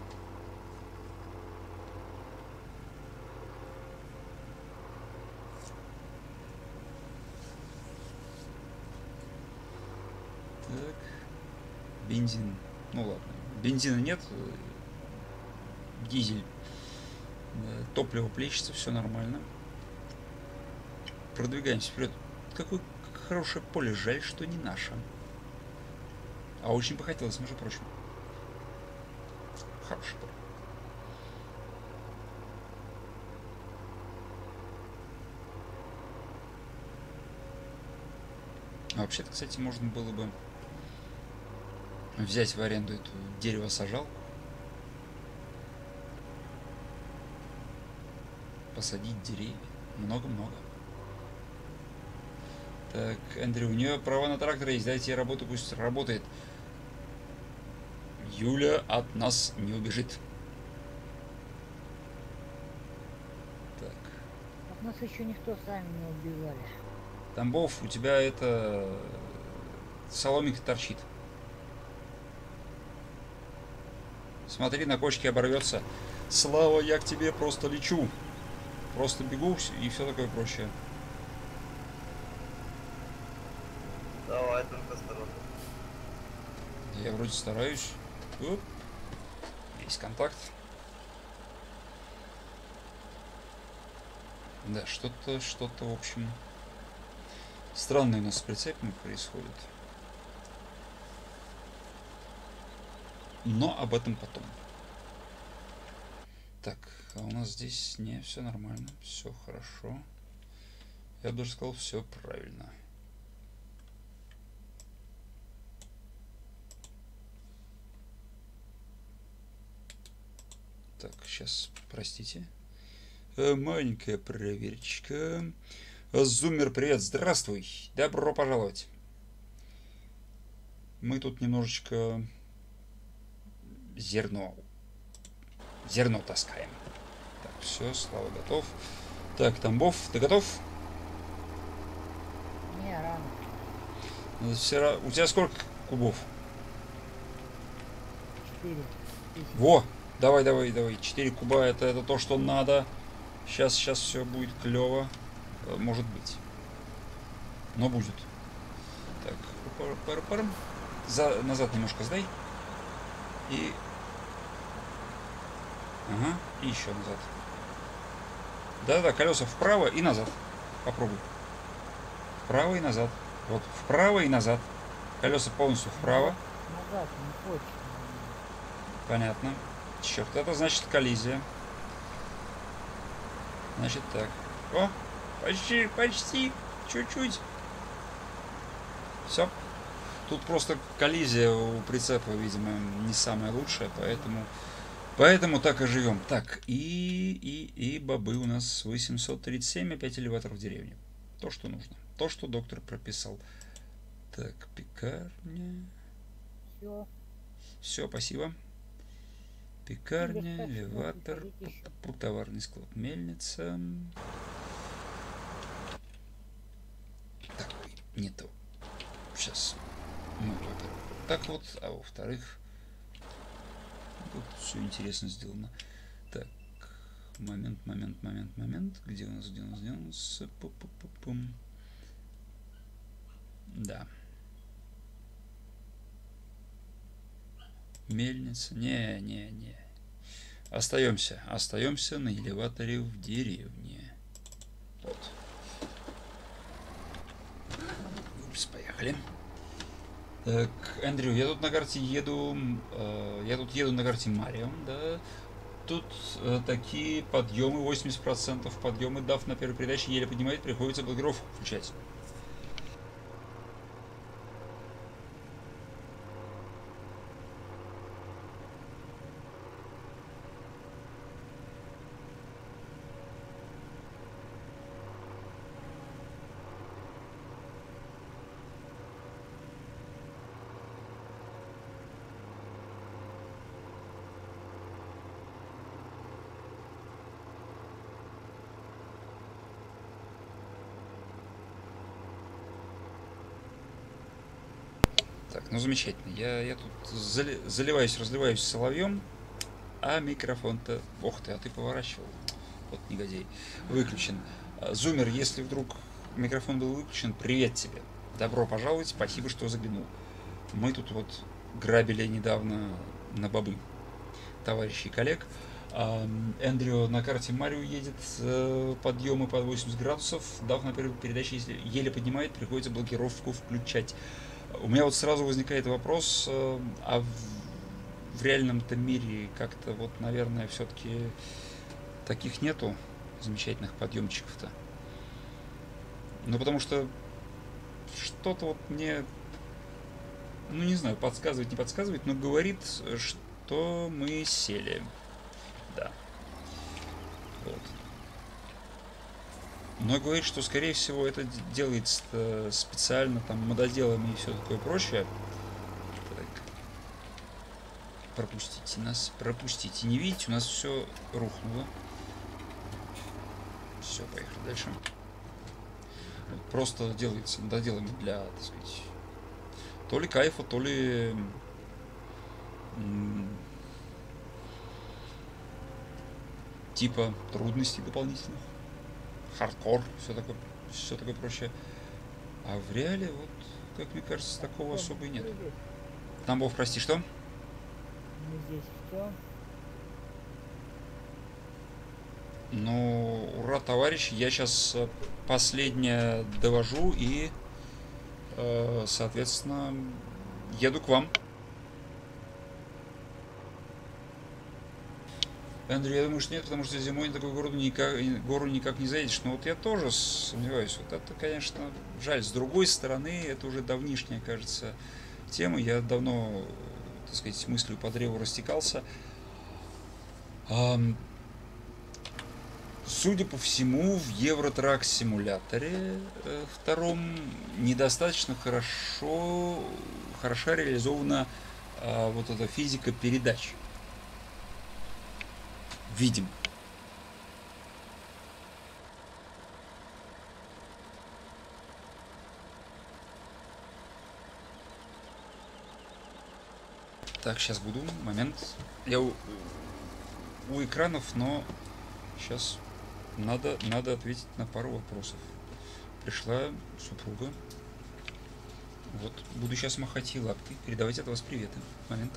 Так. Бензин. Ну ладно. Бензина нет. э, Дизель. Да, Топливо плещется, все нормально. Продвигаемся вперед. Какое хорошее поле, жаль, что не наше. А очень бы хотелось, между прочим. Хорошее поле. А вообще-то, кстати, можно было бы взять в аренду эту дерево-сажалку. Посадить деревья. Много-много. Так, Эндрю, у нее права на трактор есть, дайте ей работу, пусть работает. Юля от нас не убежит. Так. От нас еще никто сами не убивали. Тамбов, у тебя это соломинка торчит. Смотри, на кочке оборвется. Слава, я к тебе просто лечу. Просто бегу и все такое прочее. Давай, только осторожно. Я вроде стараюсь. Оп. Есть контакт. Да, что-то, что-то, в общем, странное у нас с прицепами происходит. но об этом потом. Так, а у нас здесь не все нормально, все хорошо. Я бы даже сказал, все правильно. Так, сейчас, простите. Э, маленькая проверочка. Зумер, привет, здравствуй. Добро пожаловать. Мы тут немножечко зерно зерно таскаем. Так, все, Слава готов. Так, Тамбов, ты готов? Не, рано. Ну, все ра- У тебя сколько кубов? Четыре. Во! Давай, давай, давай. 4 куба это, это то, что надо. Сейчас, сейчас все будет клево. Э, Может быть. Но будет. Так, пар- пар- пар. За, назад немножко сдай. И... Ага, и еще назад. Да-да, колеса вправо и назад. Попробуй. Вправо и назад. Вот, вправо и назад. Колеса полностью вправо. Назад не хочет. Понятно. Черт, это значит коллизия. Значит так. О, почти, почти, чуть-чуть. Все. Тут просто коллизия у прицепа, видимо, не самая лучшая, поэтому... Поэтому так и живем. Так, и, и, и бобы у нас 837, опять элеватор в деревне. То, что нужно. То, что доктор прописал. Так, пекарня. Все. Все, спасибо. Пекарня, элеватор, товарный склад, мельница. Так, не то. Сейчас во-первых, вот так вот, а во-вторых, тут все интересно сделано. Так, момент, момент, момент, момент. Где у нас, где у нас, где у нас? Пу-пу-пу-пум. Да. Мельница. Не, не, не. Остаемся. Остаемся на элеваторе в деревне. Вот. Упс, поехали. Так, Эндрю, я тут на карте еду. э, я тут еду на карте Марио, да. Тут э, такие подъемы, 80% подъемы, дав на первой передаче еле поднимает, приходится блокировку включать. Ну замечательно. Я, я тут зали- заливаюсь, разливаюсь соловьем, а микрофон-то... Ох ты, а ты поворачивал. Вот негодяй. Выключен. А, Зумер, если вдруг микрофон был выключен, привет тебе. Добро пожаловать, спасибо, что заглянул. Мы тут вот грабили недавно на бобы товарищей коллег. А, Эндрю на карте Марио едет э, подъемы под 80 градусов. Дав на первой передаче, еле поднимает, приходится блокировку включать. У меня вот сразу возникает вопрос, э, а в, реальном-то мире как-то вот, наверное, все-таки таких нету замечательных подъемчиков-то. Ну, потому что что-то вот мне, ну, не знаю, подсказывает, не подсказывает, но говорит, что мы сели. Да. Вот. Но говорит, что, скорее всего, это делается э, специально там мододелами и все такое прочее. Так. Пропустите нас, пропустите. Не видите, у нас все рухнуло. Все, поехали дальше. Вот просто делается мододелами для, так сказать, то ли кайфа, то ли типа трудностей дополнительных хардкор, все такое, все такое прочее. А в реале, вот, как мне кажется, такого особо и нет. Тамбов, прости, что? Мы здесь все. Ну, ура, товарищ, я сейчас последнее довожу и, э, соответственно, еду к вам. Эндрю, я думаю, что нет, потому что зимой на такую гору никак, гору никак не заедешь. Но вот я тоже сомневаюсь. Вот это, конечно, жаль. С другой стороны, это уже давнишняя, кажется, тема. Я давно, так сказать, мыслью по древу растекался. Судя по всему, в Евротрак симуляторе э, втором недостаточно хорошо, хорошо реализована а, вот эта физика передач. Видим. Так, сейчас буду. Момент. Я у, у экранов, но сейчас надо, надо ответить на пару вопросов. Пришла супруга. Вот, буду сейчас махать ей лапкой. Передавайте от вас приветы. Момент.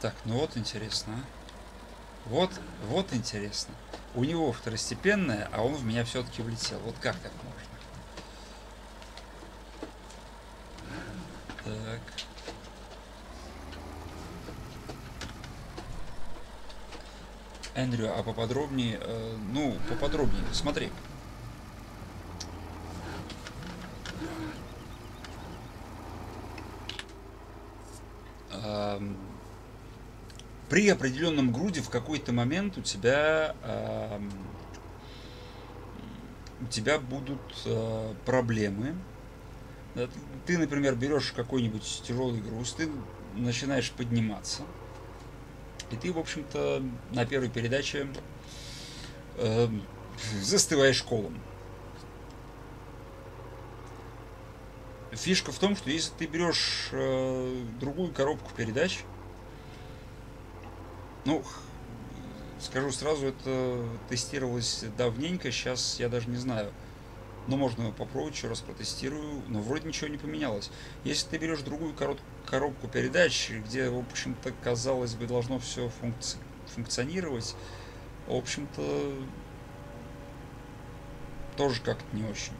Так, ну вот интересно. а. Вот, вот интересно. У него второстепенное, а он в меня все-таки влетел. Вот как так можно? Так. Эндрю, а поподробнее, э, ну, поподробнее, смотри. При определенном груде в какой-то момент у тебя ам, у тебя будут э, проблемы. Ты, например, берешь какой-нибудь тяжелый груз, ты начинаешь подниматься, и ты, в общем-то, на первой передаче э, застываешь колом. Фишка в том, что если ты берешь э, другую коробку передач, ну, скажу сразу, это тестировалось давненько, сейчас я даже не знаю. Но можно попробовать, еще раз протестирую, но вроде ничего не поменялось. Если ты берешь другую коробку передач, где, в общем-то, казалось бы, должно все функционировать, в общем-то, тоже как-то не очень.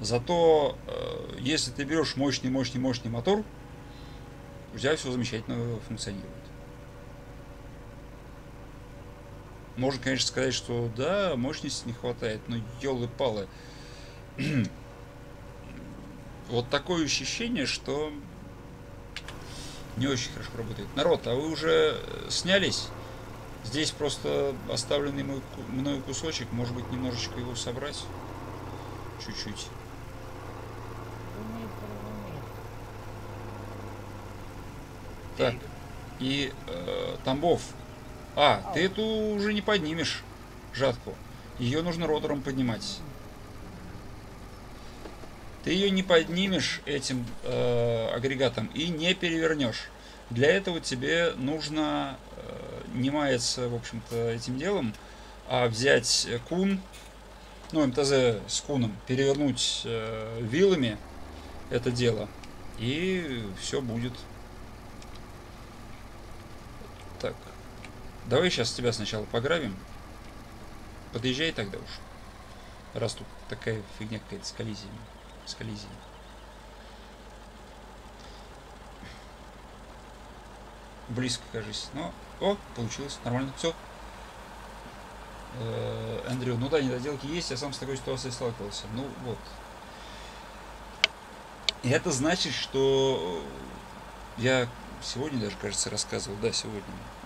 Зато, э, если ты берешь мощный, мощный, мощный мотор, у тебя все замечательно функционирует. Можно, конечно, сказать, что да, мощности не хватает, но елы-палы. Вот такое ощущение, что не очень хорошо работает. Народ, а вы уже э, снялись? Здесь просто оставленный мой, мною кусочек, может быть, немножечко его собрать? Чуть-чуть. Так, и э, Тамбов. А, ты эту уже не поднимешь, жатку. Ее нужно ротором поднимать. Ты ее не поднимешь этим э, агрегатом и не перевернешь. Для этого тебе нужно э, не маяться, в общем-то, этим делом, а взять кун, ну, МТЗ с куном, перевернуть э, вилами это дело, и все будет. Так. Давай сейчас тебя сначала пограбим. Подъезжай тогда уж. Раз тут такая фигня какая-то с коллизиями. С коллизией. Близко, кажись. Но, о, получилось. Нормально. Все. Эндрю, ну да, недоделки есть. Я сам с такой ситуацией сталкивался. Ну вот. И это значит, что я сегодня даже, кажется, рассказывал, да, сегодня э,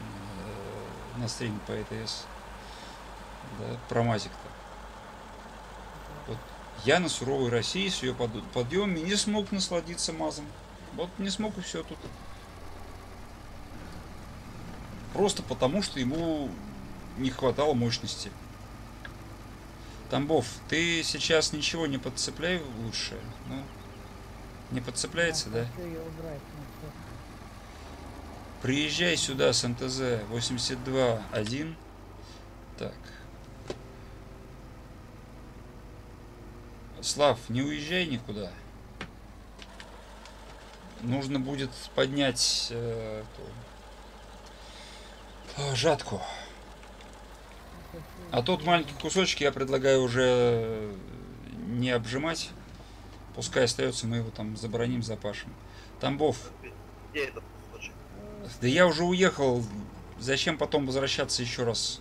на стриме по ЭТС. да, про Мазик-то. Вот я на суровой России с ее под- подъемами не смог насладиться Мазом. Вот не смог и все тут. Просто потому, что ему не хватало мощности. Тамбов, ты сейчас ничего не подцепляй лучше. Ну, не подцепляется, да? Хочу ее убрать, ну всё. Приезжай сюда с МТЗ 82.1. Так. Слав, не уезжай никуда. Нужно будет поднять э, эту, э, жатку. А тот маленький кусочек я предлагаю уже не обжимать. Пускай остается, мы его там заброним, запашем. Тамбов, Где этот? Да я уже уехал. Зачем потом возвращаться еще раз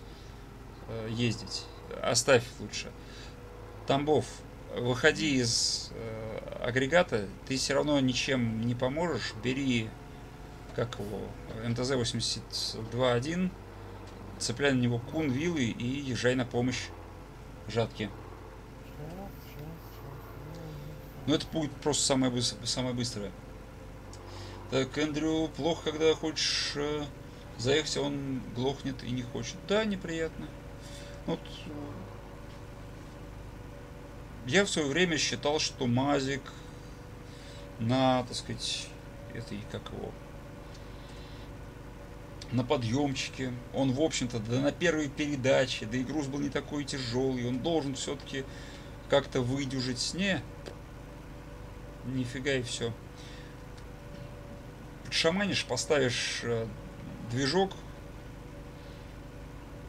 э, ездить? Оставь лучше. Тамбов, выходи из э, агрегата. Ты все равно ничем не поможешь. Бери, как его, МТЗ 82.1. Цепляй на него кун, вилы и езжай на помощь жатке. Сейчас. Ну это будет просто самое, самое быстрое. Так, Эндрю, плохо, когда хочешь э, заехать, а он глохнет и не хочет. Да, неприятно. Вот, я в свое время считал, что Мазик на, так сказать, этой, как его, на подъемчике, он, в общем-то, да на первой передаче, да и груз был не такой тяжелый, он должен все-таки как-то выдюжить. Не, нифига и все. Шаманишь, поставишь э, движок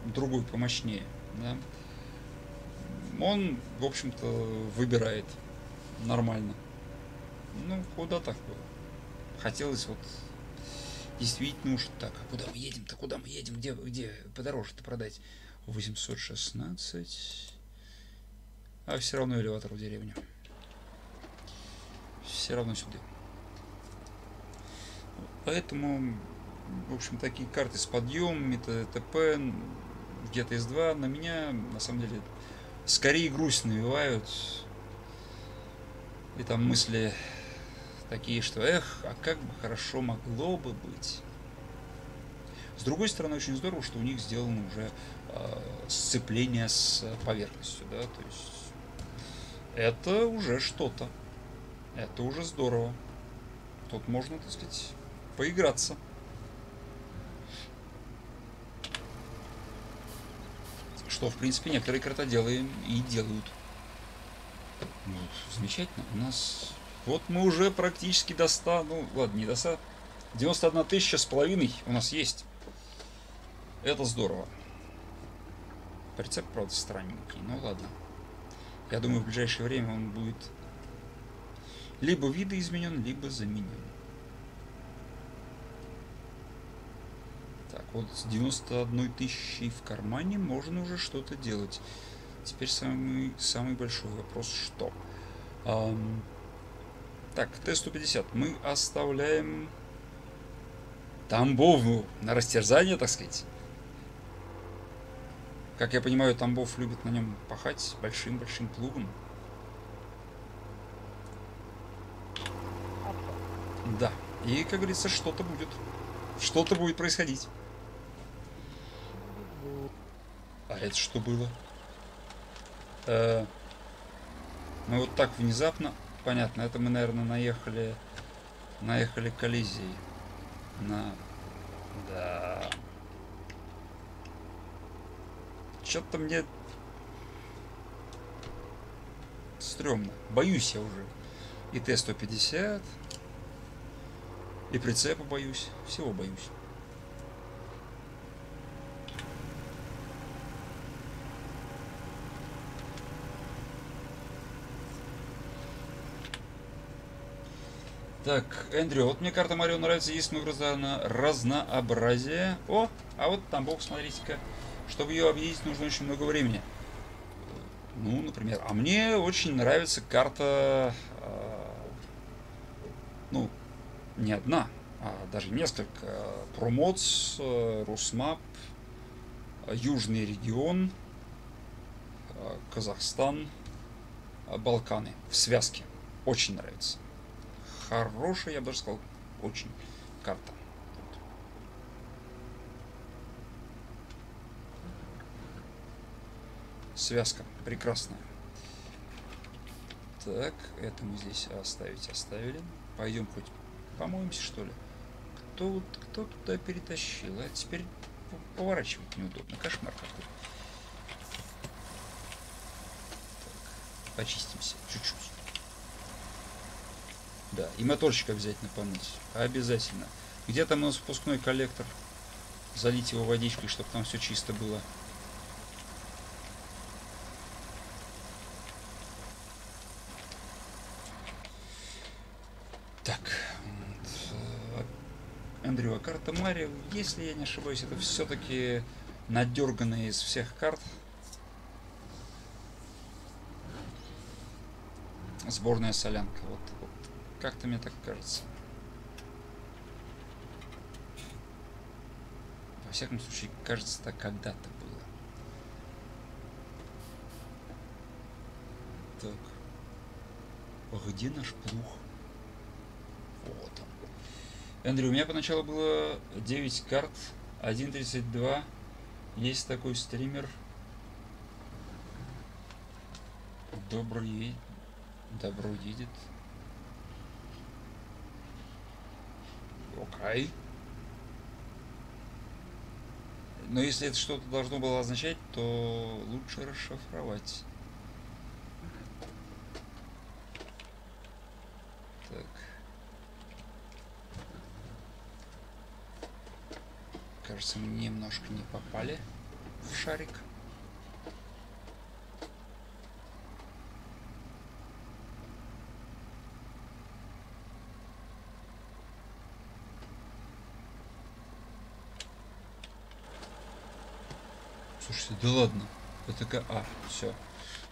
другой помощнее, да, он, в общем-то, выбирает нормально. Ну, куда так было? Хотелось вот действительно уж так. А куда мы едем-то? Куда мы едем? Где, где подороже-то продать? 816. А все равно элеватор в деревню. Все равно сюда. Поэтому, в общем, такие карты с подъемами, ТП, где-то из 2 на меня, на самом деле, скорее грусть навевают. И там мысли такие, что эх, а как бы хорошо могло бы быть. С другой стороны, очень здорово, что у них сделано уже э, сцепление с поверхностью, да, то есть это уже что-то. Это уже здорово. Тут можно, так сказать, поиграться. Что, в принципе, некоторые картоделы и делают. Ну, замечательно. У нас... Вот мы уже практически до 100, ну ладно, не до 100, 91 тысяча с половиной у нас есть. Это здорово. Прицеп, правда, странненький, ну ладно. Я думаю, в ближайшее время он будет либо видоизменен, либо заменен. Так, вот с 91 тысячей в кармане можно уже что-то делать. Теперь самый, самый большой вопрос, что? Ам, так, Т-150 мы оставляем Тамбову на растерзание, так сказать. Как я понимаю, Тамбов любит на нем пахать большим-большим плугом. Да. И, как говорится, что-то будет. Что-то будет происходить. А это что было? Э, ну вот так внезапно. Понятно, это мы, наверное, наехали. Наехали коллизией. На. Да. Что-то мне стрёмно. Боюсь я уже. И Т-150, и прицепа боюсь. Всего боюсь. Так, Эндрю, вот мне карта Марио нравится, есть много разно- разнообразия. О, а вот там, бог, смотрите-ка. Чтобы ее объездить, нужно очень много времени. Ну, например, а мне очень нравится карта, э, ну, не одна, а даже несколько. Промоц, э, Русмап, э, Южный регион, а, Казахстан, а, Балканы в связке. Очень нравится. Хорошая, я бы даже сказал, очень карта. Связка прекрасная. Так, это мы здесь оставить оставили. Пойдем хоть помоемся, что ли? Кто, вот, кто туда перетащил? А теперь поворачивать неудобно. Кошмар какой. Так, почистимся чуть-чуть. Да, и моторчик обязательно помыть. Обязательно. Где там у нас впускной коллектор? Залить его водичкой, чтобы там все чисто было. Так. вот, э, Эндрю, а карта Марио, если я не ошибаюсь, это все-таки надерганная из всех карт. Сборная солянка. Вот как-то мне так кажется. Во всяком случае, кажется, так когда-то было. Так. А где наш плух? Вот он. Эндрю, у меня поначалу было 9 карт, 1.32. Есть такой стример. Добрый Добро едет. Окей. Но если это что-то должно было означать, то лучше расшифровать. Так. Кажется, мы немножко не попали в шарик. Слушайте, да ладно. Это ка... А, все.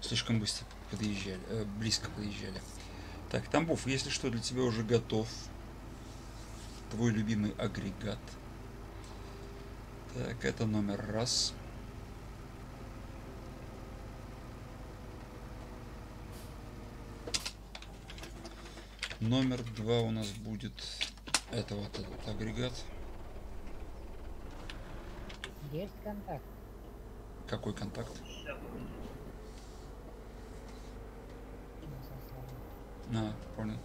Слишком быстро подъезжали. э, близко подъезжали. Так, Тамбов, если что, для тебя уже готов. Твой любимый агрегат. Так, это номер раз. Номер два у нас будет это вот этот агрегат. Есть контакт. Какой контакт? А, понял.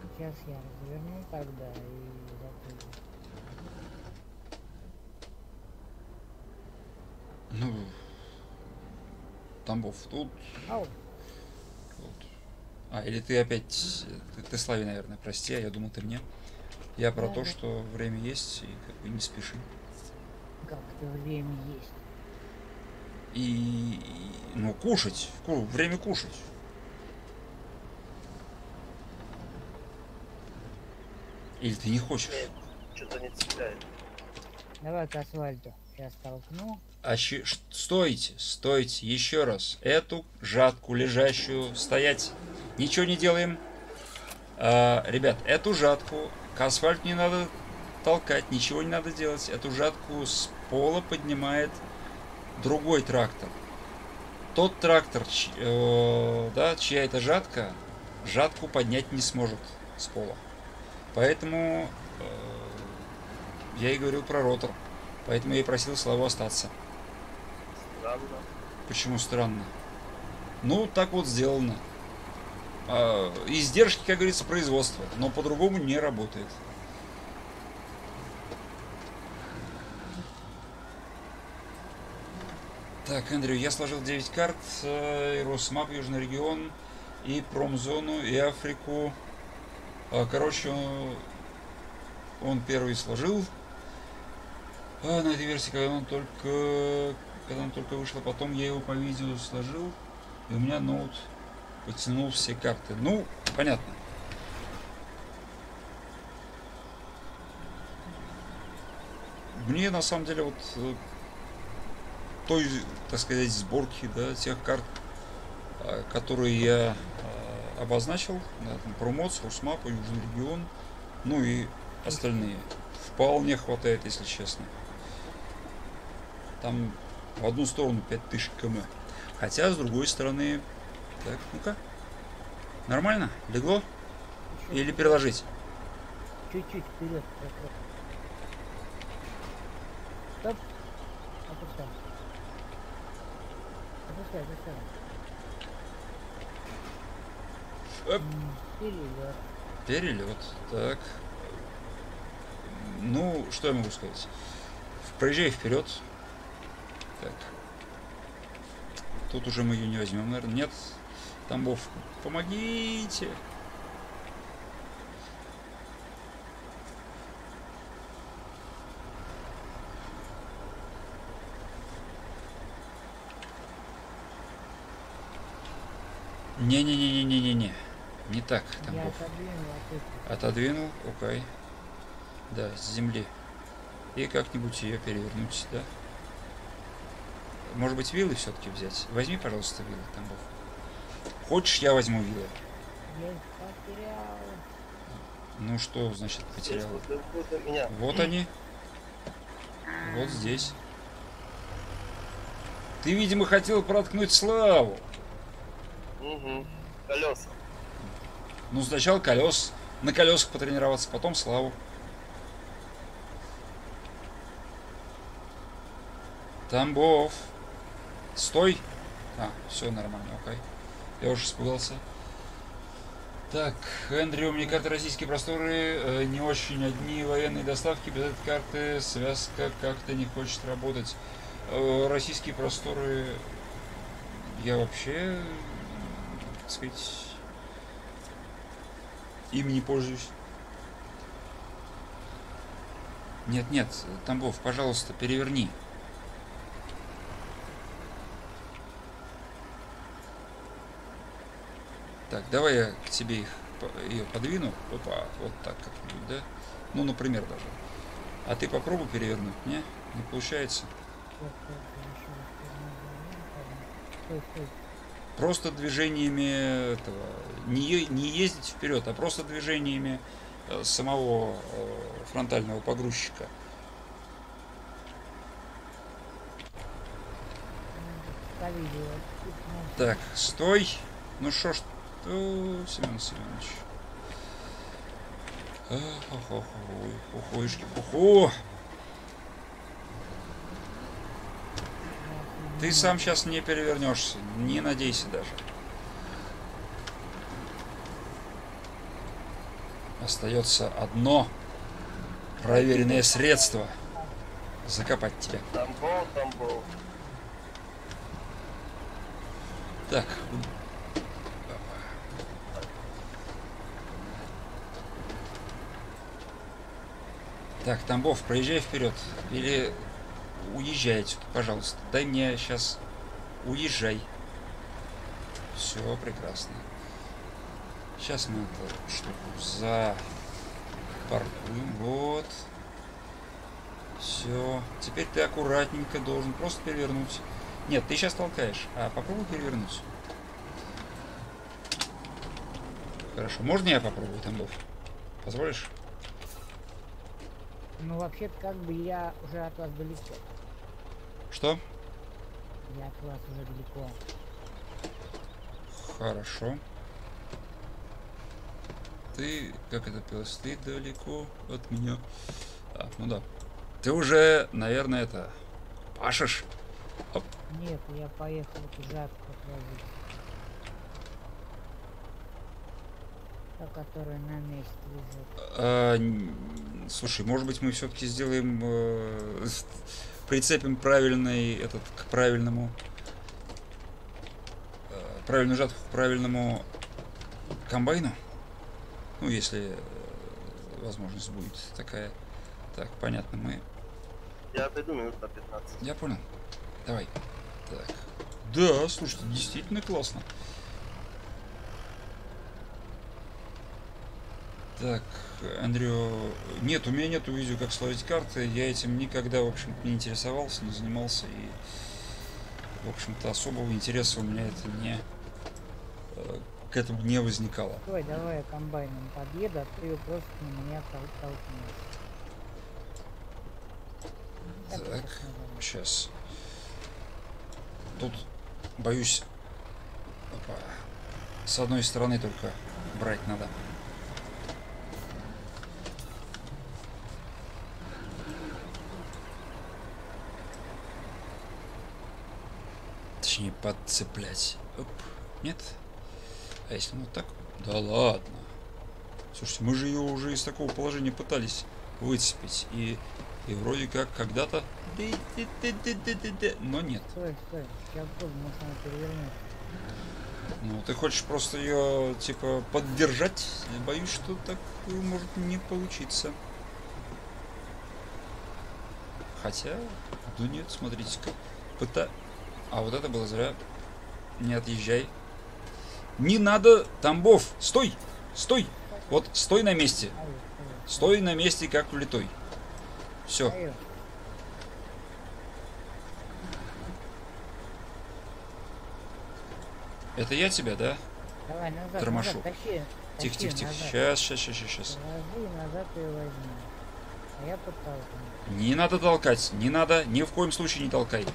Сейчас я разверну тогда и запрыгну. Ну, Тамбов, тут Ау, Вот. А, или ты опять... Ты, ты Славе, наверное, прости, а я думал, ты мне. Я про Да, то, да. что время есть, и как бы не спеши. как-то время есть. И, и, ну, кушать. ку- время кушать. Или ты не хочешь? Нет, что-то не цепляет. Давай к асфальту. Сейчас толкну. А щи- стойте, стойте, еще раз. Эту жатку лежащую стоять. Ничего не делаем. А, ребят, эту жатку к асфальту не надо толкать, ничего не надо делать. Эту жатку с пола поднимает другой трактор. Тот трактор, э, да, чья это жатка, жатку поднять не сможет с пола. Поэтому э, я и говорил про ротор. Поэтому я и просил Славу остаться. Странно. Почему странно? Ну, так вот сделано. А, издержки, как говорится, производства. Но по-другому не работает. Так, Эндрю, я сложил 9 карт. э, И Росмап, Южный регион, и Промзону, и Африку. А, Короче, он, первый сложил. А, на этой версии, когда он только когда он только вышла, потом я его по видео сложил, и у меня ноут потянул все карты. Ну, понятно. Мне на самом деле вот э, той, так сказать, сборки, да, тех карт, а, которые я а, обозначил, да, там, Промоц, Русмап, Южный регион, ну и остальные. Вполне хватает, если честно. Там в одну сторону 5000 км. Хотя, с другой стороны... Так, ну-ка. Нормально? Легло? Ещё Или переложить? Чуть-чуть вперед. Стоп. Опускай. Опускай, опускай. Перелет. Перелет. Так. Ну, что я могу сказать? Проезжай вперед. Так. Тут уже мы ее не возьмем, наверное. Нет. Тамбов, помогите. Не-не-не-не-не-не-не. Не так, Тамбов. отодвинул, а Отодвинул, окей. Да, с земли. И как-нибудь ее перевернуть, да? Может быть, вилы все-таки взять? Возьми, пожалуйста, вилы, Тамбов. Хочешь, я возьму вилы? Я их потерял. Ну что, значит, Здесь потерял? меня. Вот они. Вот здесь. Ты, видимо, хотел проткнуть славу. Угу. Колеса. Ну, сначала колес. На колесах потренироваться, потом славу. Тамбов. Стой. А, все нормально, окей. Я уже испугался. Так, Эндрю, мне карты российские просторы э, не очень одни военные доставки. Без этой карты связка как-то не хочет работать. Э, российские просторы я вообще, так сказать, им не пользуюсь. Нет, нет, Тамбов, пожалуйста, переверни. Так, давай я к тебе их ее подвину. Опа, вот так как-нибудь, да? Ну, например, даже. А ты попробуй перевернуть, не? Не получается. Просто движениями этого. Не, не ездить вперед, а просто движениями э, самого э, фронтального погрузчика. Так, стой. Ну шо ж, о, Семен Семенович. Ох, Ухуишки, уху. Ты сам сейчас не перевернешься, не надейся даже. Остается одно проверенное средство закопать тебя. Тамбов, Тамбов. Так. Так, Тамбов, проезжай вперед. Или уезжай отсюда, пожалуйста. Дай мне сейчас... Уезжай. Все, прекрасно. Сейчас мы эту штуку запаркуем. Вот. Все. Теперь ты аккуратненько должен просто перевернуть. Нет, ты сейчас толкаешь. А попробуй перевернуть. Хорошо. Можно я попробую, Тамбов? Позволишь? Ну, вообще-то, как бы я уже от вас далеко. Что? Я от вас уже далеко. Хорошо. Ты, как это пелось, ты далеко от меня. А, ну да. Ты уже, наверное, это пашешь. Нет, я поехал эту жатку отвозить. Та, которая на месте лежит. А, слушай, может быть, мы все-таки сделаем, э, прицепим правильный этот к правильному, э, правильную жатку к правильному комбайну? Ну, если э, возможность будет такая. Так, понятно, мы Я отойду минут на 15. Я понял. Давай. Так. Да, слушайте, действительно классно. Так, Андрю, нет, у меня нету видео, как словить карты. Я этим никогда, в общем-то, не интересовался, не занимался. И, в общем-то, особого интереса у меня это не э, к этому не возникало. Давай я комбайном подъеду, а ты просто на меня тол-. Так, Так, сейчас. Тут, боюсь, опа, с одной стороны только брать надо. Точнее, подцеплять. Оп. Нет? А если вот так? Да ладно. Слушайте, мы же ее уже из такого положения пытались выцепить. И, и вроде как когда-то... Но нет. Стой, стой. Сейчас пробую, может она перевернет. Ну, ты хочешь просто ее, типа, поддержать? Я боюсь, что так может не получиться. Хотя, да нет, смотрите-ка. Пыта... А вот это было зря. Не отъезжай. Не надо, Тамбов! Стой! Стой! Вот, стой на месте. Стой на месте, как влитой. Все. Это я тебя, да? Давай назад, Тормошу. назад, тащи. Тихо, тихо, тихо. Сейчас, сейчас, сейчас, сейчас. Назад возьми. А я. Не надо толкать, не надо, ни в коем случае не толкай.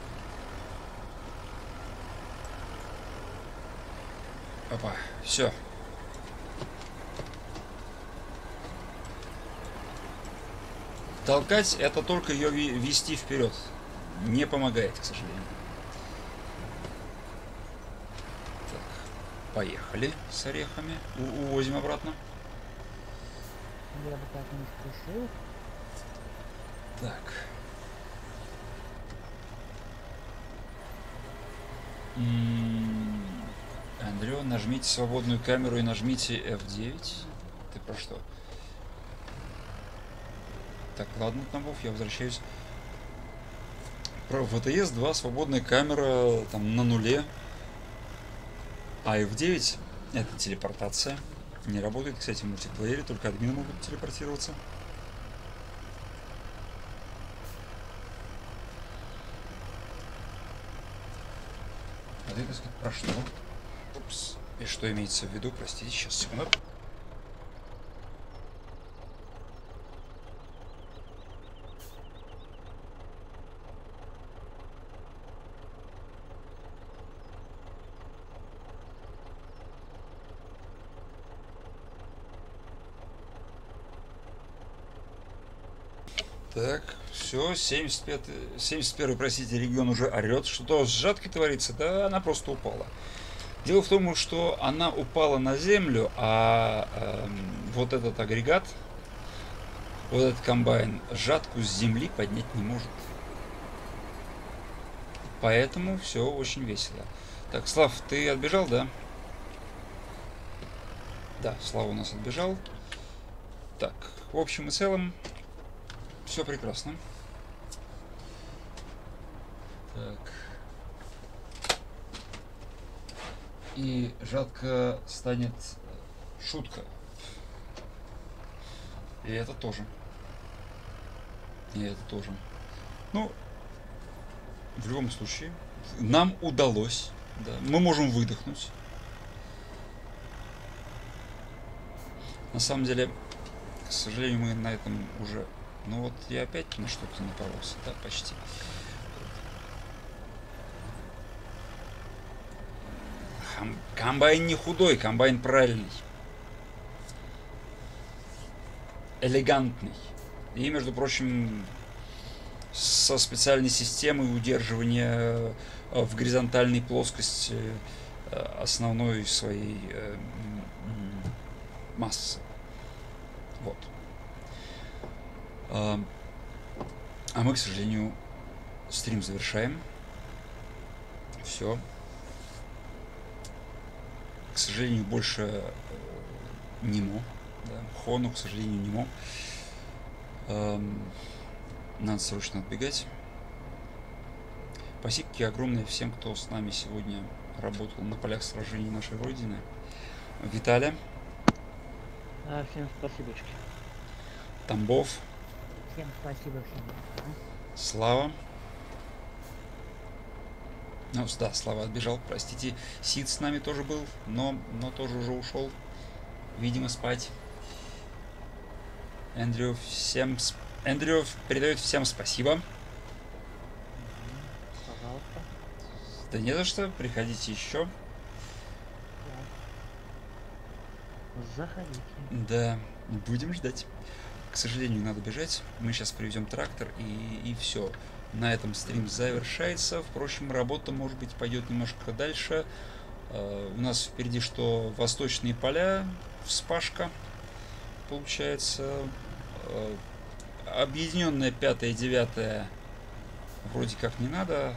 Опа, все. Толкать это только ее вести вперед. Не помогает, к сожалению. Так, поехали с орехами. У- увозим обратно. Я бы так не спешил. Так. М, Андрей, нажмите свободную камеру и нажмите F9. Ты про что? Так, ладно, Тамбов, я возвращаюсь. Про ВТС 2 свободная камера там на нуле. А F9 это телепортация. Не работает, кстати, в мультиплеере, только админы могут телепортироваться. А ты, так сказать, про что? И что имеется в виду? Простите, сейчас, секунду. Так, все, 75, 71 простите, регион уже орет. Что с жаткой творится? Да она просто упала. Дело в том, что она упала на землю, а эм, вот этот агрегат, вот этот комбайн, жатку с земли поднять не может. Поэтому все очень весело. Так, Слав, ты отбежал, да? Да, Слава у нас отбежал. Так, в общем и целом, все прекрасно. Так. И жатка станет шутка. И это тоже. И это тоже. Ну, в любом случае, нам удалось. Да, мы можем выдохнуть. На самом деле, к сожалению, мы на этом уже... Ну вот я опять на что-то напоролся, да, почти. Хам- Комбайн не худой, комбайн правильный. Элегантный. И, между прочим, со специальной системой удерживания э, в горизонтальной плоскости э, основной своей э, массы. Вот. А а мы, к сожалению, стрим завершаем. Все. Сожалению, больше э, Нимо. Да. Хону, к сожалению, Нимо. Эм, Надо срочно отбегать. Спасибо огромное всем, кто с нами сегодня работал на полях сражений нашей Родины. Виталя, А, всем спасибочки. Тамбов, Всем спасибо всем. Слава. Ну, да, Слава отбежал, простите. Сид с нами тоже был, но, но тоже уже ушел. Видимо, спать. Эндрю всем... сп- Эндрю передает всем спасибо. Пожалуйста. Да не за что, приходите еще. Заходите. Да, будем ждать. К сожалению, надо бежать. Мы сейчас привезем трактор и, и все. На этом стрим завершается. Впрочем, работа, может быть, пойдет немножко дальше. Э, у нас впереди что? Восточные поля, вспашка, получается. Э, объединенная пятая и девятая вроде как не надо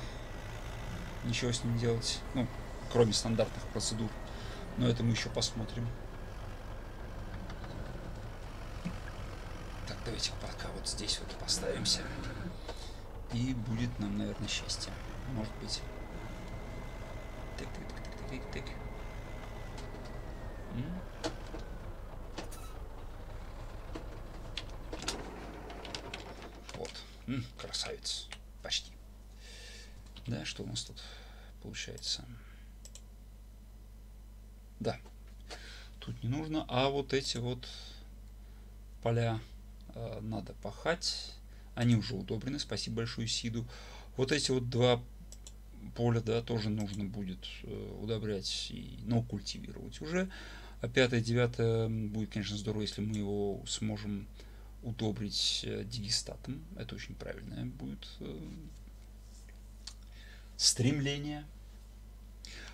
ничего с ним делать. Ну, кроме стандартных процедур. Но это мы еще посмотрим. Так, давайте пока вот здесь вот поставимся. И будет нам, наверное, счастье. Может быть. Так, так, так, так, так, так. М? Вот. М, красавец. Почти. Да, что у нас тут получается? Да. Тут не нужно. А вот эти вот поля э, надо пахать. Они уже удобрены. Спасибо большое Сиду. Вот эти вот два поля, да, тоже нужно будет э, удобрять, и, но культивировать уже. А пятое, девятое будет, конечно, здорово, если мы его сможем удобрить э, дигестатом. Это очень правильное будет э, стремление.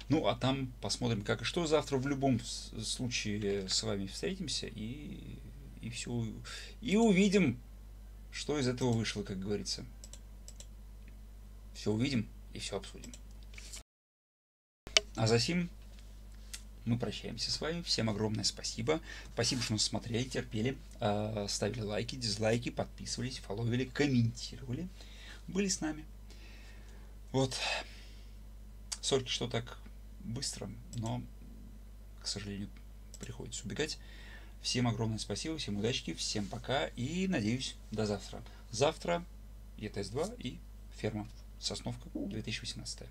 Ну, а там посмотрим, как и что. Завтра в любом случае с вами встретимся и, и все. И увидим, что из этого вышло, как говорится. Все увидим и все обсудим. А за сим мы прощаемся с вами. Всем огромное спасибо. Спасибо, что нас смотрели, терпели, э, ставили лайки, дизлайки, подписывались, фоловили, комментировали. Были с нами. Вот. Сорки, что так быстро, но, к сожалению, приходится убегать. Всем огромное спасибо, всем удачи, всем пока и надеюсь до завтра. Завтра ЕТС-2 и ферма Сосновка 2018.